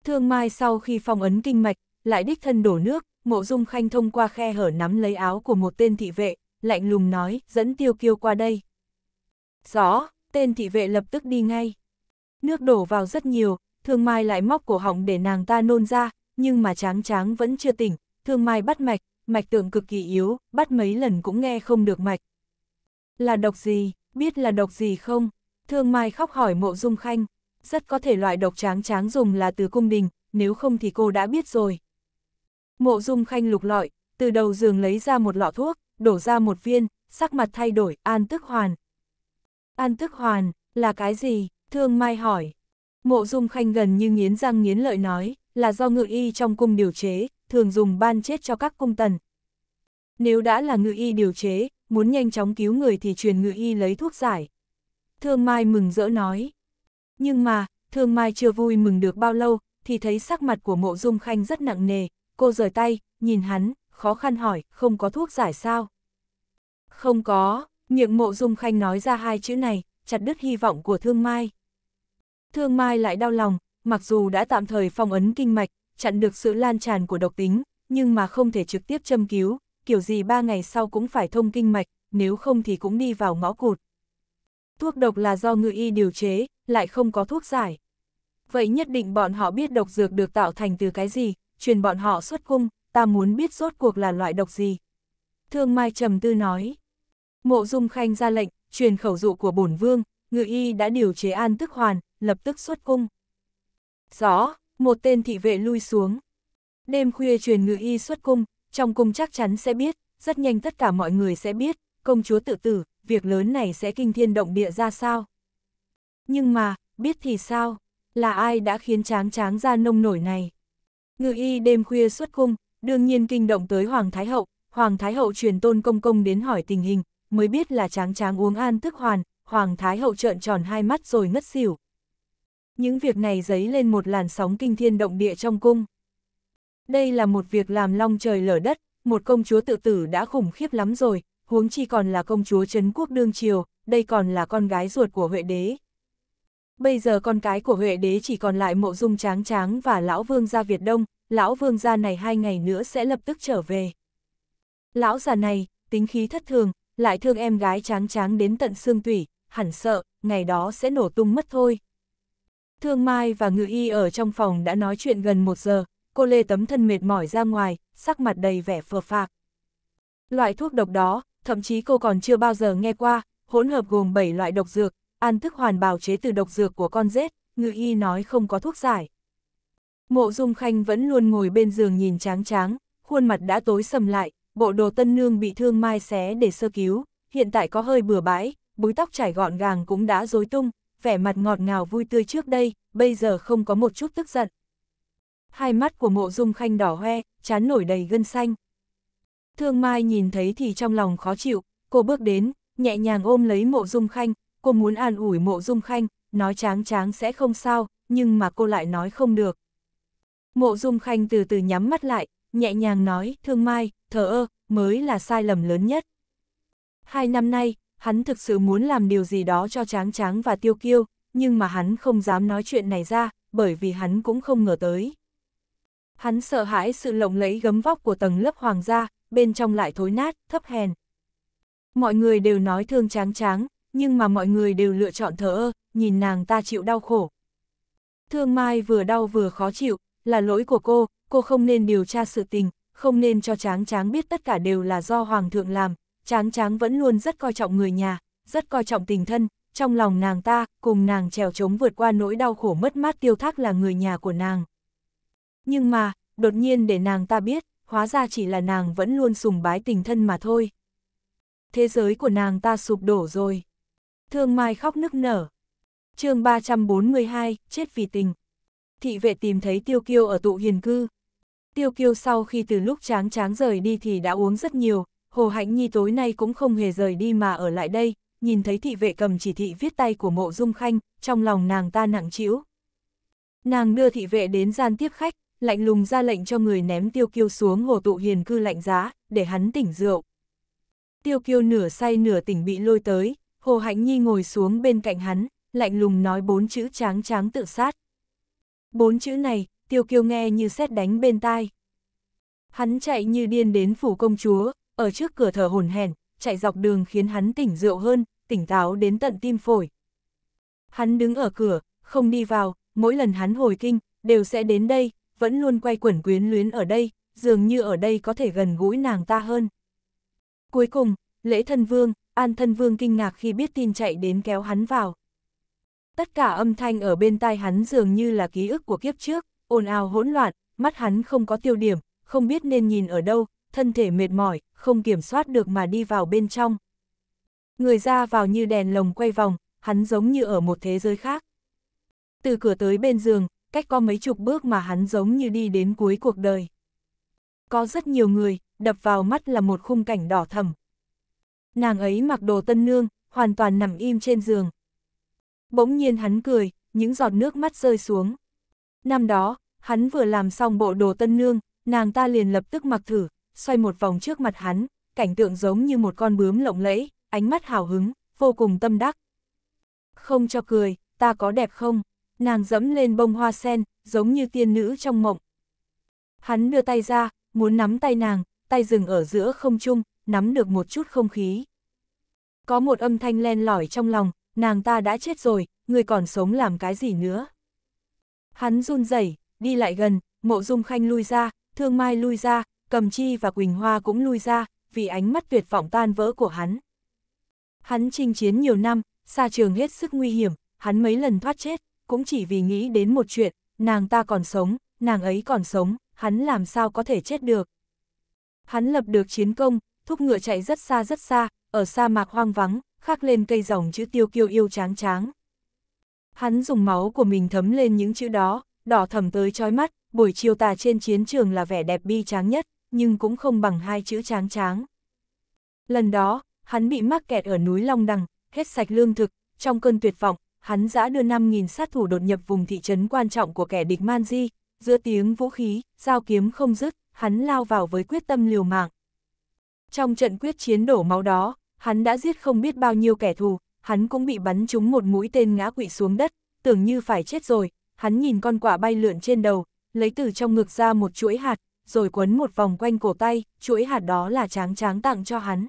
Thương Mai sau khi phong ấn kinh mạch, lại đích thân đổ nước, mộ dung khanh thông qua khe hở nắm lấy áo của một tên thị vệ, lạnh lùng nói, dẫn tiêu kiêu qua đây. Rõ, tên thị vệ lập tức đi ngay. Nước đổ vào rất nhiều, thương mai lại móc cổ họng để nàng ta nôn ra, nhưng mà tráng tráng vẫn chưa tỉnh, thương mai bắt mạch, mạch tượng cực kỳ yếu, bắt mấy lần cũng nghe không được mạch. Là độc gì, biết là độc gì không? Thương mai khóc hỏi mộ dung khanh, rất có thể loại độc tráng tráng dùng là từ cung đình, nếu không thì cô đã biết rồi. Mộ dung khanh lục lọi, từ đầu giường lấy ra một lọ thuốc, đổ ra một viên, sắc mặt thay đổi, an tức hoàn. An tức hoàn, là cái gì? Thương Mai hỏi. Mộ dung khanh gần như nghiến răng nghiến lợi nói, là do ngự y trong cung điều chế, thường dùng ban chết cho các cung tần. Nếu đã là ngự y điều chế, muốn nhanh chóng cứu người thì truyền ngự y lấy thuốc giải. Thương Mai mừng rỡ nói. Nhưng mà, Thương Mai chưa vui mừng được bao lâu, thì thấy sắc mặt của mộ dung khanh rất nặng nề, cô rời tay, nhìn hắn, khó khăn hỏi, không có thuốc giải sao? Không có, miệng mộ dung khanh nói ra hai chữ này, chặt đứt hy vọng của Thương Mai. Thương Mai lại đau lòng, mặc dù đã tạm thời phong ấn kinh mạch, chặn được sự lan tràn của độc tính, nhưng mà không thể trực tiếp châm cứu, kiểu gì ba ngày sau cũng phải thông kinh mạch, nếu không thì cũng đi vào ngõ cụt. Thuốc độc là do ngự y điều chế, lại không có thuốc giải. Vậy nhất định bọn họ biết độc dược được tạo thành từ cái gì, truyền bọn họ xuất cung, ta muốn biết rốt cuộc là loại độc gì. Thương Mai trầm tư nói. Mộ Dung Khanh ra lệnh, truyền khẩu dụ của bổn vương, ngự y đã điều chế an tức hoàn, lập tức xuất cung. Rõ, một tên thị vệ lui xuống. Đêm khuya truyền ngự y xuất cung, trong cung chắc chắn sẽ biết, rất nhanh tất cả mọi người sẽ biết, công chúa tự tử, việc lớn này sẽ kinh thiên động địa ra sao. Nhưng mà, biết thì sao, là ai đã khiến tráng tráng ra nông nổi này? Ngự y đêm khuya xuất cung, đương nhiên kinh động tới Hoàng Thái Hậu, Hoàng Thái Hậu truyền tôn công công đến hỏi tình hình, mới biết là tráng tráng uống an tức hoàn, Hoàng Thái Hậu trợn tròn hai mắt rồi ngất xỉu. Những việc này dấy lên một làn sóng kinh thiên động địa trong cung. Đây là một việc làm long trời lở đất, một công chúa tự tử đã khủng khiếp lắm rồi, huống chi còn là công chúa Trấn Quốc Đương Triều, đây còn là con gái ruột của Huệ Đế. Bây giờ con cái của Huệ Đế chỉ còn lại mộ dung tráng tráng và lão vương gia Việt Đông, lão vương gia này hai ngày nữa sẽ lập tức trở về. Lão già này, tính khí thất thường, lại thương em gái tráng tráng đến tận xương tủy, hẳn sợ, ngày đó sẽ nổ tung mất thôi. Thương Mai và Ngự Y ở trong phòng đã nói chuyện gần một giờ, cô Lê tấm thân mệt mỏi ra ngoài, sắc mặt đầy vẻ phờ phạc. Loại thuốc độc đó, thậm chí cô còn chưa bao giờ nghe qua, hỗn hợp gồm 7 loại độc dược, an thức hoàn bào chế từ độc dược của con rết, Ngự Y nói không có thuốc giải. Mộ Dung Khanh vẫn luôn ngồi bên giường nhìn tráng tráng, khuôn mặt đã tối sầm lại, bộ đồ tân nương bị thương mai xé để sơ cứu, hiện tại có hơi bừa bãi, búi tóc trải gọn gàng cũng đã rối tung, vẻ mặt ngọt ngào vui tươi trước đây, bây giờ không có một chút tức giận. Hai mắt của mộ dung khanh đỏ hoe, chán nổi đầy gân xanh. Thương Mai nhìn thấy thì trong lòng khó chịu, cô bước đến, nhẹ nhàng ôm lấy mộ dung khanh, cô muốn an ủi mộ dung khanh, nói tráng tráng sẽ không sao, nhưng mà cô lại nói không được. Mộ dung khanh từ từ nhắm mắt lại, nhẹ nhàng nói, thương mai, thờ ơ, mới là sai lầm lớn nhất. Hai năm nay, hắn thực sự muốn làm điều gì đó cho tráng tráng và tiêu kiêu, nhưng mà hắn không dám nói chuyện này ra, bởi vì hắn cũng không ngờ tới. Hắn sợ hãi sự lộng lẫy gấm vóc của tầng lớp hoàng gia, bên trong lại thối nát, thấp hèn. Mọi người đều nói thương tráng tráng, nhưng mà mọi người đều lựa chọn thờ ơ, nhìn nàng ta chịu đau khổ. Thương Mai vừa đau vừa khó chịu, là lỗi của cô, cô không nên điều tra sự tình, không nên cho tráng tráng biết tất cả đều là do Hoàng thượng làm, tráng tráng vẫn luôn rất coi trọng người nhà, rất coi trọng tình thân, trong lòng nàng ta, cùng nàng trèo chống vượt qua nỗi đau khổ mất mát tiêu thác là người nhà của nàng. Nhưng mà, đột nhiên để nàng ta biết, hóa ra chỉ là nàng vẫn luôn sùng bái tình thân mà thôi. Thế giới của nàng ta sụp đổ rồi. Thương Mai khóc nức nở. chương 342, chết vì tình. Thị vệ tìm thấy Tiêu Kiêu ở tụ hiền cư. Tiêu Kiêu sau khi từ lúc tráng tráng rời đi thì đã uống rất nhiều, Hồ Hạnh Nhi tối nay cũng không hề rời đi mà ở lại đây, nhìn thấy thị vệ cầm chỉ thị viết tay của mộ dung khanh, trong lòng nàng ta nặng trĩu. Nàng đưa thị vệ đến gian tiếp khách, lạnh lùng ra lệnh cho người ném tiêu kiêu xuống hồ tụ hiền cư lạnh giá, để hắn tỉnh rượu. Tiêu kiêu nửa say nửa tỉnh bị lôi tới, Hồ Hạnh Nhi ngồi xuống bên cạnh hắn, lạnh lùng nói bốn chữ tráng tráng tự sát. Bốn chữ này, tiêu kiêu nghe như xét đánh bên tai. Hắn chạy như điên đến phủ công chúa, ở trước cửa thở hồn hèn, chạy dọc đường khiến hắn tỉnh rượu hơn, tỉnh táo đến tận tim phổi. Hắn đứng ở cửa, không đi vào, mỗi lần hắn hồi kinh, đều sẽ đến đây, vẫn luôn quay quẩn quyến luyến ở đây, dường như ở đây có thể gần gũi nàng ta hơn. Cuối cùng, lễ thân vương, an thân vương kinh ngạc khi biết tin chạy đến kéo hắn vào. Tất cả âm thanh ở bên tai hắn dường như là ký ức của kiếp trước, ồn ào hỗn loạn, mắt hắn không có tiêu điểm, không biết nên nhìn ở đâu, thân thể mệt mỏi, không kiểm soát được mà đi vào bên trong. Người ra vào như đèn lồng quay vòng, hắn giống như ở một thế giới khác. Từ cửa tới bên giường, cách có mấy chục bước mà hắn giống như đi đến cuối cuộc đời. Có rất nhiều người, đập vào mắt là một khung cảnh đỏ thầm. Nàng ấy mặc đồ tân nương, hoàn toàn nằm im trên giường. Bỗng nhiên hắn cười, những giọt nước mắt rơi xuống. Năm đó, hắn vừa làm xong bộ đồ tân nương, nàng ta liền lập tức mặc thử, xoay một vòng trước mặt hắn, cảnh tượng giống như một con bướm lộng lẫy, ánh mắt hào hứng, vô cùng tâm đắc. Không cho cười, ta có đẹp không? Nàng dẫm lên bông hoa sen, giống như tiên nữ trong mộng. Hắn đưa tay ra, muốn nắm tay nàng, tay dừng ở giữa không trung, nắm được một chút không khí. Có một âm thanh len lỏi trong lòng, nàng ta đã chết rồi, người còn sống làm cái gì nữa. Hắn run rẩy đi lại gần, mộ dung khanh lui ra, thương mai lui ra, cầm chi và Quỳnh Hoa cũng lui ra, vì ánh mắt tuyệt vọng tan vỡ của hắn. Hắn chinh chiến nhiều năm, xa trường hết sức nguy hiểm, hắn mấy lần thoát chết, cũng chỉ vì nghĩ đến một chuyện, nàng ta còn sống, nàng ấy còn sống, hắn làm sao có thể chết được. Hắn lập được chiến công, thúc ngựa chạy rất xa rất xa, ở sa mạc hoang vắng, khắc lên cây dòng chữ tiêu kiêu yêu tráng tráng. Hắn dùng máu của mình thấm lên những chữ đó, đỏ thầm tới chói mắt, buổi chiều tà trên chiến trường là vẻ đẹp bi tráng nhất, nhưng cũng không bằng hai chữ tráng tráng. Lần đó, hắn bị mắc kẹt ở núi Long Đằng, hết sạch lương thực, trong cơn tuyệt vọng, hắn dã đưa 5.000 sát thủ đột nhập vùng thị trấn quan trọng của kẻ địch Man Di, giữa tiếng vũ khí, giao kiếm không dứt, hắn lao vào với quyết tâm liều mạng. Trong trận quyết chiến đổ máu đó, hắn đã giết không biết bao nhiêu kẻ thù, hắn cũng bị bắn trúng một mũi tên ngã quỵ xuống đất, tưởng như phải chết rồi, hắn nhìn con quả bay lượn trên đầu, lấy từ trong ngực ra một chuỗi hạt, rồi quấn một vòng quanh cổ tay, chuỗi hạt đó là tráng tráng tặng cho hắn.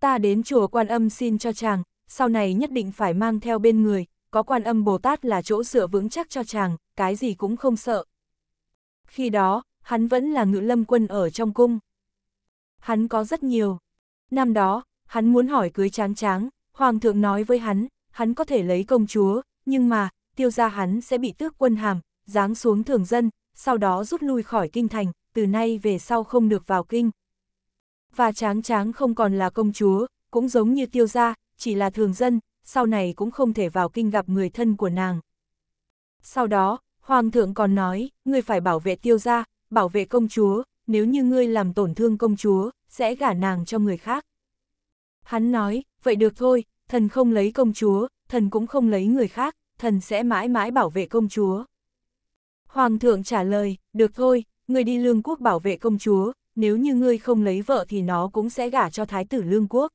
Ta đến chùa quan âm xin cho chàng, sau này nhất định phải mang theo bên người, có quan âm Bồ Tát là chỗ dựa vững chắc cho chàng, cái gì cũng không sợ. Khi đó, hắn vẫn là ngự lâm quân ở trong cung. Hắn có rất nhiều. Năm đó, hắn muốn hỏi cưới tráng tráng, hoàng thượng nói với hắn, hắn có thể lấy công chúa, nhưng mà, tiêu ra hắn sẽ bị tước quân hàm, giáng xuống thường dân, sau đó rút lui khỏi kinh thành, từ nay về sau không được vào kinh. Và tráng tráng không còn là công chúa, cũng giống như tiêu gia, chỉ là thường dân, sau này cũng không thể vào kinh gặp người thân của nàng. Sau đó, Hoàng thượng còn nói, ngươi phải bảo vệ tiêu gia, bảo vệ công chúa, nếu như ngươi làm tổn thương công chúa, sẽ gả nàng cho người khác. Hắn nói, vậy được thôi, thần không lấy công chúa, thần cũng không lấy người khác, thần sẽ mãi mãi bảo vệ công chúa. Hoàng thượng trả lời, được thôi, ngươi đi lương quốc bảo vệ công chúa, nếu như ngươi không lấy vợ thì nó cũng sẽ gả cho thái tử lương quốc.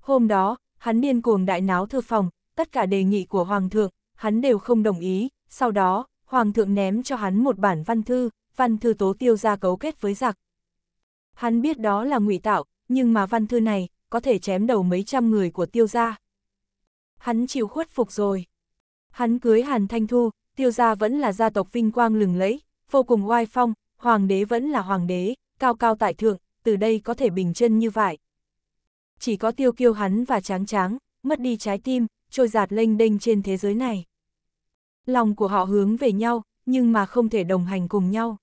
Hôm đó, hắn điên cuồng đại náo thư phòng, tất cả đề nghị của Hoàng thượng, hắn đều không đồng ý, sau đó, Hoàng thượng ném cho hắn một bản văn thư, văn thư tố tiêu ra cấu kết với giặc. Hắn biết đó là ngụy tạo, nhưng mà văn thư này, có thể chém đầu mấy trăm người của tiêu gia. Hắn chịu khuất phục rồi. Hắn cưới Hàn Thanh Thu, tiêu gia vẫn là gia tộc vinh quang lừng lẫy, vô cùng oai phong, hoàng đế vẫn là hoàng đế, cao cao tại thượng, từ đây có thể bình chân như vậy. Chỉ có tiêu kiêu hắn và tráng tráng, mất đi trái tim, trôi giạt lênh đênh trên thế giới này. Lòng của họ hướng về nhau, nhưng mà không thể đồng hành cùng nhau.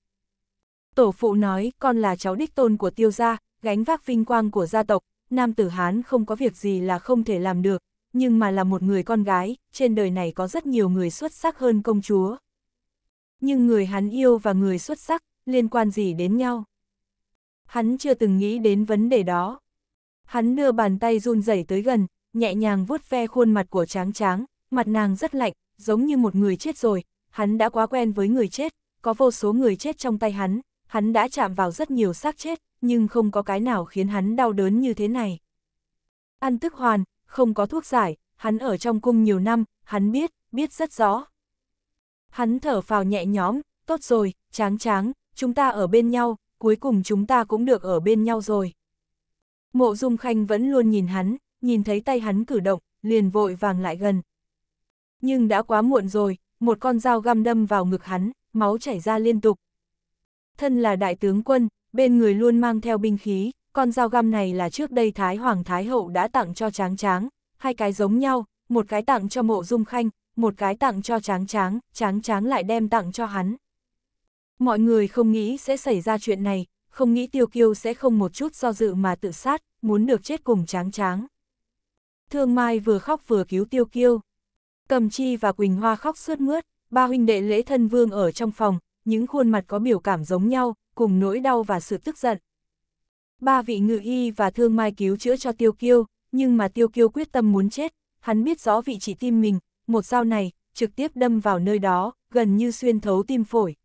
Tổ phụ nói, con là cháu đích tôn của tiêu gia, gánh vác vinh quang của gia tộc, nam tử Hán không có việc gì là không thể làm được, nhưng mà là một người con gái, trên đời này có rất nhiều người xuất sắc hơn công chúa. Nhưng người hắn yêu và người xuất sắc, liên quan gì đến nhau? Hắn chưa từng nghĩ đến vấn đề đó. Hắn đưa bàn tay run rẩy tới gần, nhẹ nhàng vuốt ve khuôn mặt của tráng tráng, mặt nàng rất lạnh, giống như một người chết rồi, hắn đã quá quen với người chết, có vô số người chết trong tay hắn, hắn đã chạm vào rất nhiều xác chết, nhưng không có cái nào khiến hắn đau đớn như thế này. Ăn tức hoàn, không có thuốc giải, hắn ở trong cung nhiều năm, hắn biết, biết rất rõ. Hắn thở phào nhẹ nhõm, tốt rồi, tráng tráng, chúng ta ở bên nhau, cuối cùng chúng ta cũng được ở bên nhau rồi. Mộ Dung Khanh vẫn luôn nhìn hắn, nhìn thấy tay hắn cử động, liền vội vàng lại gần. Nhưng đã quá muộn rồi, một con dao găm đâm vào ngực hắn, máu chảy ra liên tục. Thân là đại tướng quân, bên người luôn mang theo binh khí, con dao găm này là trước đây Thái Hoàng Thái Hậu đã tặng cho tráng tráng, hai cái giống nhau, một cái tặng cho mộ dung khanh, một cái tặng cho tráng tráng, tráng tráng lại đem tặng cho hắn. Mọi người không nghĩ sẽ xảy ra chuyện này, không nghĩ tiêu kiêu sẽ không một chút do dự mà tự sát, muốn được chết cùng tráng tráng. Thương Mai vừa khóc vừa cứu tiêu kiêu. Cầm Chi và Quỳnh Hoa khóc suốt mướt, ba huynh đệ lễ thân vương ở trong phòng, những khuôn mặt có biểu cảm giống nhau, cùng nỗi đau và sự tức giận. Ba vị ngự y và thương mai cứu chữa cho tiêu kiêu, nhưng mà tiêu kiêu quyết tâm muốn chết, hắn biết rõ vị trí tim mình, một dao này, trực tiếp đâm vào nơi đó, gần như xuyên thấu tim phổi.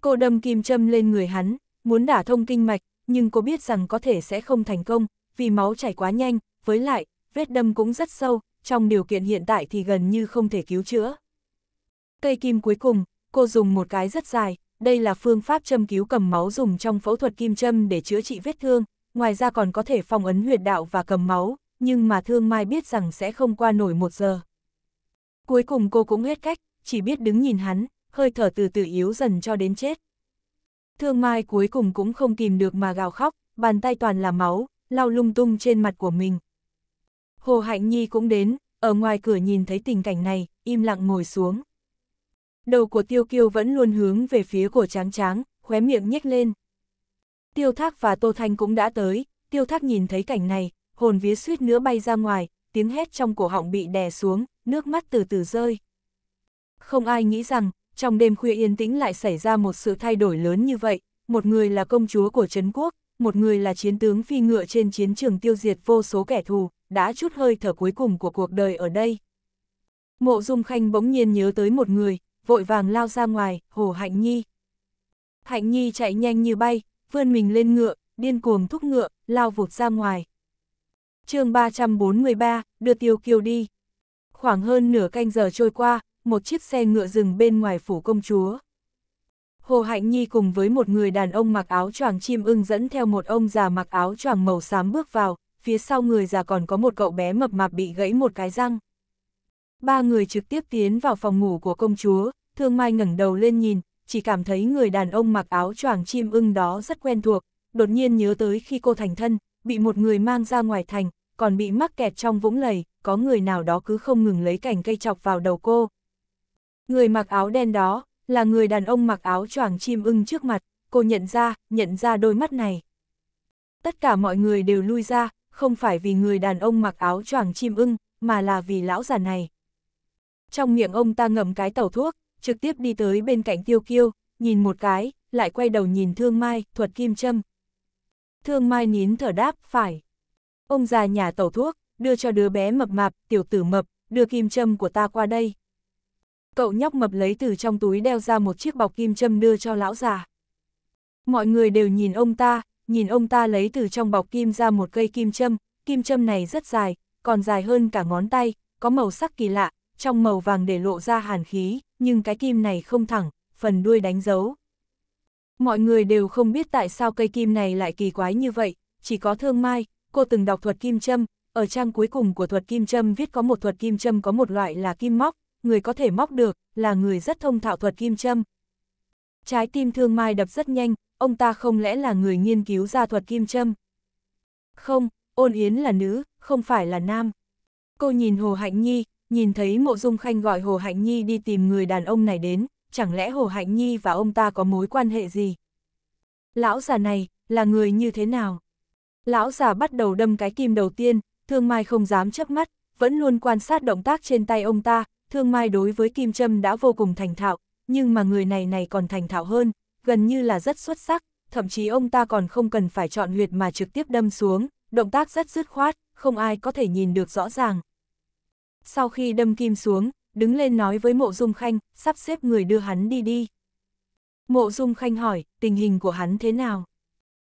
Cô đâm kim châm lên người hắn, muốn đả thông kinh mạch, nhưng cô biết rằng có thể sẽ không thành công, vì máu chảy quá nhanh, với lại, vết đâm cũng rất sâu, trong điều kiện hiện tại thì gần như không thể cứu chữa. Cây kim cuối cùng, cô dùng một cái rất dài, đây là phương pháp châm cứu cầm máu dùng trong phẫu thuật kim châm để chữa trị vết thương, ngoài ra còn có thể phong ấn huyệt đạo và cầm máu, nhưng mà thương mai biết rằng sẽ không qua nổi một giờ. Cuối cùng cô cũng hết cách, chỉ biết đứng nhìn hắn, hơi thở từ từ yếu dần cho đến chết. Thương mai cuối cùng cũng không tìm được mà gào khóc, bàn tay toàn là máu, lau lung tung trên mặt của mình. Hồ Hạnh Nhi cũng đến, ở ngoài cửa nhìn thấy tình cảnh này, im lặng ngồi xuống. Đầu của tiêu kiêu vẫn luôn hướng về phía của tráng tráng, khóe miệng nhếch lên. Tiêu thác và Tô Thanh cũng đã tới, tiêu thác nhìn thấy cảnh này, hồn vía suýt nữa bay ra ngoài, tiếng hét trong cổ họng bị đè xuống, nước mắt từ từ rơi. Không ai nghĩ rằng, trong đêm khuya yên tĩnh lại xảy ra một sự thay đổi lớn như vậy, một người là công chúa của Trấn Quốc, một người là chiến tướng phi ngựa trên chiến trường tiêu diệt vô số kẻ thù, đã chút hơi thở cuối cùng của cuộc đời ở đây. Mộ Dung Khanh bỗng nhiên nhớ tới một người, vội vàng lao ra ngoài, Hồ Hạnh Nhi. Hạnh Nhi chạy nhanh như bay, vươn mình lên ngựa, điên cuồng thúc ngựa, lao vụt ra ngoài. chương 343, đưa Tiêu Kiều đi. Khoảng hơn nửa canh giờ trôi qua, một chiếc xe ngựa dừng bên ngoài phủ công chúa. Hồ Hạnh Nhi cùng với một người đàn ông mặc áo choàng chim ưng dẫn theo một ông già mặc áo choàng màu xám bước vào, phía sau người già còn có một cậu bé mập mạp bị gãy một cái răng. Ba người trực tiếp tiến vào phòng ngủ của công chúa, Thương Mai ngẩng đầu lên nhìn, chỉ cảm thấy người đàn ông mặc áo choàng chim ưng đó rất quen thuộc, đột nhiên nhớ tới khi cô thành thân, bị một người mang ra ngoài thành, còn bị mắc kẹt trong vũng lầy, có người nào đó cứ không ngừng lấy cành cây chọc vào đầu cô. Người mặc áo đen đó, là người đàn ông mặc áo choàng chim ưng trước mặt, cô nhận ra, nhận ra đôi mắt này. Tất cả mọi người đều lui ra, không phải vì người đàn ông mặc áo choàng chim ưng, mà là vì lão già này. Trong miệng ông ta ngậm cái tàu thuốc, trực tiếp đi tới bên cạnh tiêu kiêu, nhìn một cái, lại quay đầu nhìn thương mai, thuật kim châm. Thương mai nín thở đáp, phải. Ông già nhà tàu thuốc, đưa cho đứa bé mập mạp, tiểu tử mập, đưa kim châm của ta qua đây. Cậu nhóc mập lấy từ trong túi đeo ra một chiếc bọc kim châm đưa cho lão già. Mọi người đều nhìn ông ta, nhìn ông ta lấy từ trong bọc kim ra một cây kim châm, kim châm này rất dài, còn dài hơn cả ngón tay, có màu sắc kỳ lạ, trong màu vàng để lộ ra hàn khí, nhưng cái kim này không thẳng, phần đuôi đánh dấu. Mọi người đều không biết tại sao cây kim này lại kỳ quái như vậy, chỉ có thương mai, cô từng đọc thuật kim châm, ở trang cuối cùng của thuật kim châm viết có một thuật kim châm có một loại là kim móc, người có thể móc được, là người rất thông thạo thuật kim châm. Trái tim thương mai đập rất nhanh, ông ta không lẽ là người nghiên cứu ra thuật kim châm. Không, ôn yến là nữ, không phải là nam. Cô nhìn Hồ Hạnh Nhi, nhìn thấy mộ dung khanh gọi Hồ Hạnh Nhi đi tìm người đàn ông này đến, chẳng lẽ Hồ Hạnh Nhi và ông ta có mối quan hệ gì? Lão già này, là người như thế nào? Lão già bắt đầu đâm cái kim đầu tiên, thương mai không dám chớp mắt, vẫn luôn quan sát động tác trên tay ông ta, thương mai đối với kim châm đã vô cùng thành thạo, nhưng mà người này này còn thành thạo hơn, gần như là rất xuất sắc, thậm chí ông ta còn không cần phải chọn huyệt mà trực tiếp đâm xuống, động tác rất dứt khoát, không ai có thể nhìn được rõ ràng. Sau khi đâm kim xuống, đứng lên nói với mộ dung khanh, sắp xếp người đưa hắn đi đi. Mộ dung khanh hỏi, tình hình của hắn thế nào?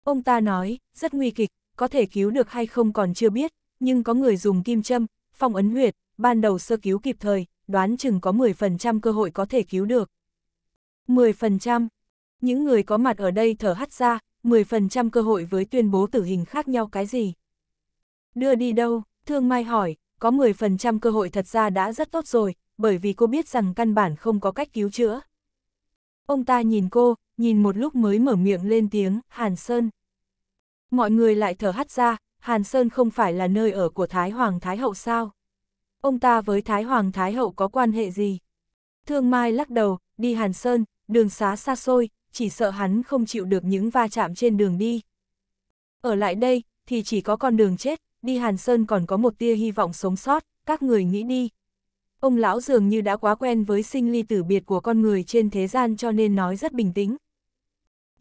Ông ta nói, rất nguy kịch, có thể cứu được hay không còn chưa biết, nhưng có người dùng kim châm, phong ấn huyệt, ban đầu sơ cứu kịp thời, đoán chừng có 10% cơ hội có thể cứu được. 10%. Những người có mặt ở đây thở hắt ra, 10% cơ hội với tuyên bố tử hình khác nhau cái gì? Đưa đi đâu? Thương Mai hỏi, có 10% cơ hội thật ra đã rất tốt rồi, bởi vì cô biết rằng căn bản không có cách cứu chữa. Ông ta nhìn cô, nhìn một lúc mới mở miệng lên tiếng, Hàn Sơn. Mọi người lại thở hắt ra, Hàn Sơn không phải là nơi ở của Thái Hoàng Thái Hậu sao? Ông ta với Thái Hoàng Thái Hậu có quan hệ gì? Thương Mai lắc đầu, đi Hàn Sơn, đường xá xa xôi, chỉ sợ hắn không chịu được những va chạm trên đường đi. Ở lại đây, thì chỉ có con đường chết, đi Hàn Sơn còn có một tia hy vọng sống sót, các người nghĩ đi. Ông lão dường như đã quá quen với sinh ly tử biệt của con người trên thế gian cho nên nói rất bình tĩnh.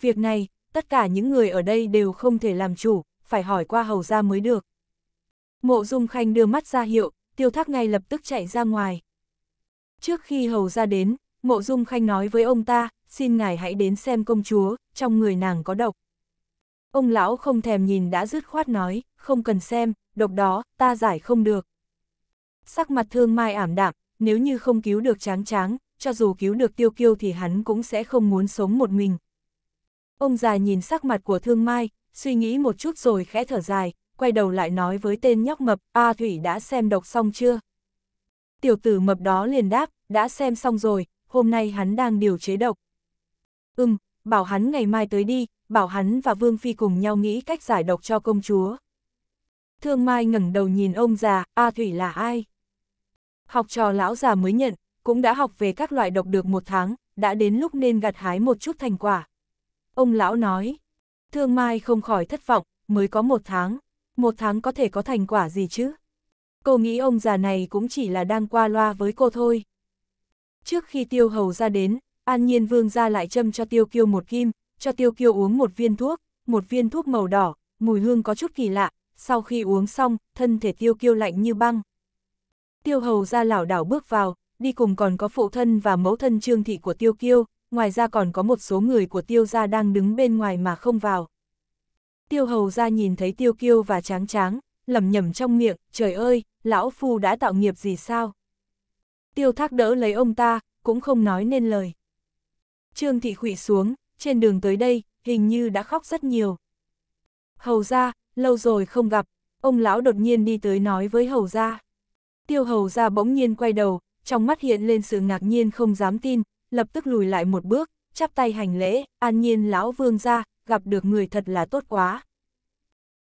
Việc này, tất cả những người ở đây đều không thể làm chủ, phải hỏi qua hầu ra mới được. Mộ Dung Khanh đưa mắt ra hiệu, tiêu thác ngay lập tức chạy ra ngoài. Trước khi hầu ra đến, Mộ Dung Khanh nói với ông ta, xin ngài hãy đến xem công chúa, trong người nàng có độc. Ông lão không thèm nhìn đã dứt khoát nói, không cần xem, độc đó, ta giải không được. Sắc mặt thương mai ảm đạm, nếu như không cứu được tráng tráng, cho dù cứu được tiêu kiêu thì hắn cũng sẽ không muốn sống một mình. Ông già nhìn sắc mặt của thương mai, suy nghĩ một chút rồi khẽ thở dài, quay đầu lại nói với tên nhóc mập, A Thủy đã xem độc xong chưa? Tiểu tử mập đó liền đáp, đã xem xong rồi, hôm nay hắn đang điều chế độc. Ừm, bảo hắn ngày mai tới đi, bảo hắn và Vương Phi cùng nhau nghĩ cách giải độc cho công chúa. Thương Mai ngẩng đầu nhìn ông già, A Thủy là ai? Học trò lão già mới nhận, cũng đã học về các loại độc được một tháng, đã đến lúc nên gặt hái một chút thành quả. Ông lão nói, Thương Mai không khỏi thất vọng, mới có một tháng, một tháng có thể có thành quả gì chứ? Cô nghĩ ông già này cũng chỉ là đang qua loa với cô thôi. Trước khi tiêu hầu ra đến, An Nhiên Vương ra lại châm cho tiêu kiêu một kim, cho tiêu kiêu uống một viên thuốc, một viên thuốc màu đỏ, mùi hương có chút kỳ lạ, sau khi uống xong, thân thể tiêu kiêu lạnh như băng. Tiêu hầu ra lảo đảo bước vào, đi cùng còn có phụ thân và mẫu thân trương thị của tiêu kiêu, ngoài ra còn có một số người của tiêu gia đang đứng bên ngoài mà không vào. Tiêu hầu ra nhìn thấy tiêu kiêu và tráng tráng, lầm nhầm trong miệng, trời ơi, lão phu đã tạo nghiệp gì sao? Tiêu thác đỡ lấy ông ta, cũng không nói nên lời. Trương thị khủy xuống, trên đường tới đây, hình như đã khóc rất nhiều. Hầu ra, lâu rồi không gặp, ông lão đột nhiên đi tới nói với hầu ra. Tiêu hầu ra bỗng nhiên quay đầu, trong mắt hiện lên sự ngạc nhiên không dám tin, lập tức lùi lại một bước, chắp tay hành lễ, an nhiên lão vương ra, gặp được người thật là tốt quá.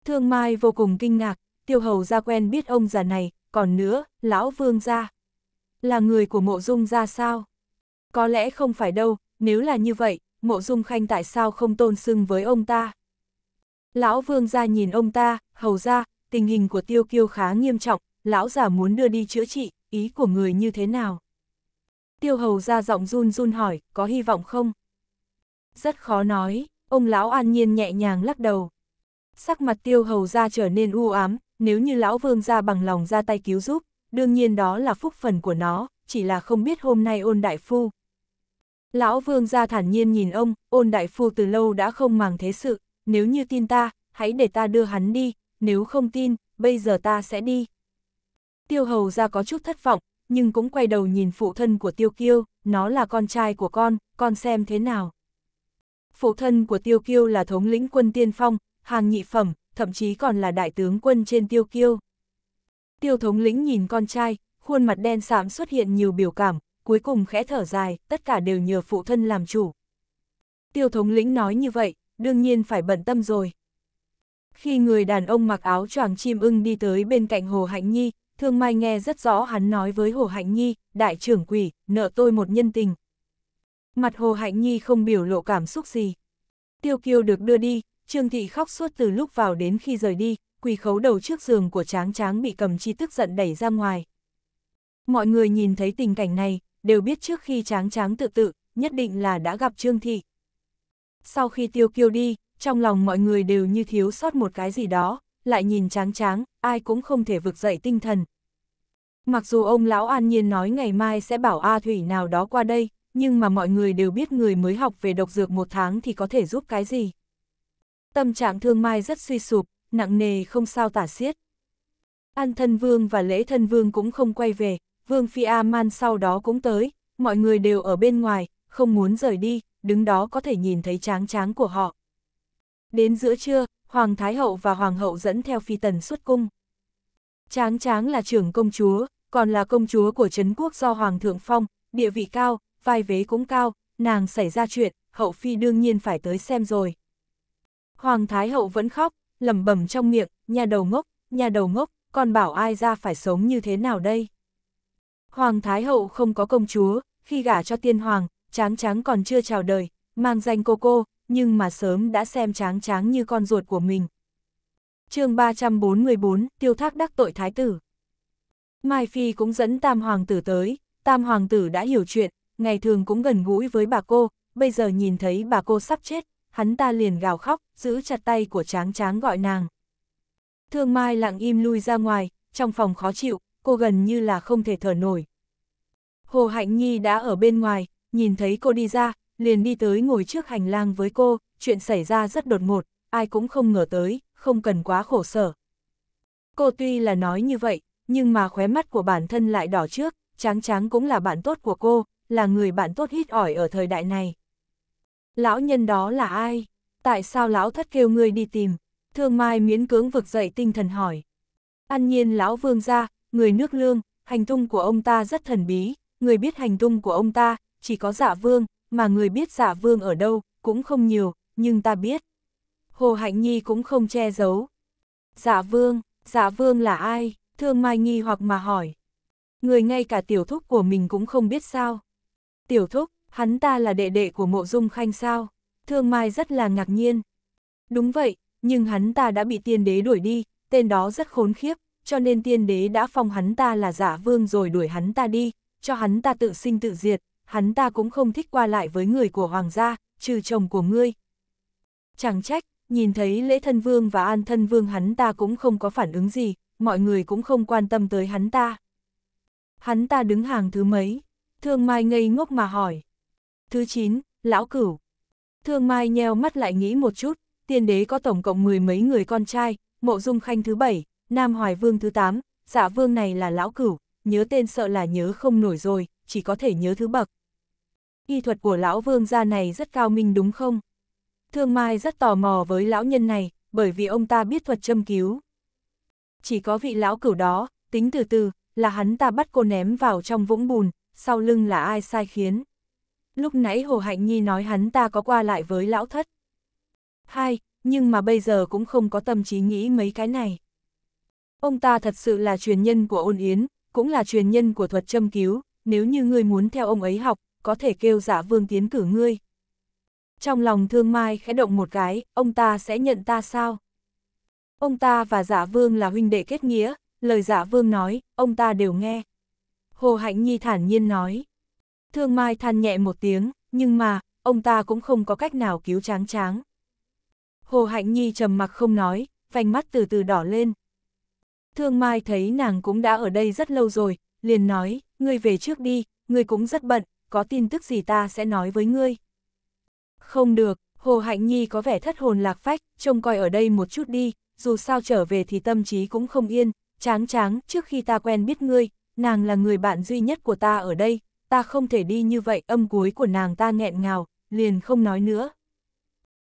Thương Mai vô cùng kinh ngạc, tiêu hầu ra quen biết ông già này, còn nữa, lão vương ra. Là người của mộ dung ra sao? Có lẽ không phải đâu, nếu là như vậy, mộ dung khanh tại sao không tôn xưng với ông ta? Lão vương ra nhìn ông ta, hầu ra, tình hình của tiêu kiêu khá nghiêm trọng, lão già muốn đưa đi chữa trị, ý của người như thế nào? Tiêu hầu ra giọng run run hỏi, có hy vọng không? Rất khó nói, ông lão an nhiên nhẹ nhàng lắc đầu. Sắc mặt tiêu hầu ra trở nên u ám, nếu như lão vương ra bằng lòng ra tay cứu giúp, đương nhiên đó là phúc phần của nó, chỉ là không biết hôm nay ôn đại phu. Lão vương gia thản nhiên nhìn ông, ôn đại phu từ lâu đã không màng thế sự, nếu như tin ta, hãy để ta đưa hắn đi, nếu không tin, bây giờ ta sẽ đi. Tiêu hầu ra có chút thất vọng, nhưng cũng quay đầu nhìn phụ thân của tiêu kiêu, nó là con trai của con, con xem thế nào. Phụ thân của tiêu kiêu là thống lĩnh quân tiên phong, hàng nhị phẩm, thậm chí còn là đại tướng quân trên tiêu kiêu. Tiêu thống lĩnh nhìn con trai, khuôn mặt đen sạm xuất hiện nhiều biểu cảm, cuối cùng khẽ thở dài, tất cả đều nhờ phụ thân làm chủ. Tiêu thống lĩnh nói như vậy, đương nhiên phải bận tâm rồi. Khi người đàn ông mặc áo choàng chim ưng đi tới bên cạnh Hồ Hạnh Nhi, Thương Mai nghe rất rõ hắn nói với Hồ Hạnh Nhi, đại trưởng quỷ, nợ tôi một nhân tình. Mặt Hồ Hạnh Nhi không biểu lộ cảm xúc gì. Tiêu kiêu được đưa đi, Trương Thị khóc suốt từ lúc vào đến khi rời đi, quỳ khấu đầu trước giường của tráng tráng bị cầm chi tức giận đẩy ra ngoài. Mọi người nhìn thấy tình cảnh này, đều biết trước khi tráng tráng tự tự, nhất định là đã gặp Trương Thị. Sau khi tiêu kiêu đi, trong lòng mọi người đều như thiếu sót một cái gì đó, lại nhìn tráng tráng, ai cũng không thể vực dậy tinh thần. Mặc dù ông lão an nhiên nói ngày mai sẽ bảo A Thủy nào đó qua đây, nhưng mà mọi người đều biết người mới học về độc dược một tháng thì có thể giúp cái gì. Tâm trạng thương mai rất suy sụp, nặng nề không sao tả xiết. An thân vương và lễ thân vương cũng không quay về, vương phi A-man sau đó cũng tới, mọi người đều ở bên ngoài, không muốn rời đi, đứng đó có thể nhìn thấy tráng tráng của họ. Đến giữa trưa, Hoàng Thái Hậu và Hoàng Hậu dẫn theo phi tần xuất cung. Tráng tráng là trưởng công chúa, còn là công chúa của Trấn quốc do Hoàng thượng phong, địa vị cao, vai vế cũng cao, nàng xảy ra chuyện, hậu phi đương nhiên phải tới xem rồi. Hoàng Thái Hậu vẫn khóc, lẩm bẩm trong miệng, nhà đầu ngốc, nhà đầu ngốc, còn bảo ai ra phải sống như thế nào đây? Hoàng Thái Hậu không có công chúa, khi gả cho tiên hoàng, tráng tráng còn chưa chào đời, mang danh cô cô, nhưng mà sớm đã xem tráng tráng như con ruột của mình. chương 344, tiêu thác đắc tội thái tử. Mai Phi cũng dẫn tam hoàng tử tới, tam hoàng tử đã hiểu chuyện, ngày thường cũng gần gũi với bà cô, bây giờ nhìn thấy bà cô sắp chết, hắn ta liền gào khóc, giữ chặt tay của tráng tráng gọi nàng. Thương Mai lặng im lui ra ngoài, trong phòng khó chịu, cô gần như là không thể thở nổi. Hồ Hạnh Nhi đã ở bên ngoài, nhìn thấy cô đi ra, liền đi tới ngồi trước hành lang với cô, chuyện xảy ra rất đột ngột, ai cũng không ngờ tới, không cần quá khổ sở. Cô tuy là nói như vậy, nhưng mà khóe mắt của bản thân lại đỏ trước, tráng tráng cũng là bạn tốt của cô, là người bạn tốt hít ỏi ở thời đại này. Lão nhân đó là ai? Tại sao lão thất kêu ngươi đi tìm? Thương Mai miễn cưỡng vực dậy tinh thần hỏi. An nhiên lão vương ra, người nước lương, hành tung của ông ta rất thần bí, người biết hành tung của ông ta, chỉ có giả vương, mà người biết giả vương ở đâu, cũng không nhiều, nhưng ta biết. Hồ Hạnh Nhi cũng không che giấu. giả vương, giả vương là ai? Thương Mai nghi hoặc mà hỏi. Người ngay cả tiểu thúc của mình cũng không biết sao. Tiểu thúc, hắn ta là đệ đệ của mộ dung khanh sao? Thương Mai rất là ngạc nhiên. Đúng vậy, nhưng hắn ta đã bị tiên đế đuổi đi, tên đó rất khốn khiếp, cho nên tiên đế đã phong hắn ta là giả vương rồi đuổi hắn ta đi, cho hắn ta tự sinh tự diệt, hắn ta cũng không thích qua lại với người của hoàng gia, trừ chồng của ngươi. Chẳng trách, nhìn thấy lễ thân vương và an thân vương hắn ta cũng không có phản ứng gì, mọi người cũng không quan tâm tới hắn ta. Hắn ta đứng hàng thứ mấy? Thương Mai ngây ngốc mà hỏi. Thứ 9, Lão Cửu. Thương Mai nheo mắt lại nghĩ một chút, tiên đế có tổng cộng mười mấy người con trai, mộ dung khanh thứ 7, Nam Hoài Vương thứ 8, dạ vương này là Lão Cửu, nhớ tên sợ là nhớ không nổi rồi, chỉ có thể nhớ thứ bậc. Y thuật của Lão Vương gia này rất cao minh đúng không? Thương Mai rất tò mò với lão nhân này, bởi vì ông ta biết thuật châm cứu. Chỉ có vị lão cửu đó, tính từ từ, là hắn ta bắt cô ném vào trong vũng bùn, sau lưng là ai sai khiến. Lúc nãy Hồ Hạnh Nhi nói hắn ta có qua lại với lão thất. Hai, nhưng mà bây giờ cũng không có tâm trí nghĩ mấy cái này. Ông ta thật sự là truyền nhân của ôn yến, cũng là truyền nhân của thuật châm cứu, nếu như ngươi muốn theo ông ấy học, có thể kêu giả vương tiến cử ngươi. Trong lòng thương mai khẽ động một cái, ông ta sẽ nhận ta sao? Ông ta và giả vương là huynh đệ kết nghĩa, lời giả vương nói, ông ta đều nghe. Hồ Hạnh Nhi thản nhiên nói. Thương Mai than nhẹ một tiếng, nhưng mà, ông ta cũng không có cách nào cứu tráng tráng. Hồ Hạnh Nhi trầm mặc không nói, vành mắt từ từ đỏ lên. Thương Mai thấy nàng cũng đã ở đây rất lâu rồi, liền nói, ngươi về trước đi, ngươi cũng rất bận, có tin tức gì ta sẽ nói với ngươi. Không được, Hồ Hạnh Nhi có vẻ thất hồn lạc phách, trông coi ở đây một chút đi, dù sao trở về thì tâm trí cũng không yên, tráng tráng, trước khi ta quen biết ngươi, nàng là người bạn duy nhất của ta ở đây, ta không thể đi như vậy, âm cuối của nàng ta nghẹn ngào, liền không nói nữa.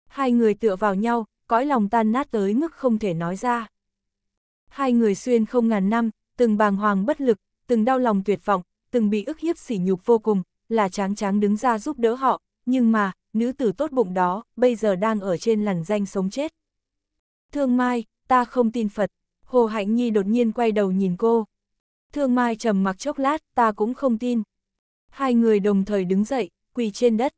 Hai người tựa vào nhau, cõi lòng tan nát tới mức không thể nói ra. Hai người xuyên không ngàn năm, từng bàng hoàng bất lực, từng đau lòng tuyệt vọng, từng bị ức hiếp sỉ nhục vô cùng, là tráng tráng đứng ra giúp đỡ họ, nhưng mà, nữ tử tốt bụng đó, bây giờ đang ở trên lằn danh sống chết. Thương Mai, ta không tin Phật, Hồ Hạnh Nhi đột nhiên quay đầu nhìn cô. Thương Mai trầm mặc chốc lát, ta cũng không tin. Hai người đồng thời đứng dậy, quỳ trên đất.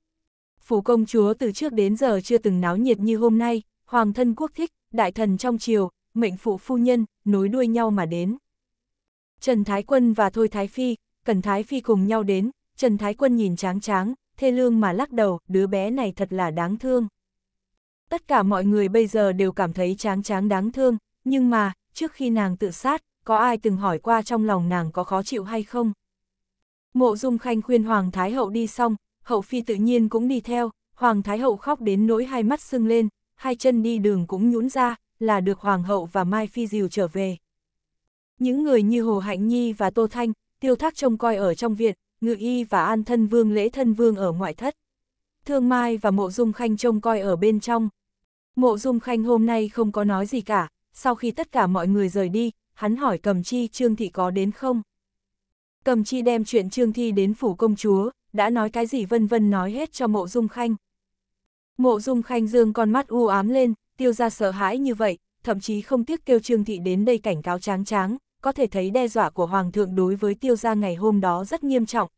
Phủ công chúa từ trước đến giờ chưa từng náo nhiệt như hôm nay, hoàng thân quốc thích, đại thần trong triều, mệnh phụ phu nhân, nối đuôi nhau mà đến. Trần Thái Quân và Thôi Thái Phi, Cần Thái Phi cùng nhau đến, Trần Thái Quân nhìn tráng tráng, thê lương mà lắc đầu, đứa bé này thật là đáng thương. Tất cả mọi người bây giờ đều cảm thấy tráng tráng đáng thương, nhưng mà, trước khi nàng tự sát, có ai từng hỏi qua trong lòng nàng có khó chịu hay không? Mộ Dung Khanh khuyên Hoàng Thái Hậu đi xong, Hậu Phi tự nhiên cũng đi theo, Hoàng Thái Hậu khóc đến nỗi hai mắt sưng lên, hai chân đi đường cũng nhũn ra, là được Hoàng Hậu và Mai Phi diều trở về. Những người như Hồ Hạnh Nhi và Tô Thanh, tiêu thác trông coi ở trong viện, ngự y và an thân vương lễ thân vương ở ngoại thất. Thương Mai và Mộ Dung Khanh trông coi ở bên trong. Mộ Dung Khanh hôm nay không có nói gì cả, sau khi tất cả mọi người rời đi, hắn hỏi Cầm Chi Trương Thị có đến không? Cầm Chi đem chuyện Trương Thi đến phủ công chúa, đã nói cái gì vân vân nói hết cho Mộ Dung Khanh. Mộ Dung Khanh dương con mắt u ám lên, tiêu ra sợ hãi như vậy, thậm chí không tiếc kêu Trương Thị đến đây cảnh cáo tráng tráng, có thể thấy đe dọa của Hoàng thượng đối với tiêu gia ngày hôm đó rất nghiêm trọng.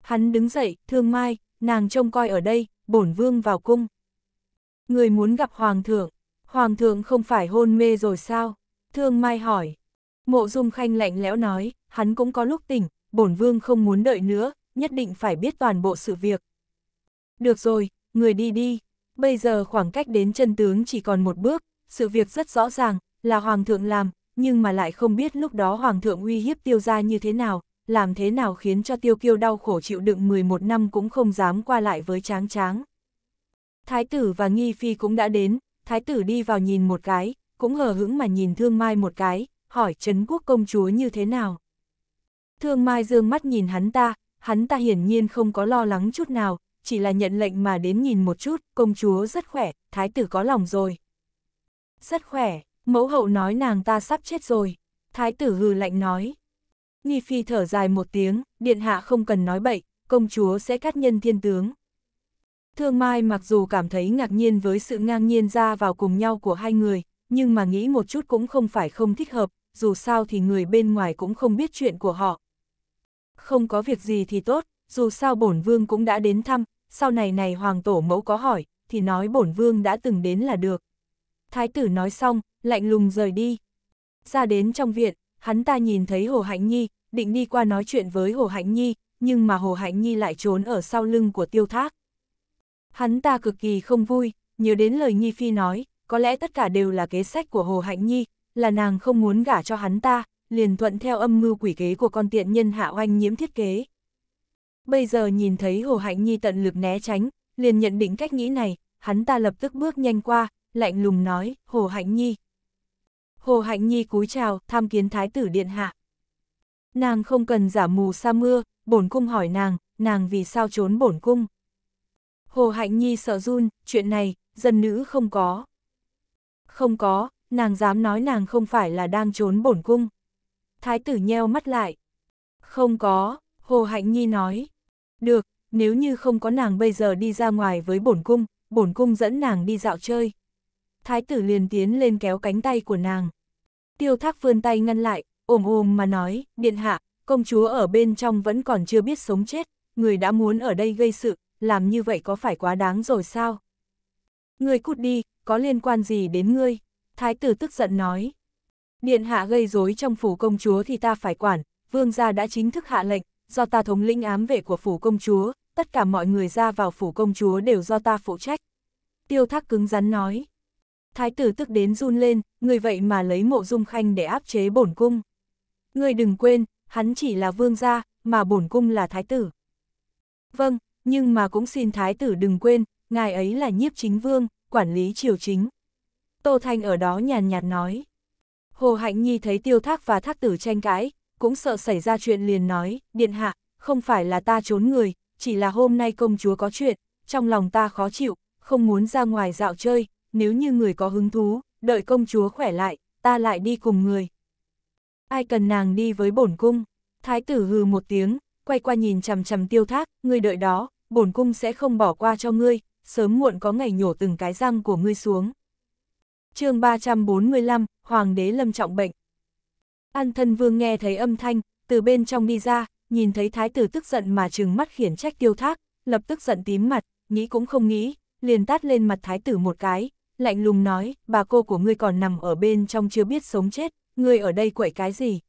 Hắn đứng dậy, thương mai, nàng trông coi ở đây, bổn vương vào cung. Người muốn gặp Hoàng thượng, Hoàng thượng không phải hôn mê rồi sao? Thương mai hỏi. Mộ dung khanh lạnh lẽo nói, hắn cũng có lúc tỉnh, bổn vương không muốn đợi nữa, nhất định phải biết toàn bộ sự việc. Được rồi, người đi đi, bây giờ khoảng cách đến chân tướng chỉ còn một bước, sự việc rất rõ ràng, là Hoàng thượng làm, nhưng mà lại không biết lúc đó Hoàng thượng uy hiếp tiêu ra như thế nào, làm thế nào khiến cho tiêu kiêu đau khổ chịu đựng 11 năm cũng không dám qua lại với tráng tráng. Thái tử và Nghi Phi cũng đã đến, thái tử đi vào nhìn một cái, cũng hờ hững mà nhìn Thương Mai một cái, hỏi Trấn Quốc công chúa như thế nào. Thương Mai dương mắt nhìn hắn ta, hắn ta hiển nhiên không có lo lắng chút nào, chỉ là nhận lệnh mà đến nhìn một chút, công chúa rất khỏe, thái tử có lòng rồi. Rất khỏe, mẫu hậu nói nàng ta sắp chết rồi, thái tử hừ lạnh nói. Nghi phi thở dài một tiếng, điện hạ không cần nói bậy, công chúa sẽ cắt nhân thiên tướng. Thương Mai mặc dù cảm thấy ngạc nhiên với sự ngang nhiên ra vào cùng nhau của hai người, nhưng mà nghĩ một chút cũng không phải không thích hợp, dù sao thì người bên ngoài cũng không biết chuyện của họ. Không có việc gì thì tốt, dù sao bổn vương cũng đã đến thăm, sau này này hoàng tổ mẫu có hỏi, thì nói bổn vương đã từng đến là được. Thái tử nói xong, lạnh lùng rời đi. Ra đến trong viện, hắn ta nhìn thấy Hồ Hạnh Nhi, định đi qua nói chuyện với Hồ Hạnh Nhi, nhưng mà Hồ Hạnh Nhi lại trốn ở sau lưng của tiêu thác. Hắn ta cực kỳ không vui, nhớ đến lời Nhi Phi nói, có lẽ tất cả đều là kế sách của Hồ Hạnh Nhi, là nàng không muốn gả cho hắn ta, liền thuận theo âm mưu quỷ kế của con tiện nhân hạ oanh nhiễm thiết kế. Bây giờ nhìn thấy Hồ Hạnh Nhi tận lực né tránh, liền nhận định cách nghĩ này, hắn ta lập tức bước nhanh qua, lạnh lùng nói, Hồ Hạnh Nhi. Hồ Hạnh Nhi cúi chào, tham kiến thái tử điện hạ. Nàng không cần giả mù sa mưa, bổn cung hỏi nàng, nàng vì sao trốn bổn cung. Hồ Hạnh Nhi sợ run, chuyện này, dân nữ không có. Không có, nàng dám nói nàng không phải là đang trốn bổn cung. Thái tử nheo mắt lại. Không có, Hồ Hạnh Nhi nói. Được, nếu như không có nàng bây giờ đi ra ngoài với bổn cung, bổn cung dẫn nàng đi dạo chơi. Thái tử liền tiến lên kéo cánh tay của nàng. Tiêu thác vươn tay ngăn lại, ồm ồm mà nói, điện hạ, công chúa ở bên trong vẫn còn chưa biết sống chết, người đã muốn ở đây gây sự, làm như vậy có phải quá đáng rồi sao? người cút đi, có liên quan gì đến ngươi? Thái tử tức giận nói. Điện hạ gây rối trong phủ công chúa thì ta phải quản, vương gia đã chính thức hạ lệnh, do ta thống lĩnh ám vệ của phủ công chúa, tất cả mọi người ra vào phủ công chúa đều do ta phụ trách. Tiêu thác cứng rắn nói. Thái tử tức đến run lên, người vậy mà lấy mộ dung khanh để áp chế bổn cung. Người đừng quên, hắn chỉ là vương gia, mà bổn cung là thái tử. Vâng, nhưng mà cũng xin thái tử đừng quên, ngài ấy là nhiếp chính vương, quản lý triều chính. Tô Thanh ở đó nhàn nhạt nói. Hồ Hạnh Nhi thấy tiêu thác và thác tử tranh cãi, cũng sợ xảy ra chuyện liền nói, điện hạ, không phải là ta trốn người, chỉ là hôm nay công chúa có chuyện, trong lòng ta khó chịu, không muốn ra ngoài dạo chơi, nếu như người có hứng thú, đợi công chúa khỏe lại, ta lại đi cùng người. Ai cần nàng đi với bổn cung? Thái tử hừ một tiếng, quay qua nhìn chằm chằm tiêu thác, ngươi đợi đó, bổn cung sẽ không bỏ qua cho ngươi, sớm muộn có ngày nhổ từng cái răng của ngươi xuống. chương 345, Hoàng đế lâm trọng bệnh. An thân vương nghe thấy âm thanh, từ bên trong đi ra, nhìn thấy thái tử tức giận mà trừng mắt khiển trách tiêu thác, lập tức giận tím mặt, nghĩ cũng không nghĩ, liền tát lên mặt thái tử một cái, lạnh lùng nói, bà cô của ngươi còn nằm ở bên trong chưa biết sống chết, ngươi ở đây quậy cái gì?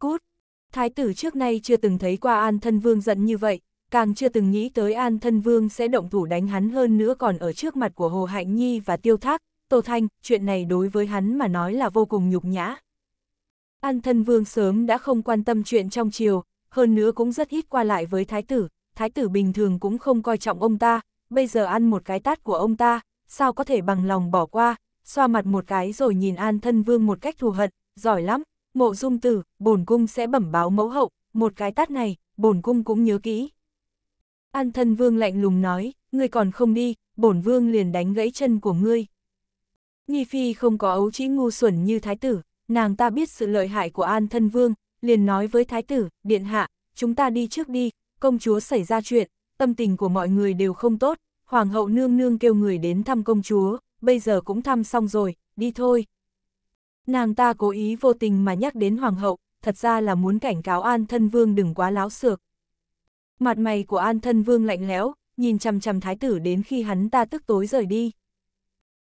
Cút! Thái tử trước nay chưa từng thấy qua an thân vương giận như vậy, càng chưa từng nghĩ tới an thân vương sẽ động thủ đánh hắn hơn nữa còn ở trước mặt của Hồ Hạnh Nhi và Tiêu Thác, Tô Thanh, chuyện này đối với hắn mà nói là vô cùng nhục nhã. An thân vương sớm đã không quan tâm chuyện trong triều, hơn nữa cũng rất ít qua lại với thái tử, thái tử bình thường cũng không coi trọng ông ta, bây giờ ăn một cái tát của ông ta, sao có thể bằng lòng bỏ qua, xoa mặt một cái rồi nhìn an thân vương một cách thù hận, giỏi lắm, mộ dung tử, bổn cung sẽ bẩm báo mẫu hậu, một cái tát này, bổn cung cũng nhớ kỹ. An thân vương lạnh lùng nói, ngươi còn không đi, bổn vương liền đánh gãy chân của ngươi. Nhi phi không có ấu trĩ ngu xuẩn như thái tử, nàng ta biết sự lợi hại của an thân vương, liền nói với thái tử, điện hạ, chúng ta đi trước đi, công chúa xảy ra chuyện, tâm tình của mọi người đều không tốt, hoàng hậu nương nương kêu người đến thăm công chúa, bây giờ cũng thăm xong rồi, đi thôi. Nàng ta cố ý vô tình mà nhắc đến hoàng hậu, thật ra là muốn cảnh cáo an thân vương đừng quá láo xược. Mặt mày của an thân vương lạnh lẽo, nhìn chằm chằm thái tử đến khi hắn ta tức tối rời đi.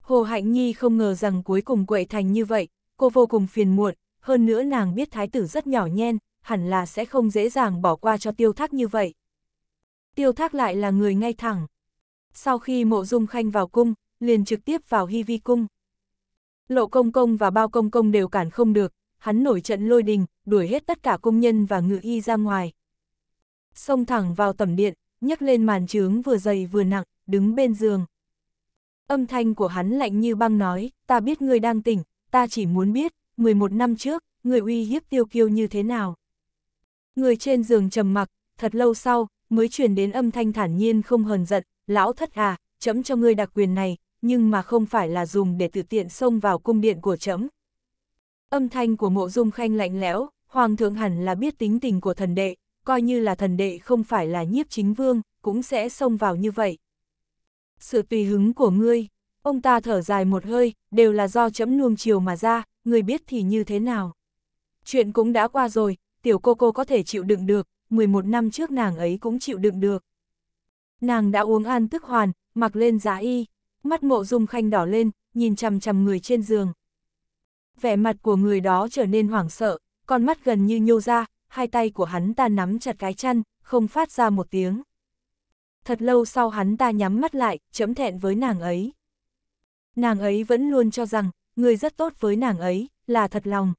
Hồ Hạnh Nhi không ngờ rằng cuối cùng quậy thành như vậy, cô vô cùng phiền muộn, hơn nữa nàng biết thái tử rất nhỏ nhen, hẳn là sẽ không dễ dàng bỏ qua cho tiêu thác như vậy. Tiêu thác lại là người ngay thẳng. Sau khi mộ dung khanh vào cung, liền trực tiếp vào hy vi cung. Lộ công công và bao công công đều cản không được, hắn nổi trận lôi đình, đuổi hết tất cả công nhân và ngự y ra ngoài. Xông thẳng vào tầm điện, nhấc lên màn trướng vừa dày vừa nặng, đứng bên giường. Âm thanh của hắn lạnh như băng nói, ta biết ngươi đang tỉnh, ta chỉ muốn biết, 11 năm trước, người uy hiếp tiêu kiêu như thế nào. Người trên giường trầm mặc, thật lâu sau, mới truyền đến âm thanh thản nhiên không hờn giận, lão thất à, chấm cho ngươi đặc quyền này, nhưng mà không phải là dùng để tự tiện xông vào cung điện của chấm. Âm thanh của mộ dung khanh lạnh lẽo, hoàng thượng hẳn là biết tính tình của thần đệ, coi như là thần đệ không phải là nhiếp chính vương, cũng sẽ xông vào như vậy. Sự tùy hứng của ngươi, ông ta thở dài một hơi, đều là do chấm nuông chiều mà ra, người biết thì như thế nào. Chuyện cũng đã qua rồi, tiểu cô cô có thể chịu đựng được, 11 năm trước nàng ấy cũng chịu đựng được. Nàng đã uống an tức hoàn, mặc lên giá y, mắt mộ dung khanh đỏ lên, nhìn chằm chằm người trên giường. Vẻ mặt của người đó trở nên hoảng sợ, con mắt gần như nhô ra, hai tay của hắn ta nắm chặt cái chăn, không phát ra một tiếng. Thật lâu sau hắn ta nhắm mắt lại, chấm thẹn với nàng ấy. Nàng ấy vẫn luôn cho rằng, người rất tốt với nàng ấy, là thật lòng.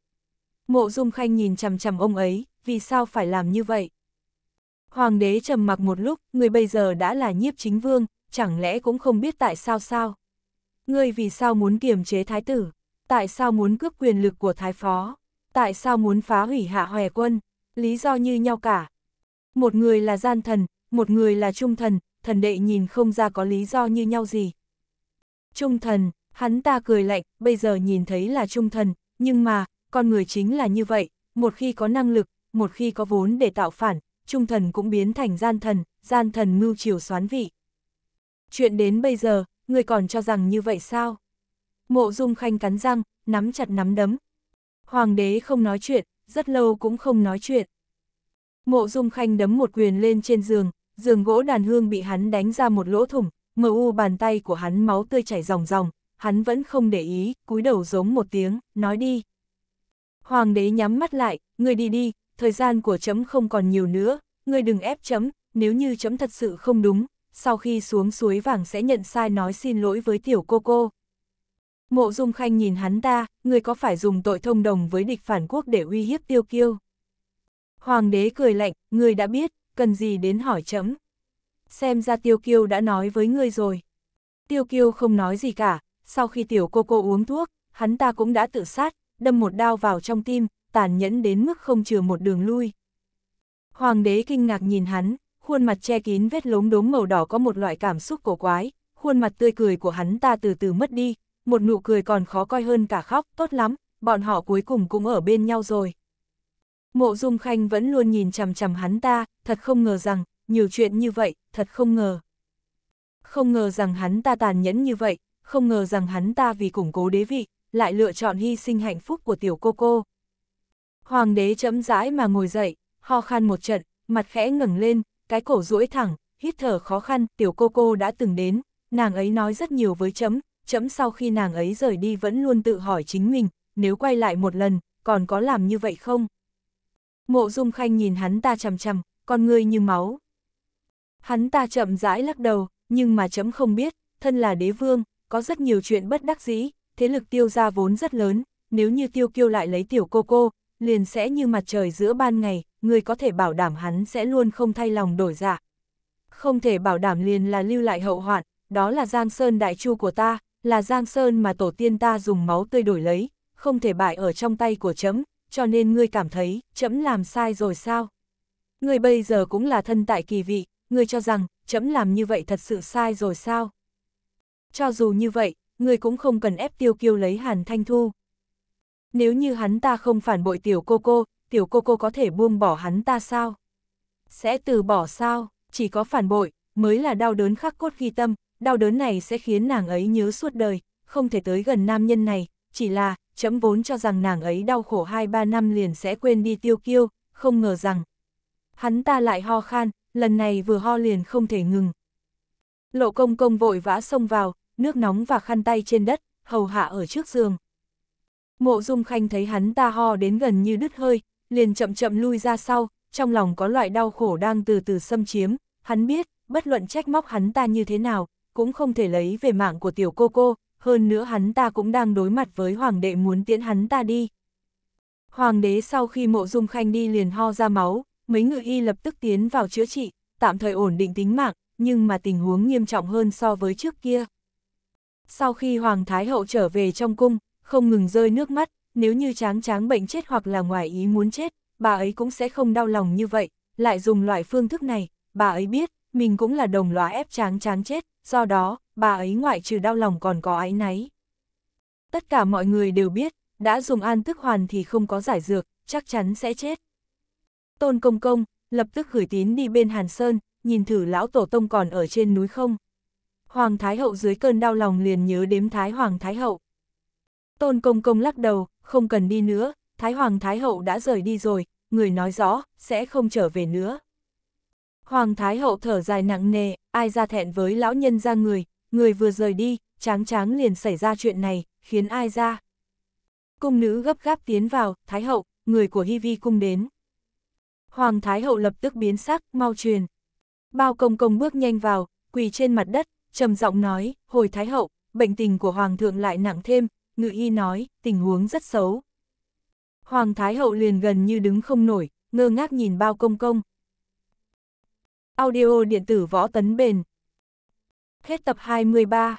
Mộ Dung Khanh nhìn chằm chằm ông ấy, vì sao phải làm như vậy? Hoàng đế trầm mặc một lúc, người bây giờ đã là nhiếp chính vương, chẳng lẽ cũng không biết tại sao sao? Ngươi vì sao muốn kiềm chế thái tử? Tại sao muốn cướp quyền lực của thái phó? Tại sao muốn phá hủy hạ hòe quân? Lý do như nhau cả. Một người là gian thần, một người là trung thần, thần đệ nhìn không ra có lý do như nhau gì. Trung thần, hắn ta cười lạnh, bây giờ nhìn thấy là trung thần, nhưng mà, con người chính là như vậy, một khi có năng lực, một khi có vốn để tạo phản, trung thần cũng biến thành gian thần, gian thần mưu chiều xoán vị. Chuyện đến bây giờ, người còn cho rằng như vậy sao? Mộ dung khanh cắn răng, nắm chặt nắm đấm. Hoàng đế không nói chuyện, rất lâu cũng không nói chuyện. Mộ dung khanh đấm một quyền lên trên giường, giường gỗ đàn hương bị hắn đánh ra một lỗ thủng, mờ u bàn tay của hắn máu tươi chảy ròng ròng, hắn vẫn không để ý, cúi đầu giống một tiếng, nói đi. Hoàng đế nhắm mắt lại, người đi đi, thời gian của chấm không còn nhiều nữa, người đừng ép chấm, nếu như chấm thật sự không đúng, sau khi xuống suối vàng sẽ nhận sai nói xin lỗi với tiểu cô cô. Mộ Dung Khanh nhìn hắn ta, người có phải dùng tội thông đồng với địch phản quốc để uy hiếp tiêu kiêu? Hoàng đế cười lạnh, người đã biết, cần gì đến hỏi chấm. Xem ra tiêu kiêu đã nói với ngươi rồi. Tiêu kiêu không nói gì cả, sau khi tiểu cô cô uống thuốc, hắn ta cũng đã tự sát, đâm một đao vào trong tim, tàn nhẫn đến mức không chừa một đường lui. Hoàng đế kinh ngạc nhìn hắn, khuôn mặt che kín vết lốm đốm màu đỏ có một loại cảm xúc cổ quái, khuôn mặt tươi cười của hắn ta từ từ mất đi, một nụ cười còn khó coi hơn cả khóc, tốt lắm, bọn họ cuối cùng cũng ở bên nhau rồi. Mộ Dung Khanh vẫn luôn nhìn chằm chằm hắn ta, thật không ngờ rằng, nhiều chuyện như vậy, thật không ngờ. Không ngờ rằng hắn ta tàn nhẫn như vậy, không ngờ rằng hắn ta vì củng cố đế vị, lại lựa chọn hy sinh hạnh phúc của tiểu cô cô. Hoàng đế chấm rãi mà ngồi dậy, ho khan một trận, mặt khẽ ngẩng lên, cái cổ duỗi thẳng, hít thở khó khăn, tiểu cô cô đã từng đến, nàng ấy nói rất nhiều với chấm, chấm sau khi nàng ấy rời đi vẫn luôn tự hỏi chính mình, nếu quay lại một lần, còn có làm như vậy không? Mộ dung khanh nhìn hắn ta chằm chằm, con người như máu. Hắn ta chậm rãi lắc đầu, nhưng mà chấm không biết, thân là đế vương, có rất nhiều chuyện bất đắc dĩ, thế lực tiêu ra vốn rất lớn, nếu như tiêu kiêu lại lấy tiểu cô cô, liền sẽ như mặt trời giữa ban ngày, người có thể bảo đảm hắn sẽ luôn không thay lòng đổi dạ. Không thể bảo đảm liền là lưu lại hậu hoạn, đó là Giang Sơn đại chu của ta, là Giang Sơn mà tổ tiên ta dùng máu tươi đổi lấy, không thể bại ở trong tay của chấm, cho nên ngươi cảm thấy, chấm làm sai rồi sao? Ngươi bây giờ cũng là thân tại kỳ vị, ngươi cho rằng, chấm làm như vậy thật sự sai rồi sao? Cho dù như vậy, ngươi cũng không cần ép tiêu kiêu lấy hàn thanh thu. Nếu như hắn ta không phản bội tiểu cô cô, tiểu cô cô có thể buông bỏ hắn ta sao? Sẽ từ bỏ sao, chỉ có phản bội, mới là đau đớn khắc cốt ghi tâm, đau đớn này sẽ khiến nàng ấy nhớ suốt đời, không thể tới gần nam nhân này, chỉ là, chấm vốn cho rằng nàng ấy đau khổ 2-3 năm liền sẽ quên đi tiêu kiêu, không ngờ rằng. Hắn ta lại ho khan, lần này vừa ho liền không thể ngừng. Lộ công công vội vã xông vào, nước nóng và khăn tay trên đất, hầu hạ ở trước giường. Mộ dung khanh thấy hắn ta ho đến gần như đứt hơi, liền chậm chậm lui ra sau, trong lòng có loại đau khổ đang từ từ xâm chiếm, hắn biết, bất luận trách móc hắn ta như thế nào, cũng không thể lấy về mạng của tiểu cô cô, hơn nữa hắn ta cũng đang đối mặt với hoàng đệ muốn tiễn hắn ta đi. Hoàng đế sau khi mộ dung khanh đi liền ho ra máu, mấy người y lập tức tiến vào chữa trị, tạm thời ổn định tính mạng, nhưng mà tình huống nghiêm trọng hơn so với trước kia. Sau khi Hoàng Thái Hậu trở về trong cung, không ngừng rơi nước mắt, nếu như tráng tráng bệnh chết hoặc là ngoài ý muốn chết, bà ấy cũng sẽ không đau lòng như vậy, lại dùng loại phương thức này, bà ấy biết, mình cũng là đồng lõa ép tráng tráng chết, do đó, bà ấy ngoại trừ đau lòng còn có ái náy. Tất cả mọi người đều biết, đã dùng an tức hoàn thì không có giải dược, chắc chắn sẽ chết. Tôn Công Công, lập tức gửi tín đi bên Hàn Sơn, nhìn thử lão tổ tông còn ở trên núi không. Hoàng Thái Hậu dưới cơn đau lòng liền nhớ đếm Thái Hoàng Thái Hậu. Tôn Công Công lắc đầu, không cần đi nữa, Thái Hoàng Thái Hậu đã rời đi rồi, người nói rõ, sẽ không trở về nữa. Hoàng Thái Hậu thở dài nặng nề, ai ra thẹn với lão nhân ra người, người vừa rời đi, tráng tráng liền xảy ra chuyện này, khiến ai ra. Cung nữ gấp gáp tiến vào, Thái Hậu, người của Hy Vi cung đến. Hoàng Thái Hậu lập tức biến sắc, mau truyền. Bao công công bước nhanh vào, quỳ trên mặt đất, trầm giọng nói, hồi Thái Hậu, bệnh tình của Hoàng thượng lại nặng thêm, ngự y nói, tình huống rất xấu. Hoàng Thái Hậu liền gần như đứng không nổi, ngơ ngác nhìn bao công công. Audio điện tử võ tấn bền. Hết tập 23